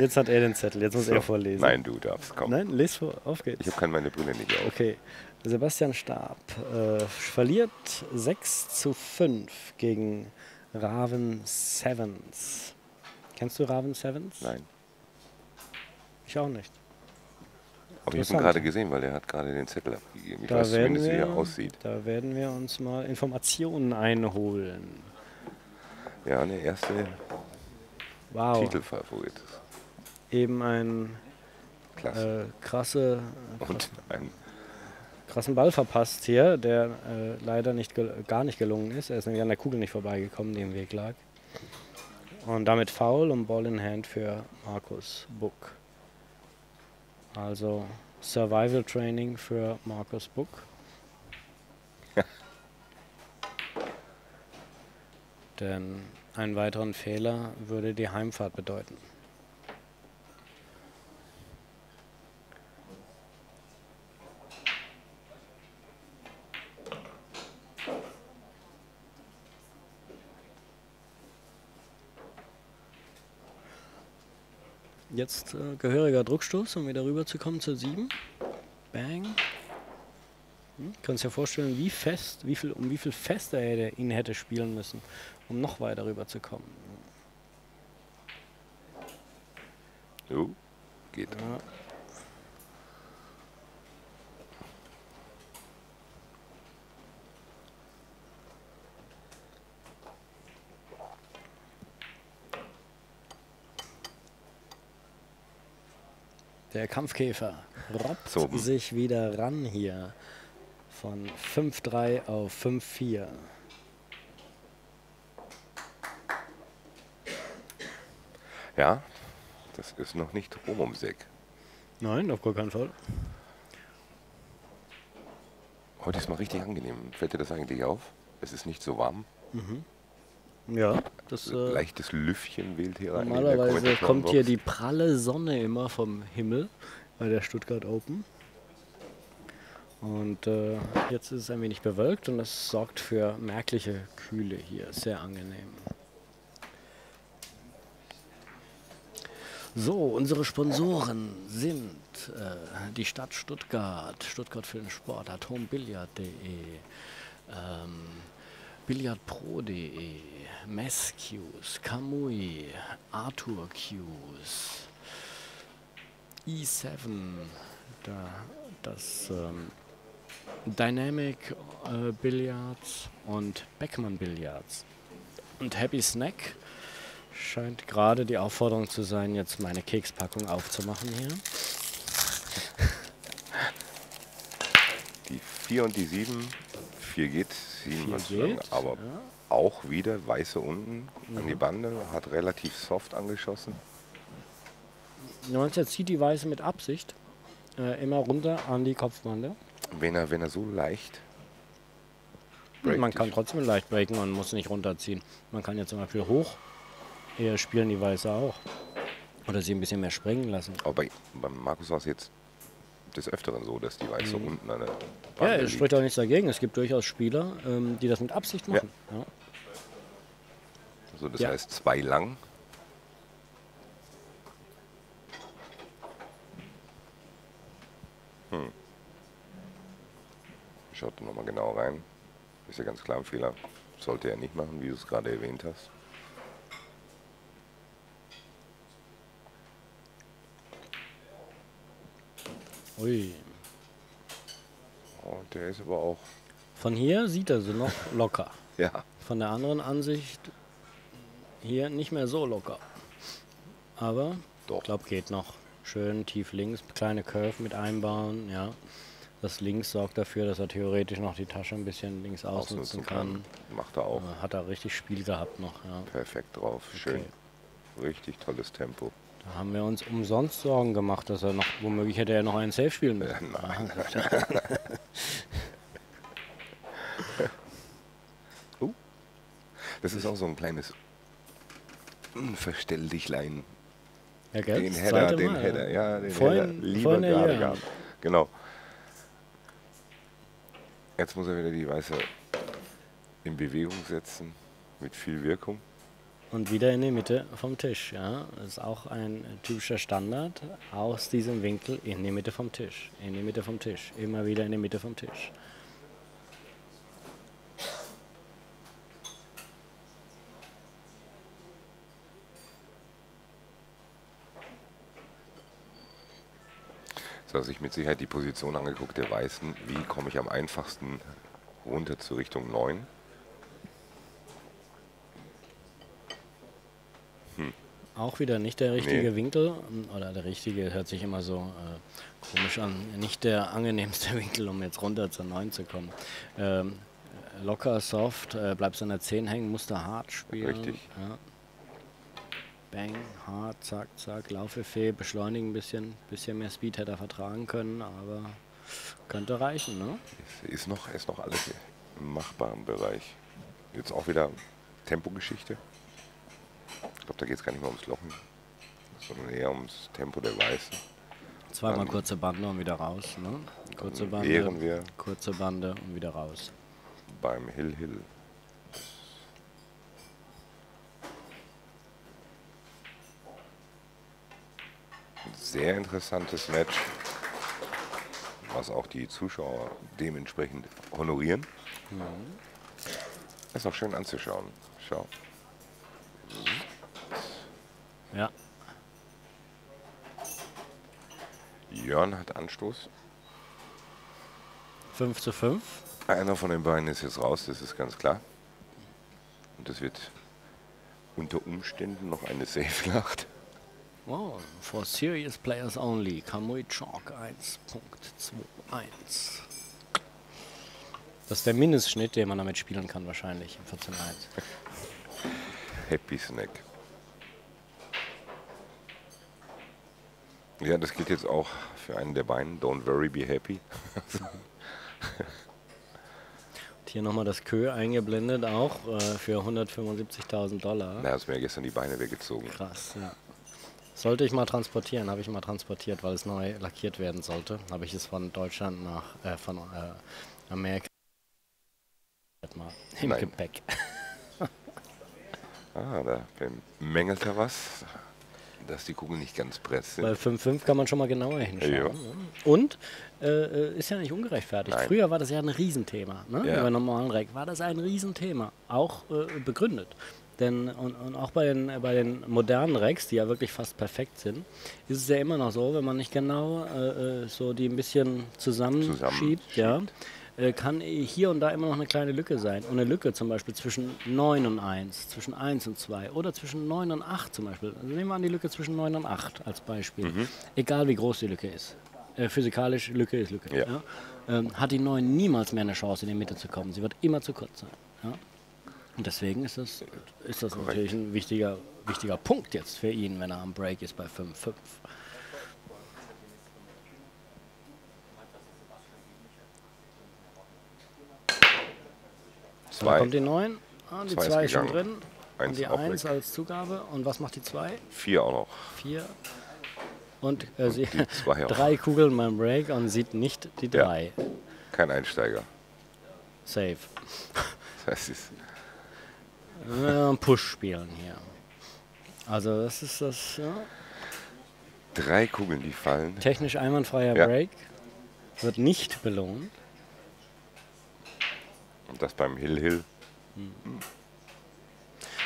[SPEAKER 1] Jetzt hat er den Zettel, jetzt muss
[SPEAKER 2] So.
[SPEAKER 1] er vorlesen.
[SPEAKER 2] Nein, du darfst. Komm.
[SPEAKER 1] Nein, les vor, auf
[SPEAKER 2] Ich
[SPEAKER 1] geht's.
[SPEAKER 2] habe keine meine Brille nicht auf.
[SPEAKER 1] Okay, Sebastian Stab äh, verliert 6 zu 5 gegen Raven Sevens. Kennst du Raven Sevens?
[SPEAKER 2] Nein.
[SPEAKER 1] Ich auch nicht.
[SPEAKER 2] Aber ich habe ihn gerade gesehen, weil er hat gerade den Zettel abgegeben. Ich
[SPEAKER 1] Da
[SPEAKER 2] weiß
[SPEAKER 1] werden,
[SPEAKER 2] zumindest, wie er
[SPEAKER 1] wir,
[SPEAKER 2] aussieht.
[SPEAKER 1] da werden wir uns mal Informationen einholen.
[SPEAKER 2] Ja, der erste
[SPEAKER 1] Wow,
[SPEAKER 2] Titelfavorit.
[SPEAKER 1] eben ein
[SPEAKER 2] Klasse.
[SPEAKER 1] äh, krasse,
[SPEAKER 2] Und ein
[SPEAKER 1] krassen Ball verpasst hier, der äh, leider nicht gar nicht gelungen ist. Er ist nämlich an der Kugel nicht vorbeigekommen, die im Weg lag. Und damit Foul und Ball in Hand für Markus Buck. Also Survival Training für Markus Buck. Denn einen weiteren Fehler würde die Heimfahrt bedeuten. Jetzt äh, gehöriger Druckstoß, um wieder rüber zu kommen zur 7. Bang. Hm? Kannst dir vorstellen, wie fest, wie viel, um wie viel fester er ihn hätte spielen müssen, um noch weiter rüber zu kommen.
[SPEAKER 2] Oh, geht.
[SPEAKER 1] Ja. Der Kampfkäfer robbt
[SPEAKER 2] So.
[SPEAKER 1] sich wieder ran hier. Von 5-3 auf 5-4.
[SPEAKER 2] Ja, das ist noch nicht rum.
[SPEAKER 1] Nein, auf gar keinen Fall.
[SPEAKER 2] Heute ist mal richtig angenehm. Fällt dir das eigentlich auf? Es ist nicht so warm.
[SPEAKER 1] Ja, das äh,
[SPEAKER 2] Leichtes Lüftchen wählt hier rein.
[SPEAKER 1] Normalerweise kommt hier die pralle Sonne immer vom Himmel bei der Stuttgart Open. Und äh, jetzt ist es ein wenig bewölkt und das sorgt für merkliche Kühle hier. Sehr angenehm. So, unsere Sponsoren sind äh, die Stadt Stuttgart, Stuttgart für den Sport, atombillard.de, ähm, billardpro.de, Messcues, Kamui, Arthur Cues, E7, da, das ähm, Dynamic äh, Billiards und Beckmann Billiards. Und Happy Snack scheint gerade die Aufforderung zu sein, jetzt meine Kekspackung aufzumachen hier.
[SPEAKER 2] Die 4 und die 7. 4 geht, 7
[SPEAKER 1] Vier
[SPEAKER 2] wird lang,
[SPEAKER 1] geht,
[SPEAKER 2] aber
[SPEAKER 1] ja.
[SPEAKER 2] auch wieder weiße unten an die Bande, hat relativ soft angeschossen.
[SPEAKER 1] 19 zieht die Weiße mit Absicht äh, immer runter an die Kopfbande.
[SPEAKER 2] Wenn er, wenn er so leicht.
[SPEAKER 1] Man kann trotzdem leicht breaken und muss nicht runterziehen. Man kann jetzt zum Beispiel hoch eher spielen die Weiße auch. Oder sie ein bisschen mehr springen lassen.
[SPEAKER 2] Aber bei, beim Markus war es jetzt des Öfteren so, dass die Weiße unten an der
[SPEAKER 1] Ja, es
[SPEAKER 2] liegt.
[SPEAKER 1] spricht auch nichts dagegen. Es gibt durchaus Spieler, ähm, die das mit Absicht machen. Ja.
[SPEAKER 2] So, das
[SPEAKER 1] Ja.
[SPEAKER 2] heißt zwei lang. Hm. Schaut da nochmal genau rein. Ist ja ganz klar ein Fehler. Sollte er nicht machen, wie du es gerade erwähnt hast.
[SPEAKER 1] Ui.
[SPEAKER 2] Oh, der ist aber auch.
[SPEAKER 1] Von hier sieht er sie noch locker.
[SPEAKER 2] Ja,
[SPEAKER 1] Von der anderen Ansicht hier nicht mehr so locker. Aber
[SPEAKER 2] Doch.
[SPEAKER 1] Ich glaube, geht noch. Schön tief links, kleine Curve mit einbauen, ja. Das links sorgt dafür, dass er theoretisch noch die Tasche ein bisschen links ausnutzen, kann.
[SPEAKER 2] kann. Macht er auch.
[SPEAKER 1] Hat er richtig Spiel gehabt noch, ja.
[SPEAKER 2] Perfekt drauf. Schön.
[SPEAKER 1] Okay.
[SPEAKER 2] Richtig tolles Tempo.
[SPEAKER 1] Da haben wir uns umsonst Sorgen gemacht, dass er noch, womöglich hätte er noch einen Safe spielen müssen.
[SPEAKER 2] Äh, nein. uh, das ist auch so ein kleines Unverständlichlein.
[SPEAKER 1] Ja, gell?
[SPEAKER 2] Den Header, den
[SPEAKER 1] Mal,
[SPEAKER 2] Header, ja, den
[SPEAKER 1] Vorhin-
[SPEAKER 2] Header lieber gerade gehabt. Genau. Jetzt muss er wieder die Weiße in Bewegung setzen, mit viel Wirkung.
[SPEAKER 1] Und wieder in die Mitte vom Tisch, ja. Das ist auch ein typischer Standard. Aus diesem Winkel in die Mitte vom Tisch. In die Mitte vom Tisch. Immer wieder in die Mitte vom Tisch.
[SPEAKER 2] So sich mit Sicherheit die Position angeguckt der Weißen. Wie komme ich am einfachsten runter zur Richtung 9?
[SPEAKER 1] Auch wieder nicht der richtige
[SPEAKER 2] Nee.
[SPEAKER 1] Winkel. Oder der richtige hört sich immer so äh, komisch an. Nicht der angenehmste Winkel, um jetzt runter zur 9 zu kommen. Ähm, locker, soft, äh, bleibst an der 10 hängen, musst du hart spielen.
[SPEAKER 2] Richtig.
[SPEAKER 1] Ja. Bang, hart, zack, zack, Laufeffet, beschleunigen ein bisschen. Bisschen mehr Speed hätte er vertragen können, aber könnte reichen, ne?
[SPEAKER 2] Ist, noch, ist noch alles im machbaren Bereich. Jetzt auch wieder Tempogeschichte. Ich glaube, da geht es gar nicht mehr ums Lochen, sondern eher ums Tempo der Weißen.
[SPEAKER 1] Zweimal kurze Bande und wieder raus, ne? Kurze
[SPEAKER 2] wären
[SPEAKER 1] Bande,
[SPEAKER 2] wir
[SPEAKER 1] kurze Bande und wieder raus.
[SPEAKER 2] beim Hill Hill. Ein sehr interessantes Match, was auch die Zuschauer dementsprechend honorieren. Ist auch schön anzuschauen. Schau.
[SPEAKER 1] Ja,
[SPEAKER 2] Jörn hat Anstoß.
[SPEAKER 1] 5 zu 5.
[SPEAKER 2] Einer von den beiden ist jetzt raus, das ist ganz klar. Und das wird unter Umständen noch eine Safe-Nacht.
[SPEAKER 1] Wow, for serious players only. Kamui Chalk 1.21. Das ist der Mindestschnitt, den man damit spielen kann, wahrscheinlich im 14.1.
[SPEAKER 2] Happy Snack. Ja, das gilt jetzt auch für einen der beiden. Don't worry, be happy.
[SPEAKER 1] Und hier nochmal das Kö eingeblendet, auch äh, für 175.000 Dollar.
[SPEAKER 2] Da hast mir gestern die Beine weggezogen.
[SPEAKER 1] Krass, ja. Sollte ich mal transportieren, habe ich mal transportiert, weil es neu lackiert werden sollte. Habe ich es von Deutschland nach, äh, von äh, Amerika mal im
[SPEAKER 2] Nein.
[SPEAKER 1] Gepäck.
[SPEAKER 2] Ah, da bemängelt er was, dass die Kugeln nicht ganz press
[SPEAKER 1] Bei
[SPEAKER 2] sind.
[SPEAKER 1] 5.5 kann man schon mal genauer hinschauen.
[SPEAKER 2] Ja.
[SPEAKER 1] ne? Und äh, ist ja nicht ungerechtfertigt.
[SPEAKER 2] Nein.
[SPEAKER 1] Früher war das ja ein Riesenthema. Ne?
[SPEAKER 2] Ja.
[SPEAKER 1] Über normalen Reck war das ein Riesenthema. Auch äh, begründet. Denn und, und auch bei den, bei den modernen Racks, die ja wirklich fast perfekt sind, ist es ja immer noch so, wenn man nicht genau äh, äh, so die ein bisschen zusammenschiebt,
[SPEAKER 2] Zusammenschiebt.
[SPEAKER 1] ja, kann hier und da immer noch eine kleine Lücke sein. Und eine Lücke zum Beispiel zwischen 9 und 1, zwischen 1 und 2 oder zwischen 9 und 8 zum Beispiel. Also nehmen wir an die Lücke zwischen 9 und 8 als Beispiel.
[SPEAKER 2] Mhm.
[SPEAKER 1] Egal wie groß die Lücke ist. Äh, physikalisch, Lücke ist Lücke.
[SPEAKER 2] Ja.
[SPEAKER 1] Ja. Ähm, hat die 9 niemals mehr eine Chance, in die Mitte zu kommen. Sie wird immer zu kurz sein. Ja. Und deswegen ist das, ist das
[SPEAKER 2] Korrekt.
[SPEAKER 1] natürlich ein wichtiger, wichtiger Punkt jetzt für ihn, wenn er am Break ist bei 5-5.
[SPEAKER 2] Zwei,
[SPEAKER 1] kommt die 9, ah, die
[SPEAKER 2] Zwei ist
[SPEAKER 1] 2 ist schon drin.
[SPEAKER 2] Eins
[SPEAKER 1] und die
[SPEAKER 2] auch
[SPEAKER 1] 1
[SPEAKER 2] weg.
[SPEAKER 1] als Zugabe. Und was macht die 2?
[SPEAKER 2] vier auch noch.
[SPEAKER 1] 4. Und äh, sie
[SPEAKER 2] zwei auch.
[SPEAKER 1] drei Kugeln beim Break und sieht nicht die
[SPEAKER 2] Ja.
[SPEAKER 1] 3.
[SPEAKER 2] Kein Einsteiger.
[SPEAKER 1] Safe.
[SPEAKER 2] Das ist
[SPEAKER 1] Äh, Push spielen hier. Also das ist das ja,
[SPEAKER 2] drei Kugeln, die fallen.
[SPEAKER 1] technisch einwandfreier
[SPEAKER 2] Ja.
[SPEAKER 1] Break. Wird nicht belohnt.
[SPEAKER 2] Und das beim Hill Hill.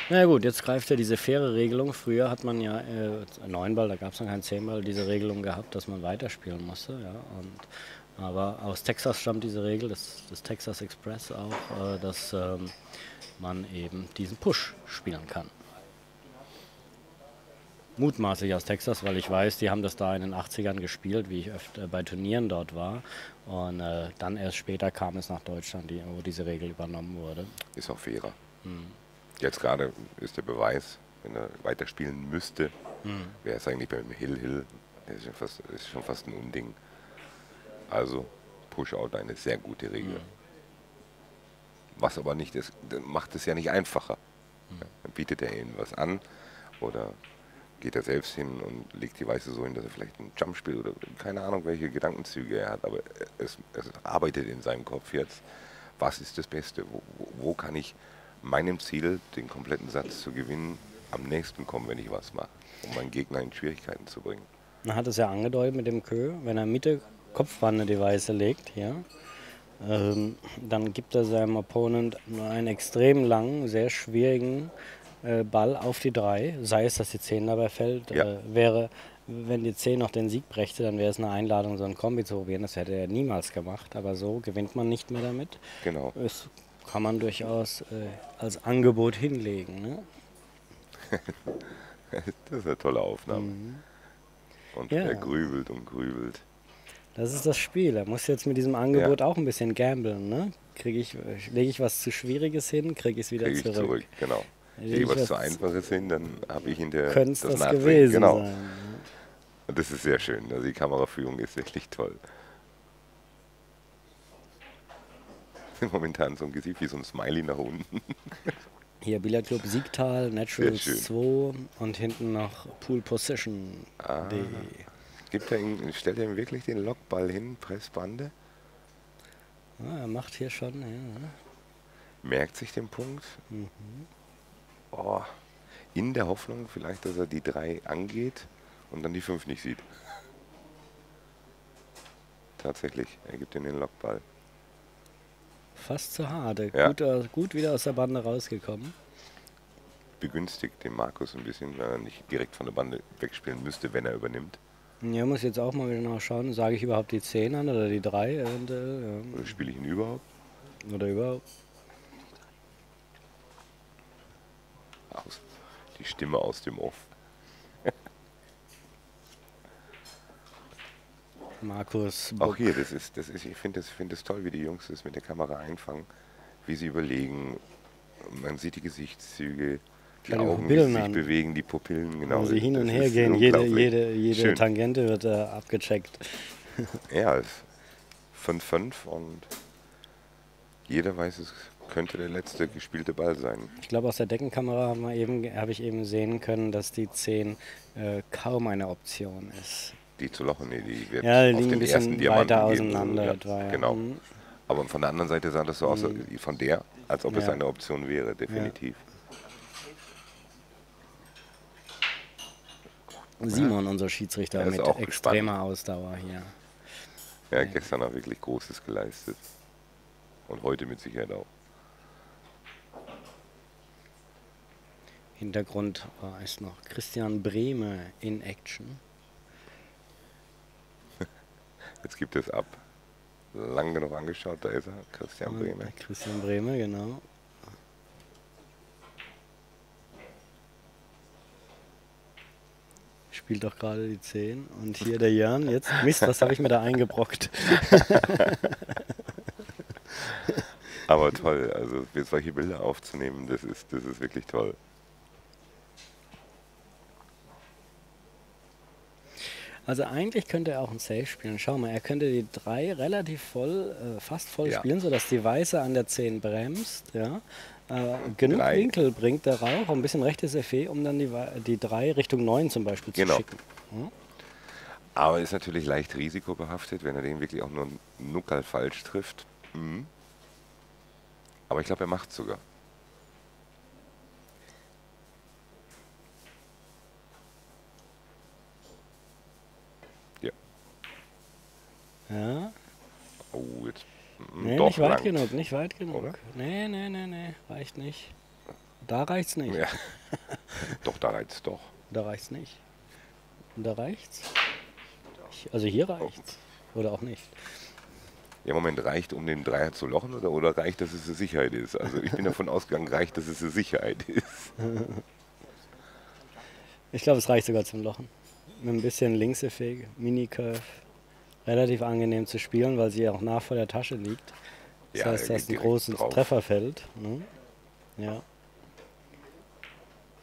[SPEAKER 1] Na ja, gut, jetzt greift ja diese faire Regelung. Früher hat man ja äh, 9 Ball, da gab es noch keinen 10 Ball, diese Regelung gehabt, dass man weiterspielen musste. Ja, und, aber aus Texas stammt diese Regel, das, das Texas Express auch, äh, dass ähm, man eben diesen Push spielen kann. Mutmaßlich aus Texas, weil ich weiß, die haben das da in den 80ern gespielt, wie ich öfter bei Turnieren dort war. Und äh, dann erst später kam es nach Deutschland, die, wo diese Regel übernommen wurde.
[SPEAKER 2] Ist auch fairer. Jetzt gerade ist der Beweis, wenn er weiterspielen müsste, wäre es eigentlich beim Hill Hill, das ist schon fast, ist schon fast ein Unding. Also Push-Out eine sehr gute Regel. Was aber nicht ist, macht es ja nicht einfacher. Ja, dann bietet er ihnen was an oder geht er selbst hin und legt die Weiße so hin, dass er vielleicht ein Jump spielt oder keine Ahnung, welche Gedankenzüge er hat, aber es, es arbeitet in seinem Kopf jetzt. Was ist das Beste? Wo, wo, kann ich meinem Ziel, den kompletten Satz zu gewinnen, am nächsten kommen, wenn ich was mache, um meinen Gegner in Schwierigkeiten zu bringen?
[SPEAKER 1] Man hat es ja angedeutet mit dem Kö, wenn er Mitte Kopfbande die Weiße legt, ja, ähm, dann gibt er seinem Opponent nur einen extrem langen, sehr schwierigen äh, Ball auf die 3, sei es, dass die 10 dabei fällt.
[SPEAKER 2] Ja.
[SPEAKER 1] Äh, wäre, wenn die 10 noch den Sieg brächte, dann wäre es eine Einladung, so ein Kombi zu probieren. Das hätte er niemals gemacht, aber so gewinnt man nicht mehr damit.
[SPEAKER 2] Genau.
[SPEAKER 1] Das kann man durchaus äh, als Angebot hinlegen. Ne?
[SPEAKER 2] Das ist eine tolle Aufnahme. Und
[SPEAKER 1] Ja.
[SPEAKER 2] er grübelt und grübelt.
[SPEAKER 1] Das ist das Spiel. Er muss jetzt mit diesem Angebot auch ein bisschen gamblen. Ne? Krieg ich, lege ich was zu Schwieriges hin, kriege ich es wieder
[SPEAKER 2] Kriege ich
[SPEAKER 1] zurück.
[SPEAKER 2] zurück. Genau.
[SPEAKER 1] Lege
[SPEAKER 2] Lege
[SPEAKER 1] ich
[SPEAKER 2] was
[SPEAKER 1] was
[SPEAKER 2] zu Einfaches hin, dann habe ich in der
[SPEAKER 1] Könnte es das,
[SPEAKER 2] Nachdrehen.
[SPEAKER 1] gewesen
[SPEAKER 2] genau.
[SPEAKER 1] sein.
[SPEAKER 2] Und das ist sehr schön. Also die Kameraführung ist wirklich toll. Momentan so ein Gesicht wie so ein Smiley nach unten.
[SPEAKER 1] Hier Billardclub Siegtal, Naturals
[SPEAKER 2] schön.
[SPEAKER 1] 2 und hinten noch Pool Possession.
[SPEAKER 2] Ah.
[SPEAKER 1] D.
[SPEAKER 2] Gibt er ihn, stellt er ihm wirklich den Lockball hin, Pressbande?
[SPEAKER 1] Ah, er macht hier schon, ja.
[SPEAKER 2] Merkt sich den Punkt?
[SPEAKER 1] Mhm.
[SPEAKER 2] Oh, in der Hoffnung vielleicht, dass er die drei angeht und dann die fünf nicht sieht. Tatsächlich, er gibt ihm den Lockball.
[SPEAKER 1] Fast zu hart.
[SPEAKER 2] Ja.
[SPEAKER 1] Gut, aus- gut wieder aus der Bande rausgekommen.
[SPEAKER 2] Begünstigt den Markus ein bisschen, weil er nicht direkt von der Bande wegspielen müsste, wenn er übernimmt.
[SPEAKER 1] Ja, muss jetzt auch mal wieder nachschauen. Sage ich überhaupt die 10 an oder die 3 eventuell?
[SPEAKER 2] Oder spiele ich ihn überhaupt?
[SPEAKER 1] Ja. Oder überhaupt?
[SPEAKER 2] Aus. Die Stimme aus dem Off.
[SPEAKER 1] Markus
[SPEAKER 2] Auch
[SPEAKER 1] Buck.
[SPEAKER 2] hier, das ist, das ist, ich finde es find das toll, wie die Jungs das mit der Kamera einfangen, wie sie überlegen. Man sieht die Gesichtszüge, die
[SPEAKER 1] die
[SPEAKER 2] Augen, wie sie
[SPEAKER 1] Pupillen
[SPEAKER 2] sich
[SPEAKER 1] an.
[SPEAKER 2] bewegen, die Pupillen, genau.
[SPEAKER 1] Wenn sie hin und her gehen, jede, jede, jede
[SPEAKER 2] Schön.
[SPEAKER 1] Tangente wird äh, abgecheckt.
[SPEAKER 2] Ja, 5-5 und jeder weiß, es könnte der letzte gespielte Ball sein.
[SPEAKER 1] Ich glaube, aus der Deckenkamera habe hab ich eben sehen können, dass die 10 äh, kaum eine Option ist.
[SPEAKER 2] Die zu lochen, nee, die wird
[SPEAKER 1] Ja, die
[SPEAKER 2] auf den ersten Diamanten
[SPEAKER 1] weiter auseinander.
[SPEAKER 2] Ja,
[SPEAKER 1] etwa, ja.
[SPEAKER 2] Genau.
[SPEAKER 1] Mhm.
[SPEAKER 2] Aber von der anderen Seite sah das so aus, von der, als ob es eine Option wäre, definitiv.
[SPEAKER 1] Simon, unser Schiedsrichter,
[SPEAKER 2] Er
[SPEAKER 1] mit
[SPEAKER 2] auch
[SPEAKER 1] extremer Ausdauer hier.
[SPEAKER 2] Ja, gestern auch wirklich Großes geleistet. Und heute mit Sicherheit auch.
[SPEAKER 1] Hintergrund war es noch Christian Brehme in Action.
[SPEAKER 2] Jetzt gibt es ab. Lang genug angeschaut, da ist er, Christian Bremer.
[SPEAKER 1] Christian Brehme, genau. Spielt doch gerade die 10. Und hier der Jörn. Jetzt, Mist, was habe ich mir da eingebrockt?
[SPEAKER 2] Aber toll, also jetzt solche Bilder aufzunehmen, das ist, das ist wirklich toll.
[SPEAKER 1] Also eigentlich könnte er auch ein Safe spielen. Schau mal, er könnte die 3 relativ voll, äh, fast voll
[SPEAKER 2] Ja.
[SPEAKER 1] spielen, sodass die Weiße an der 10 bremst. Ja. Äh, genug
[SPEAKER 2] Drei.
[SPEAKER 1] Winkel bringt der Rauch, ein bisschen rechtes Effet, um dann die, die 3 Richtung 9 zum Beispiel zu
[SPEAKER 2] Genau.
[SPEAKER 1] schicken. Ja.
[SPEAKER 2] Aber ist natürlich leicht risikobehaftet, wenn er den wirklich auch nur einen Nuckerl falsch trifft. Mhm. Aber ich glaube, er macht sogar. Ja. Oh, jetzt. mm,
[SPEAKER 1] Nee,
[SPEAKER 2] doch
[SPEAKER 1] nicht weit
[SPEAKER 2] langt.
[SPEAKER 1] genug, nicht weit genug.
[SPEAKER 2] Oder?
[SPEAKER 1] Nee, nee, nee, nee, reicht nicht. Da reicht's nicht.
[SPEAKER 2] Ja. doch, da reizt doch.
[SPEAKER 1] Da reicht's nicht. Da reicht's? Ich- Also hier reicht's. Oder auch nicht.
[SPEAKER 2] Ja, Moment, reicht, um den Dreier zu lochen oder, oder reicht, dass es eine Sicherheit ist? Also ich bin davon ausgegangen, reicht, dass es eine Sicherheit ist.
[SPEAKER 1] Ich glaube, es reicht sogar zum Lochen. Mit ein bisschen Linkseffekt, Mini-Curve. Relativ angenehm zu spielen, weil sie auch nah vor der Tasche liegt. Das
[SPEAKER 2] Ja,
[SPEAKER 1] heißt, das ist
[SPEAKER 2] geht
[SPEAKER 1] ein großes
[SPEAKER 2] drauf.
[SPEAKER 1] Trefferfeld. Ne? Ja.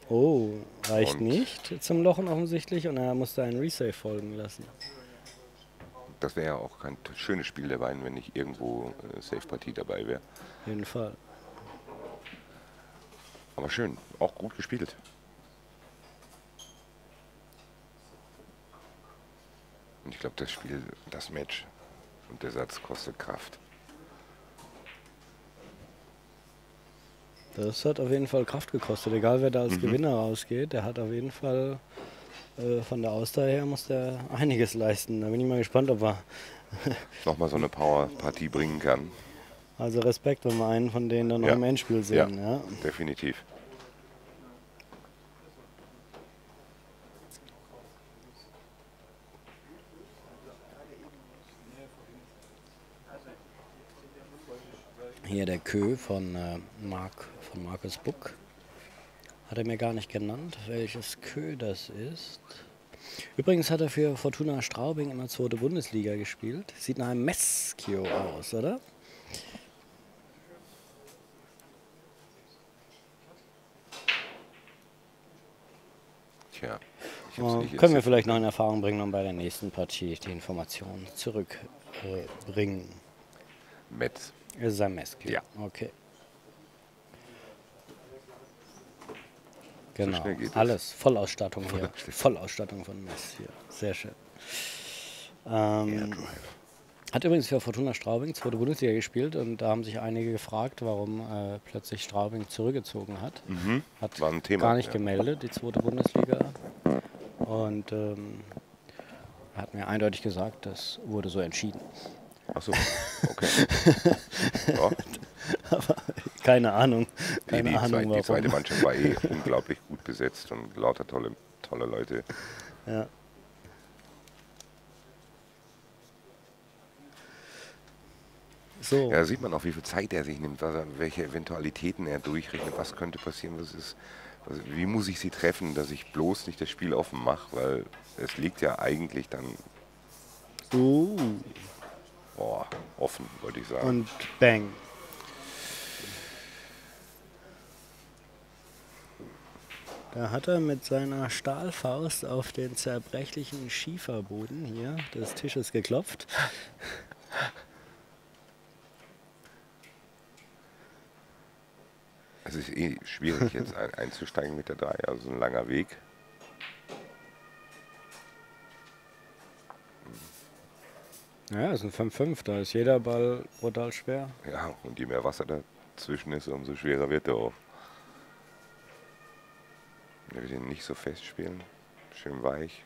[SPEAKER 1] Oh, reicht
[SPEAKER 2] Und-
[SPEAKER 1] nicht zum Lochen offensichtlich und er musste einen Resave folgen lassen.
[SPEAKER 2] Das wäre ja auch kein schönes Spiel der beiden, wenn nicht irgendwo äh, Safe-Partie dabei wäre.
[SPEAKER 1] Auf jeden Fall.
[SPEAKER 2] Aber schön, auch gut gespielt. Und ich glaube, das Spiel, das Match und der Satz kostet Kraft.
[SPEAKER 1] Das hat auf jeden Fall Kraft gekostet. Egal wer da als
[SPEAKER 2] Mhm.
[SPEAKER 1] Gewinner rausgeht, der hat auf jeden Fall äh, von der Ausdauer her muss der einiges leisten. Da bin ich mal gespannt, ob er.
[SPEAKER 2] Nochmal so eine Power-Partie bringen kann.
[SPEAKER 1] Also Respekt, wenn wir einen von denen dann noch
[SPEAKER 2] Ja.
[SPEAKER 1] im Endspiel sehen. Ja.
[SPEAKER 2] Definitiv.
[SPEAKER 1] Hier der Kö von, äh, Mark, von Markus Buck. Hat er mir gar nicht genannt, welches Kö das ist. Übrigens hat er für Fortuna Straubing in der zweiten Bundesliga gespielt. Sieht nach einem Meskio aus, oder?
[SPEAKER 2] Tja, nicht
[SPEAKER 1] können wir vielleicht noch in Erfahrung bringen und bei der nächsten Partie die Informationen zurückbringen. Äh.
[SPEAKER 2] Metz.
[SPEAKER 1] Es ist ein Meskio.
[SPEAKER 2] Ja.
[SPEAKER 1] Okay. Genau.
[SPEAKER 2] es.
[SPEAKER 1] Alles. Vollausstattung hier.
[SPEAKER 2] Vollausstattung.
[SPEAKER 1] Vollausstattung von Mess hier. Sehr schön. Ähm, hat übrigens für Fortuna Straubing zweite Bundesliga gespielt und da haben sich einige gefragt, warum äh, plötzlich Straubing zurückgezogen hat. Hat
[SPEAKER 2] Mhm. War ein Thema,
[SPEAKER 1] gar nicht
[SPEAKER 2] ja.
[SPEAKER 1] gemeldet, die zweite Bundesliga. Und ähm, hat mir eindeutig gesagt, das wurde so entschieden.
[SPEAKER 2] Achso, okay. ja,
[SPEAKER 1] Keine Ahnung.
[SPEAKER 2] nee,
[SPEAKER 1] Keine
[SPEAKER 2] die,
[SPEAKER 1] Ahnung,
[SPEAKER 2] zweite, die
[SPEAKER 1] warum.
[SPEAKER 2] zweite Mannschaft war eh unglaublich gut besetzt und lauter tolle, tolle Leute.
[SPEAKER 1] Ja. So,
[SPEAKER 2] Ja, da sieht man auch, wie viel Zeit er sich nimmt, was er, welche Eventualitäten er durchrechnet, was könnte passieren, was ist, was, wie muss ich sie treffen, dass ich bloß nicht das Spiel offen mache, weil es liegt ja eigentlich dann
[SPEAKER 1] uh,
[SPEAKER 2] boah, offen, wollte ich sagen.
[SPEAKER 1] und bang. Da hat er mit seiner Stahlfaust auf den zerbrechlichen Schieferboden hier des Tisches geklopft.
[SPEAKER 2] es ist eh schwierig jetzt ein, einzusteigen mit der 3, also ein langer Weg.
[SPEAKER 1] Ja, es ist ein 5-5, da ist jeder Ball brutal schwer.
[SPEAKER 2] Ja, und je mehr Wasser dazwischen ist, umso schwerer wird er auch. Er will den nicht so fest spielen, schön weich.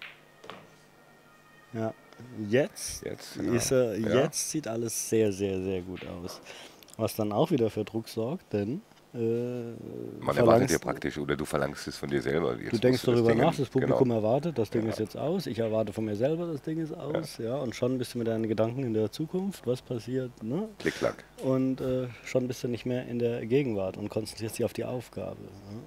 [SPEAKER 1] Ja, jetzt,
[SPEAKER 2] Jetzt,
[SPEAKER 1] ist
[SPEAKER 2] ja.
[SPEAKER 1] er,
[SPEAKER 2] Ja.
[SPEAKER 1] jetzt sieht alles sehr, sehr, sehr gut aus. Was dann auch wieder für Druck sorgt, denn äh,
[SPEAKER 2] Man erwartet ja praktisch, oder du verlangst es von dir selber. Jetzt
[SPEAKER 1] Du denkst
[SPEAKER 2] du das
[SPEAKER 1] darüber
[SPEAKER 2] Ding-
[SPEAKER 1] nach, das Publikum
[SPEAKER 2] genau.
[SPEAKER 1] erwartet, das Ding
[SPEAKER 2] Ja.
[SPEAKER 1] ist jetzt aus. Ich erwarte von mir selber, das Ding ist aus. Ja. und schon bist du mit deinen Gedanken in der Zukunft, was passiert. Ne?
[SPEAKER 2] Klick-Klack.
[SPEAKER 1] Und äh, schon bist du nicht mehr in der Gegenwart und konzentrierst dich auf die Aufgabe. Ne?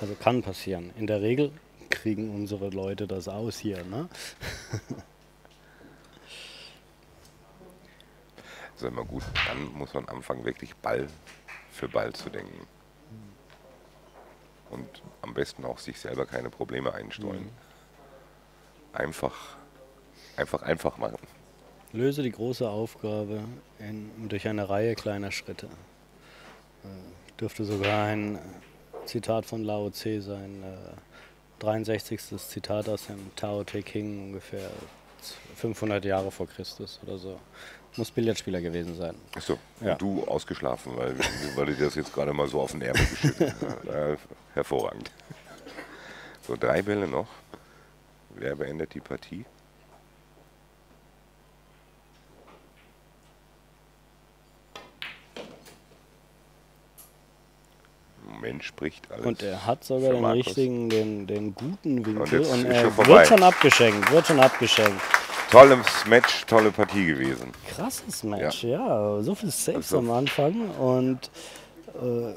[SPEAKER 1] Also kann passieren. In der Regel kriegen unsere Leute das aus hier. Ne?
[SPEAKER 2] Ist immer gut. Dann muss man anfangen, wirklich Ball für Ball zu denken. Und am besten auch sich selber keine Probleme einstreuen. Einfach, einfach, einfach machen.
[SPEAKER 1] Löse die große Aufgabe in, durch eine Reihe kleiner Schritte. Äh, dürfte sogar ein äh, Zitat von Lao Tse sein. Äh, 63. Zitat aus dem Tao Te King, ungefähr 500 Jahre vor Christus oder so. Muss Billardspieler gewesen sein.
[SPEAKER 2] Achso,
[SPEAKER 1] Ja.
[SPEAKER 2] und du ausgeschlafen, weil, weil du das jetzt gerade mal so auf den Ärmel geschüttet hast. Ja, hervorragend. So, drei Bälle noch. Wer beendet die Partie? Moment spricht alles.
[SPEAKER 1] Und er hat sogar den
[SPEAKER 2] Markus.
[SPEAKER 1] richtigen, den, den guten Winkel und,
[SPEAKER 2] ist
[SPEAKER 1] er wird schon abgeschenkt, wird schon abgeschenkt.
[SPEAKER 2] Tolles Match, tolle Partie gewesen.
[SPEAKER 1] Krasses Match, ja. So viel Saves
[SPEAKER 2] Also-
[SPEAKER 1] am Anfang und äh,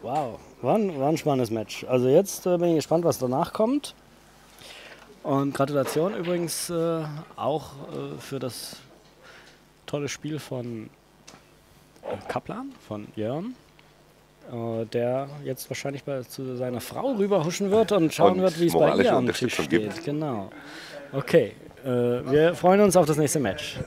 [SPEAKER 1] Wow, war ein, war ein spannendes Match. Also jetzt äh, bin ich gespannt, was danach kommt. Und Gratulation übrigens äh, auch äh, für das tolle Spiel von Kaplan, von Jörn, äh, der jetzt wahrscheinlich bei, zu seiner Frau rüberhuschen wird und schauen
[SPEAKER 2] Und
[SPEAKER 1] wird, wie es bei ihr am Tisch steht.
[SPEAKER 2] gibt.
[SPEAKER 1] Genau. Okay, äh, wir freuen uns auf das nächste Match.